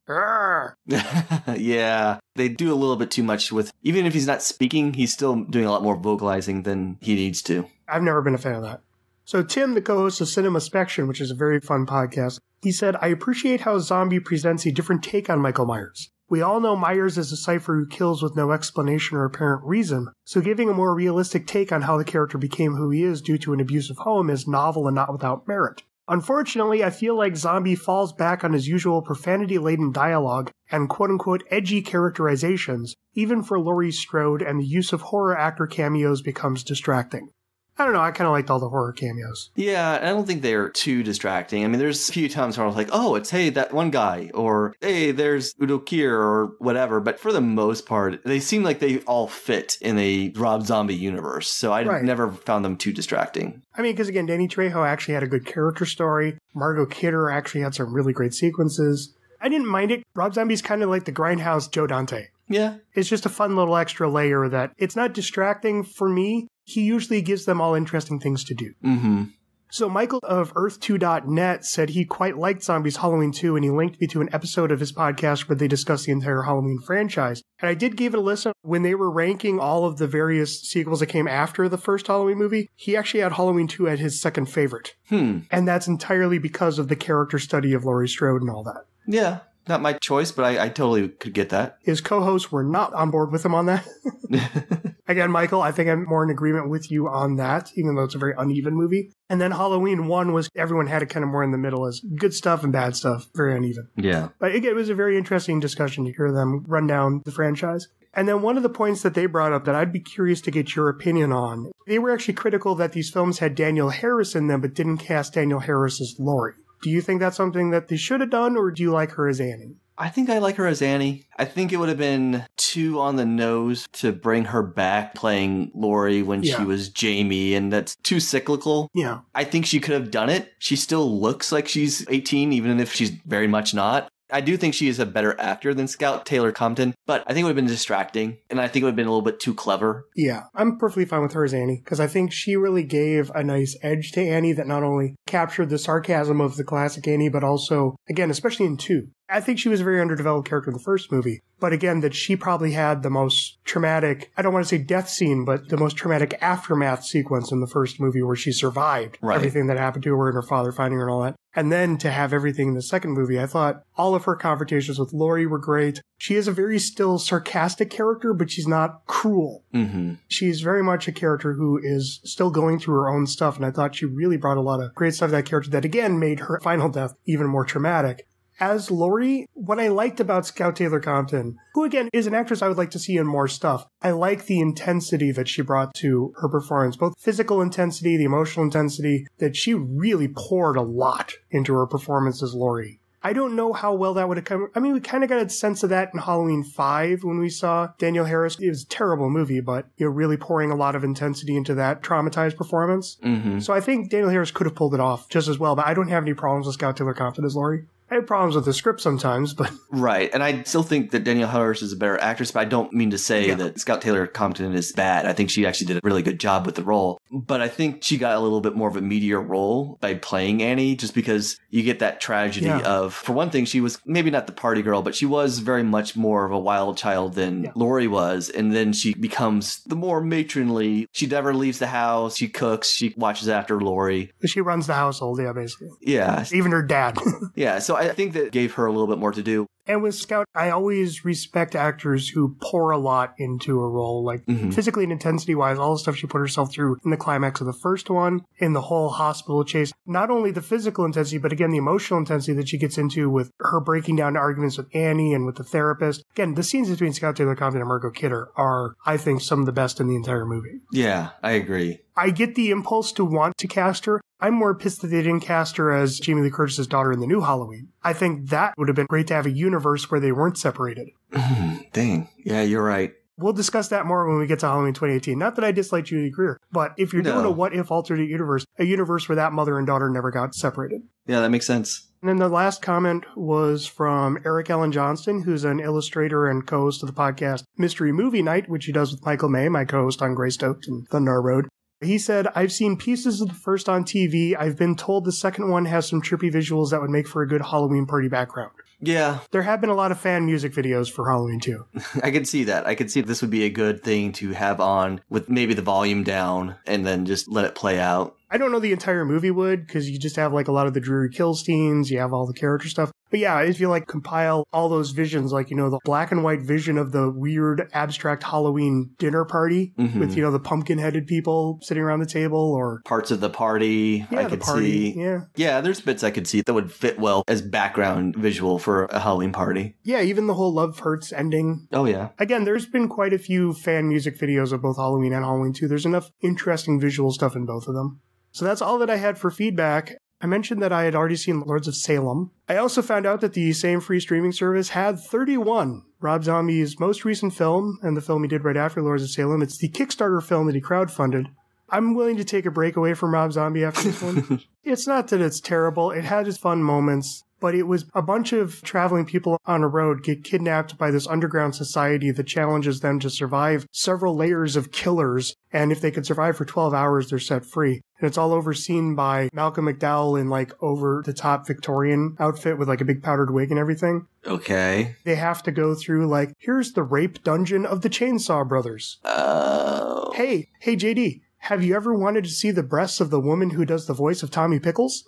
[laughs] yeah. They do a little bit too much with, even if he's not speaking, he's still doing a lot more vocalizing than he needs to. I've never been a fan of that. So Tim, the co-host of Cinema Spection, which is a very fun podcast, he said, I appreciate how Zombie presents a different take on Michael Myers. We all know Myers is a cipher who kills with no explanation or apparent reason, so giving a more realistic take on how the character became who he is due to an abusive home is novel and not without merit. Unfortunately, I feel like Zombie falls back on his usual profanity laden dialogue and quote unquote edgy characterizations, even for Laurie Strode, and the use of horror actor cameos becomes distracting. I don't know, I kind of liked all the horror cameos. Yeah, I don't think they're too distracting. I mean, there's a few times where I was like, oh, it's hey, that one guy, or hey, there's Udo Kier, or whatever. But for the most part, they seem like they all fit in a Rob Zombie universe. So I Right. never found them too distracting. I mean, because again, Danny Trejo actually had a good character story. Margot Kidder actually had some really great sequences. I didn't mind it. Rob Zombie's kind of like the Grindhouse Joe Dante. Yeah. It's just a fun little extra layer that it's not distracting for me. He usually gives them all interesting things to do. Mm-hmm. So Michael of Earth2.net said he quite liked Zombies Halloween 2 and he linked me to an episode of his podcast where they discuss the entire Halloween franchise. And I did give it a listen when they were ranking all of the various sequels that came after the first Halloween movie. He actually had Halloween 2 at his second favorite. Hmm. And that's entirely because of the character study of Laurie Strode and all that. Yeah. Not my choice, but I, I totally could get that. His co-hosts were not on board with him on that. [laughs] Again, Michael, I think I'm more in agreement with you on that, even though it's a very uneven movie. And then Halloween 1 was everyone had it kind of more in the middle as good stuff and bad stuff, very uneven. yeah. But again, it was a very interesting discussion to hear them run down the franchise. And then one of the points that they brought up that I'd be curious to get your opinion on, they were actually critical that these films had Danielle Harris in them, but didn't cast Danielle Harris as Laurie. Do you think that's something that they should have done, or do you like her as Annie? I think I like her as Annie. I think it would have been too on the nose to bring her back playing Laurie when Yeah. she was Jamie, and that's too cyclical. Yeah. I think she could have done it. She still looks like she's 18, even if she's very much not. I do think she is a better actor than Scout Taylor Compton, but I think it would have been distracting, and I think it would have been a little bit too clever. Yeah, I'm perfectly fine with her as Annie because I think she really gave a nice edge to Annie that not only captured the sarcasm of the classic Annie, but also, again, especially in two, I think she was a very underdeveloped character in the first movie. But again, that she probably had the most traumatic, I don't want to say death scene, but the most traumatic aftermath sequence in the first movie where she survived Right. everything that happened to her and her father finding her and all that. And then to have everything in the second movie, I thought all of her confrontations with Laurie were great. She is a very still sarcastic character, but she's not cruel. Mm-hmm. She's very much a character who is still going through her own stuff. And I thought she really brought a lot of great stuff to that character that again made her final death even more traumatic. As Laurie, what I liked about Scout Taylor Compton, who again is an actress I would like to see in more stuff, I like the intensity that she brought to her performance, both physical intensity, the emotional intensity, that she really poured a lot into her performance as Laurie. I don't know how well that would have come. I mean, we kind of got a sense of that in Halloween 5 when we saw Danielle Harris. It was a terrible movie, but you know, really pouring a lot of intensity into that traumatized performance. Mm-hmm. So I think Danielle Harris could have pulled it off just as well, but I don't have any problems with Scout Taylor Compton as Laurie. I have problems with the script sometimes, but [laughs] Right. And I still think that Danielle Harris is a better actress, but I don't mean to say Yeah. that Scout Taylor Compton is bad. I think she actually did a really good job with the role. But I think she got a little bit more of a meteor role by playing Annie, just because you get that tragedy Yeah. of, for one thing, she was maybe not the party girl, but she was very much more of a wild child than Yeah. Laurie was. And then she becomes the more matronly. She never leaves the house. She cooks. She watches after Laurie. she runs the household, yeah, basically. Yeah. Even her dad. [laughs] Yeah. So I think that gave her a little bit more to do. And with Scout, I always respect actors who pour a lot into a role, like Mhm. physically and intensity wise, all the stuff she put herself through in the climax of the first one, in the whole hospital chase. Not only the physical intensity, but again, the emotional intensity that she gets into with her breaking down arguments with Annie and with the therapist. Again, the scenes between Scout Taylor Compton and Margot Kidder are, I think, some of the best in the entire movie. Yeah, I agree. I get the impulse to want to cast her. I'm more pissed that they didn't cast her as Jamie Lee Curtis's daughter in the new Halloween. I think that would have been great to have a universe where they weren't separated. [clears throat] Dang. Yeah, you're right. We'll discuss that more when we get to Halloween 2018. Not that I dislike Judy Greer, but if you're doing No. a what if alternate universe, a universe where that mother and daughter never got separated. Yeah, that makes sense. And then the last comment was from Eric Allen Johnston, who's an illustrator and co-host of the podcast Mystery Movie Night, which he does with Michael May, my co-host on Greystoke and Thunder Road. He said, I've seen pieces of the first on TV. I've been told the second one has some trippy visuals that would make for a good Halloween party background. Yeah, There have been a lot of fan music videos for Halloween too. [laughs] I could see that. I could see this would be a good thing to have on with maybe the volume down and then just let it play out. I don't know the entire movie would because you just have like a lot of the Drury Kills scenes, you have all the character stuff. But yeah, if you like compile all those visions, like, you know, the black and white vision of the weird abstract Halloween dinner party Mhm. with, you know, the pumpkin headed people sitting around the table or Parts of the party yeah, I the could party. see. Yeah. Yeah, there's bits I could see that would fit well as background visual for a Halloween party. Yeah, even the whole Love Hurts ending. Oh yeah. Again, there's been quite a few fan music videos of both Halloween and Halloween 2. There's enough interesting visual stuff in both of them. So that's all that I had for feedback. I mentioned that I had already seen Lords of Salem. I also found out that the same free streaming service had 31. Rob Zombie's most recent film, and the film he did right after Lords of Salem, it's the Kickstarter film that he crowdfunded. I'm willing to take a break away from Rob Zombie after this one. [laughs] it's not that it's terrible. It had its fun moments, but it was a bunch of traveling people on a road get kidnapped by this underground society that challenges them to survive several layers of killers. And if they can survive for 12 hours, they're set free. And it's all overseen by Malcolm McDowell in like over the top Victorian outfit with like a big powdered wig and everything. Okay. They have to go through like, here's the rape dungeon of the Chainsaw Brothers. Oh. Hey, hey JD, have you ever wanted to see the breasts of the woman who does the voice of Tommy Pickles?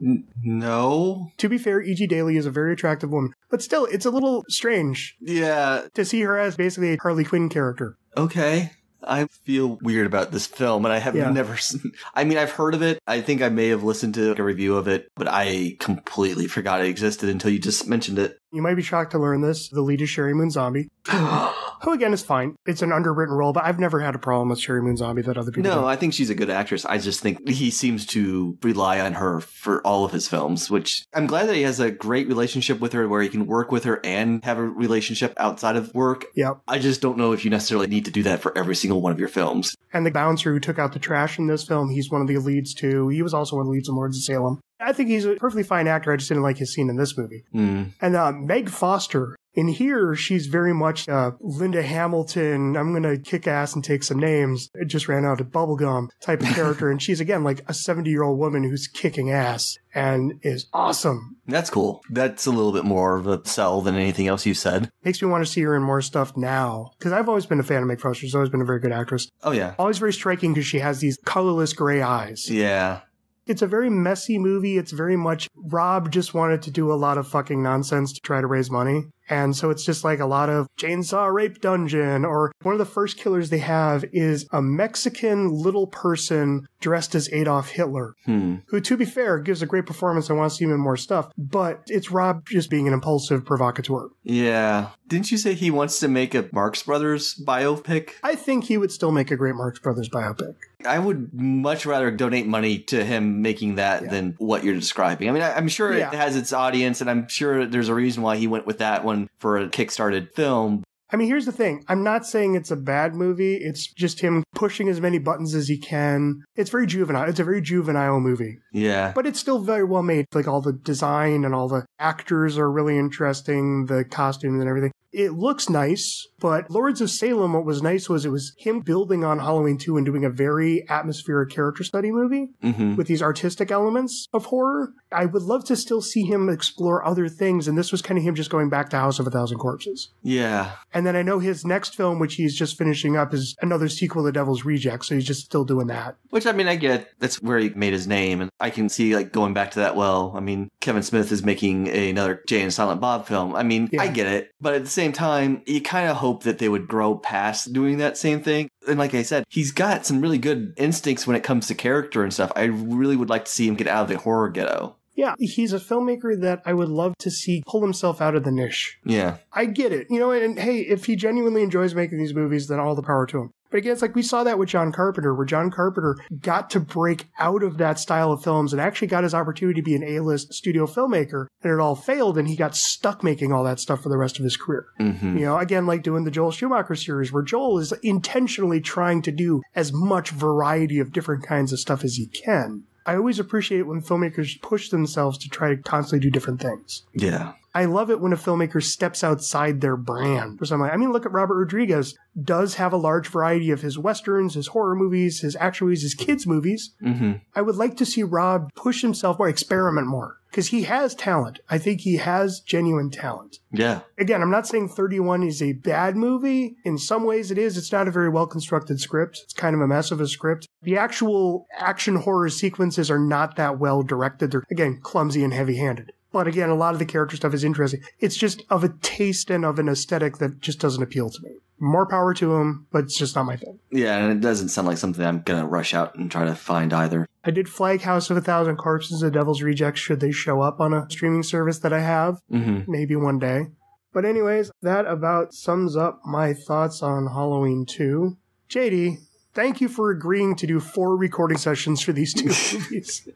No. To be fair, E.G. Daily is a very attractive woman, but still, it's a little strange Yeah. to see her as basically a Harley Quinn character. Okay. I feel weird about this film, and I have Yeah. never [laughs] seen. I mean, I've heard of it. I think I may have listened to a review of it, but I completely forgot it existed until you just mentioned it. You might be shocked to learn this. The lead is Sheri Moon Zombie, [gasps] who again is fine. It's an underwritten role, but I've never had a problem with Sheri Moon Zombie that other people no, do. I think she's a good actress. I just think he seems to rely on her for all of his films, which I'm glad that he has a great relationship with her where he can work with her and have a relationship outside of work. Yep. I just don't know if you necessarily need to do that for every single one of your films. And the bouncer who took out the trash in this film, he's one of the leads too. He was also one of the leads in Lords of Salem. I think he's a perfectly fine actor. I just didn't like his scene in this movie. Mm. And uh, Meg Foster, in here, she's very much uh, Linda Hamilton. I'm going to kick ass and take some names. It just ran out of bubblegum type of character. and she's, again, like a 70 year old woman who's kicking ass and is awesome. That's cool. That's a little bit more of a sell than anything else you said. Makes me want to see her in more stuff now. Because I've always been a fan of Meg Foster. She's always been a very good actress. Oh, yeah. Always very striking because she has these colorless gray eyes. Yeah. It's a very messy movie. It's very much Rob just wanted to do a lot of fucking nonsense to try to raise money. And so it's just like a lot of chainsaw rape dungeon or one of the first killers they have is a Mexican little person dressed as Adolf Hitler, Hmm. who to be fair gives a great performance. I want to see him in more stuff, but it's Rob just being an impulsive provocateur. Yeah. Didn't you say he wants to make a Marx Brothers biopic? I think he would still make a great Marx Brothers biopic. I would much rather donate money to him making that Yeah. than what you're describing. I mean, I, I'm sure Yeah. it has its audience, and I'm sure there's a reason why he went with that one for a kickstarted film. I mean, here's the thing. I'm not saying it's a bad movie. It's just him pushing as many buttons as he can. It's very juvenile. It's a very juvenile movie, Yeah. but it's still very well made. Like all the design and all the actors are really interesting, the costumes and everything. It looks nice, but Lords of Salem, what was nice was it was him building on Halloween 2 and doing a very atmospheric character study movie hmm with these artistic elements of horror. I would love to still see him explore other things, and this was kind of him just going back to House of a Thousand Corpses. Yeah. And then I know his next film, which he's just finishing up, is another sequel to Devil's Reject. So he's just still doing that. Which I mean, I get that's where he made his name, and I can see like going back to that. Well, I mean, Kevin Smith is making another Jay and Silent Bob film. I mean, I get it, but at the same time, you kind of hope that they would grow past doing that same thing. And like I said, he's got some really good instincts when it comes to character and stuff. I really would like to see him get out of the horror ghetto. Yeah, he's a filmmaker that I would love to see pull himself out of the niche. Yeah. I get it. You know, and hey, if he genuinely enjoys making these movies, then all the power to him. But again, it's like we saw that with John Carpenter, where John Carpenter got to break out of that style of films and actually got his opportunity to be an A-list studio filmmaker, and it all failed, and he got stuck making all that stuff for the rest of his career. hmm You know, again, like doing the Joel Schumacher series, where Joel is intentionally trying to do as much variety of different kinds of stuff as he can. I always appreciate when filmmakers push themselves to try to constantly do different things. Yeah. I love it when a filmmaker steps outside their brand or something. I mean, look at Robert Rodriguez does have a large variety of his westerns, his horror movies, his action movies, his kids movies. hmm I would like to see Rob push himself more, experiment more, because he has talent. I think he has genuine talent. Yeah. Again, I'm not saying 31 is a bad movie. In some ways it is. It's not a very well constructed script. It's kind of a mess of a script. The actual action horror sequences are not that well directed. They're, again, clumsy and heavy handed. But again, a lot of the character stuff is interesting. It's just of a taste and of an aesthetic that just doesn't appeal to me. More power to him, but it's just not my thing. Yeah, and it doesn't sound like something I'm gonna rush out and try to find either. I did flag House of a Thousand Corpses, The Devil's Rejects, should they show up on a streaming service that I have. hmm maybe one day. But anyways, that about sums up my thoughts on Halloween 2. JD, thank you for agreeing to do four recording sessions for these two [laughs] movies.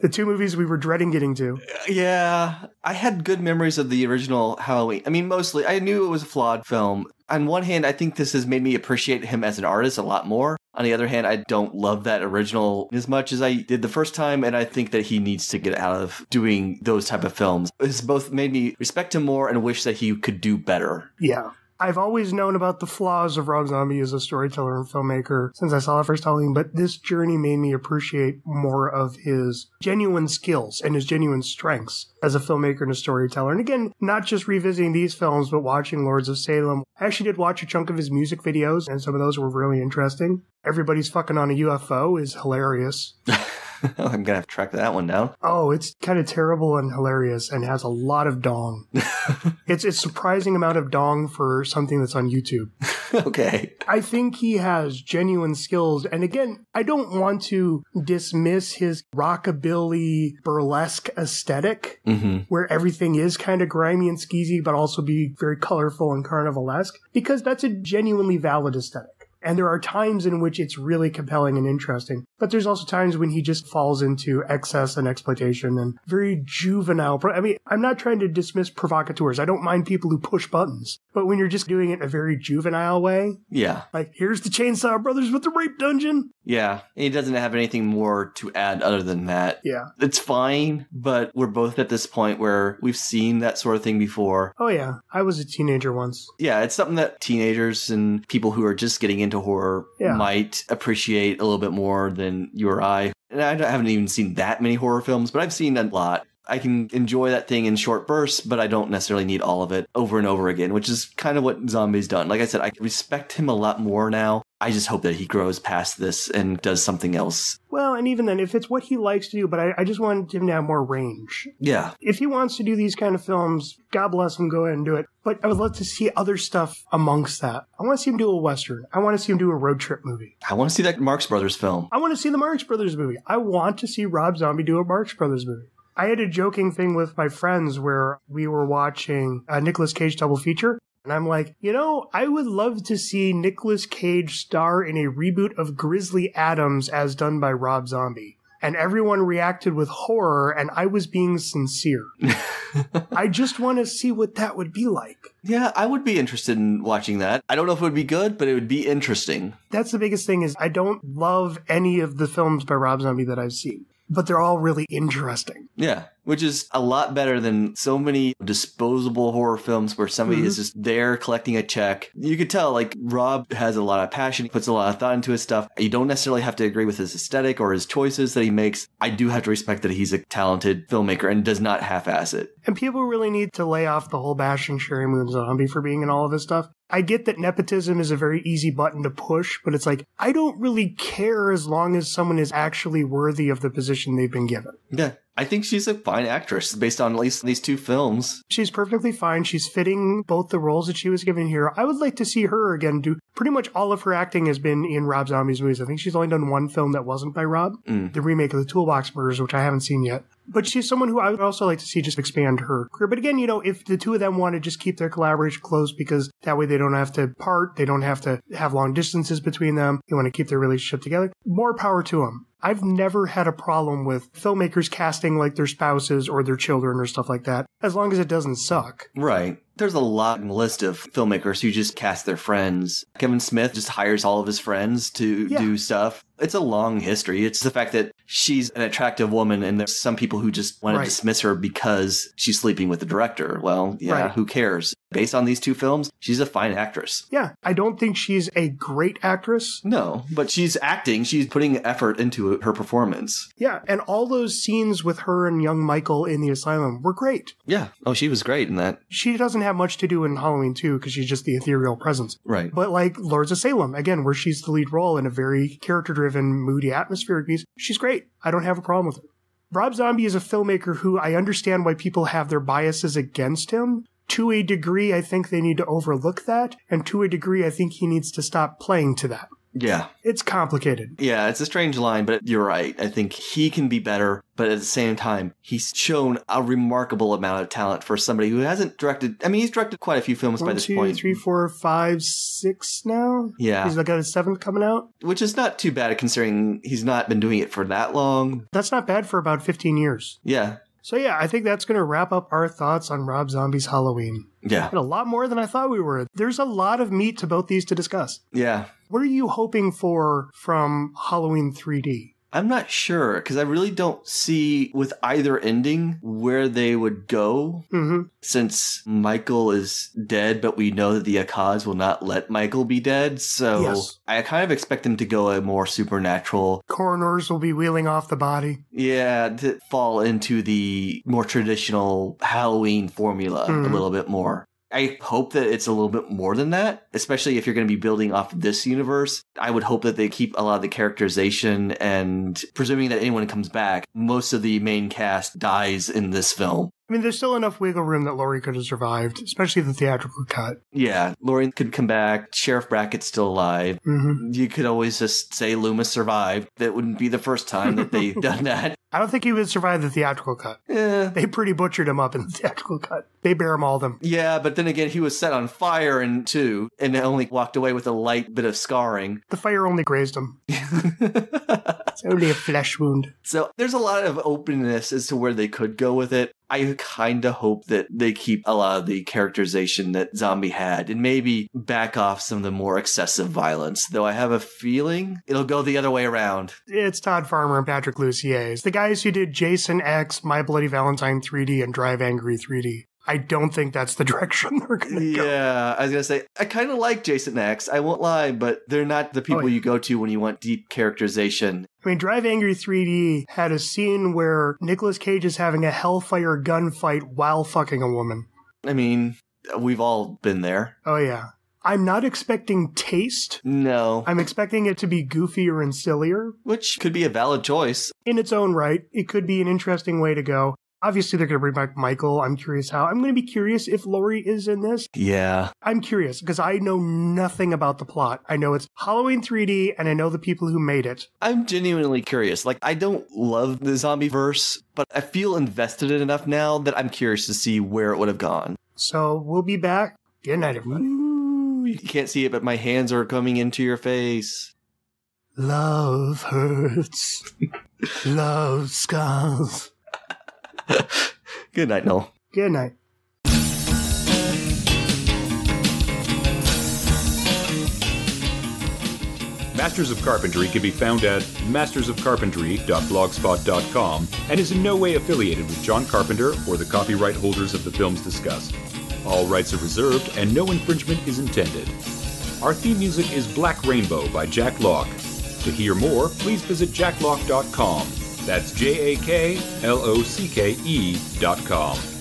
The two movies we were dreading getting to. Yeah, I had good memories of the original Halloween. I mean, mostly, I knew it was a flawed film. On one hand, I think this has made me appreciate him as an artist a lot more. On the other hand, I don't love that original as much as I did the first time, and I think that he needs to get out of doing those type of films. It's both made me respect him more and wish that he could do better. Yeah. I've always known about the flaws of Rob Zombie as a storyteller and filmmaker since I saw the first Halloween, but this journey made me appreciate more of his genuine skills and his genuine strengths as a filmmaker and a storyteller. And again, not just revisiting these films, but watching Lords of Salem. I actually did watch a chunk of his music videos, and some of those were really interesting. Everybody's fucking on a UFO is hilarious. [laughs] [laughs] I'm gonna have to track that one down. Oh, it's kind of terrible and hilarious and has a lot of dong. [laughs] it's a surprising amount of dong for something that's on YouTube. [laughs] okay. I think he has genuine skills. And again, I don't want to dismiss his rockabilly burlesque aesthetic hmm where everything is kind of grimy and skeezy, but also be very colorful and carnivalesque because that's a genuinely valid aesthetic. And there are times in which it's really compelling and interesting. But there's also times when he just falls into excess and exploitation and very juvenile. Pro- I mean, I'm not trying to dismiss provocateurs. I don't mind people who push buttons. But when you're just doing it in a very juvenile way, Yeah. like, here's the Chainsaw Brothers with the rape dungeon. Yeah. He doesn't have anything more to add other than that. Yeah. It's fine, but we're both at this point where we've seen that sort of thing before. Oh, yeah. I was a teenager once. Yeah, it's something that teenagers and people who are just getting into horror Yeah. might appreciate a little bit more than you or I. And I haven't even seen that many horror films, but I've seen a lot. I can enjoy that thing in short bursts, but I don't necessarily need all of it over and over again, which is kind of what Zombie's done. Like I said, I respect him a lot more now. I just hope that he grows past this and does something else. Well, and even then, if it's what he likes to do, but I, I just want him to have more range. Yeah. If he wants to do these kind of films, God bless him, go ahead and do it. But I would love to see other stuff amongst that. I want to see him do a Western. I want to see him do a road trip movie. I want to see that Marx Brothers film. I want to see the Marx Brothers movie. I want to see Rob Zombie do a Marx Brothers movie. I had a joking thing with my friends where we were watching a Nicolas Cage double feature. And I'm like, you know, I would love to see Nicolas Cage star in a reboot of Grizzly Adams as done by Rob Zombie. And everyone reacted with horror, and I was being sincere. [laughs] I just want to see what that would be like. Yeah, I would be interested in watching that. I don't know if it would be good, but it would be interesting. That's the biggest thing is I don't love any of the films by Rob Zombie that I've seen, but they're all really interesting. Yeah, which is a lot better than so many disposable horror films where somebody is mm-hmm. just there collecting a check. You could tell, like, Rob has a lot of passion, he puts a lot of thought into his stuff. You don't necessarily have to agree with his aesthetic or his choices that he makes. I do have to respect that he's a talented filmmaker and does not half ass it. And people really need to lay off the whole bashing Sheri Moon Zombie for being in all of this stuff. I get that nepotism is a very easy button to push, but it's like, I don't really care as long as someone is actually worthy of the position they've been given. Yeah. I think she's a fine actress based on at least these two films. She's perfectly fine. She's fitting both the roles that she was given here. I would like to see her again do pretty much all of her acting has been in Rob Zombie's movies. I think she's only done one film that wasn't by Rob, mm. the remake of the Toolbox Murders, which I haven't seen yet. But she's someone who I would also like to see just expand her career. But again, you know, if the two of them want to just keep their collaboration close because that way they don't have to part, they don't have to have long distances between them, they want to keep their relationship together, more power to them. I've never had a problem with filmmakers casting like their spouses or their children or stuff like that, as long as it doesn't suck. Right. There's a long list of filmmakers who just cast their friends. Kevin Smith just hires all of his friends to Yeah. do stuff. It's a long history. It's the fact that she's an attractive woman and there's some people who just want Right. to dismiss her because she's sleeping with the director. Well, yeah, Right. who cares? Based on these two films, she's a fine actress. Yeah, I don't think she's a great actress. No, but she's acting. She's putting effort into her performance. Yeah, and all those scenes with her and young Michael in the asylum were great. Yeah. Oh, she was great in that. She doesn't have much to do in Halloween 2 because she's just the ethereal presence. Right. But like Lords of Salem, again, where she's the lead role in a very character driven, moody, atmospheric piece, she's great. I don't have a problem with it. Rob Zombie is a filmmaker who I understand why people have their biases against him. To a degree, I think they need to overlook that. And to a degree, I think he needs to stop playing to that. Yeah. It's complicated. Yeah, it's a strange line, but you're right. I think he can be better, but at the same time, he's shown a remarkable amount of talent for somebody who hasn't directed. I mean, he's directed quite a few films by this two, point. three, four, five, six now? Yeah. He's got his seventh coming out? Which is not too bad considering he's not been doing it for that long. That's not bad for about 15 years. Yeah. So yeah, I think that's going to wrap up our thoughts on Rob Zombie's Halloween. Yeah. And a lot more than I thought we were. There's a lot of meat to both these to discuss. Yeah. What are you hoping for from Halloween 3D? I'm not sure because I really don't see with either ending where they would go hmm since Michael is dead, but we know that the Akkads will not let Michael be dead. So Yes. I kind of expect them to go a more supernatural Coroners will be wheeling off the body. Yeah, to fall into the more traditional Halloween formula Mhm. a little bit more. I hope that it's a little bit more than that, especially if you're going to be building off this universe. I would hope that they keep a lot of the characterization and presuming that anyone comes back, most of the main cast dies in this film. I mean, there's still enough wiggle room that Laurie could have survived, especially the theatrical cut. Yeah, Lauren could come back, Sheriff Brackett's still alive. hmm You could always just say Loomis survived. That wouldn't be the first time that they've [laughs] done that. I don't think he would survive the theatrical cut. Eh, They pretty butchered him up in the [laughs] theatrical cut. They bear him all them. Yeah, but then again, he was set on fire in two and only walked away with a light bit of scarring. The fire only grazed him. [laughs] It's only a flesh wound. So there's a lot of openness as to where they could go with it. I kind of hope that they keep a lot of the characterization that Zombie had and maybe back off some of the more excessive violence, though I have a feeling it'll go the other way around. It's Todd Farmer and Patrick Lussier. It's the guys who did Jason X, My Bloody Valentine 3D, and Drive Angry 3D. I don't think that's the [laughs] direction they're going to go. Yeah, I was gonna say I kind of like Jason X. I won't lie, but they're not the people Oh, yeah. you go to when you want deep characterization. I mean, Drive Angry 3D had a scene where Nicolas Cage is having a hellfire gunfight while fucking a woman. I mean, we've all been there. Oh, yeah. I'm not expecting taste. No, I'm expecting it to be goofier and sillier. which could be a valid choice. In its own right, it could be an interesting way to go. Obviously, they're going to bring back Michael. I'm curious how. I'm going to be curious if Laurie is in this. Yeah, I'm curious because I know nothing about the plot. I know it's Halloween 3D and I know the people who made it. I'm genuinely curious. Like, I don't love the zombie verse, but I feel invested in enough now that I'm curious to see where it would have gone. So we'll be back. Good night, everybody. Ooh, you can't see it, but my hands are coming into your face. Love hurts. [laughs] Love scars. [laughs] Good night, Noel. Good night. Masters of Carpentry can be found at mastersofcarpentry.blogspot.com and is in no way affiliated with John Carpenter or the copyright holders of the films discussed. All rights are reserved and no infringement is intended. Our theme music is Black Rainbow by Jak Locke. To hear more, please visit jaklocke.com. That's J A K L O C K E dot com.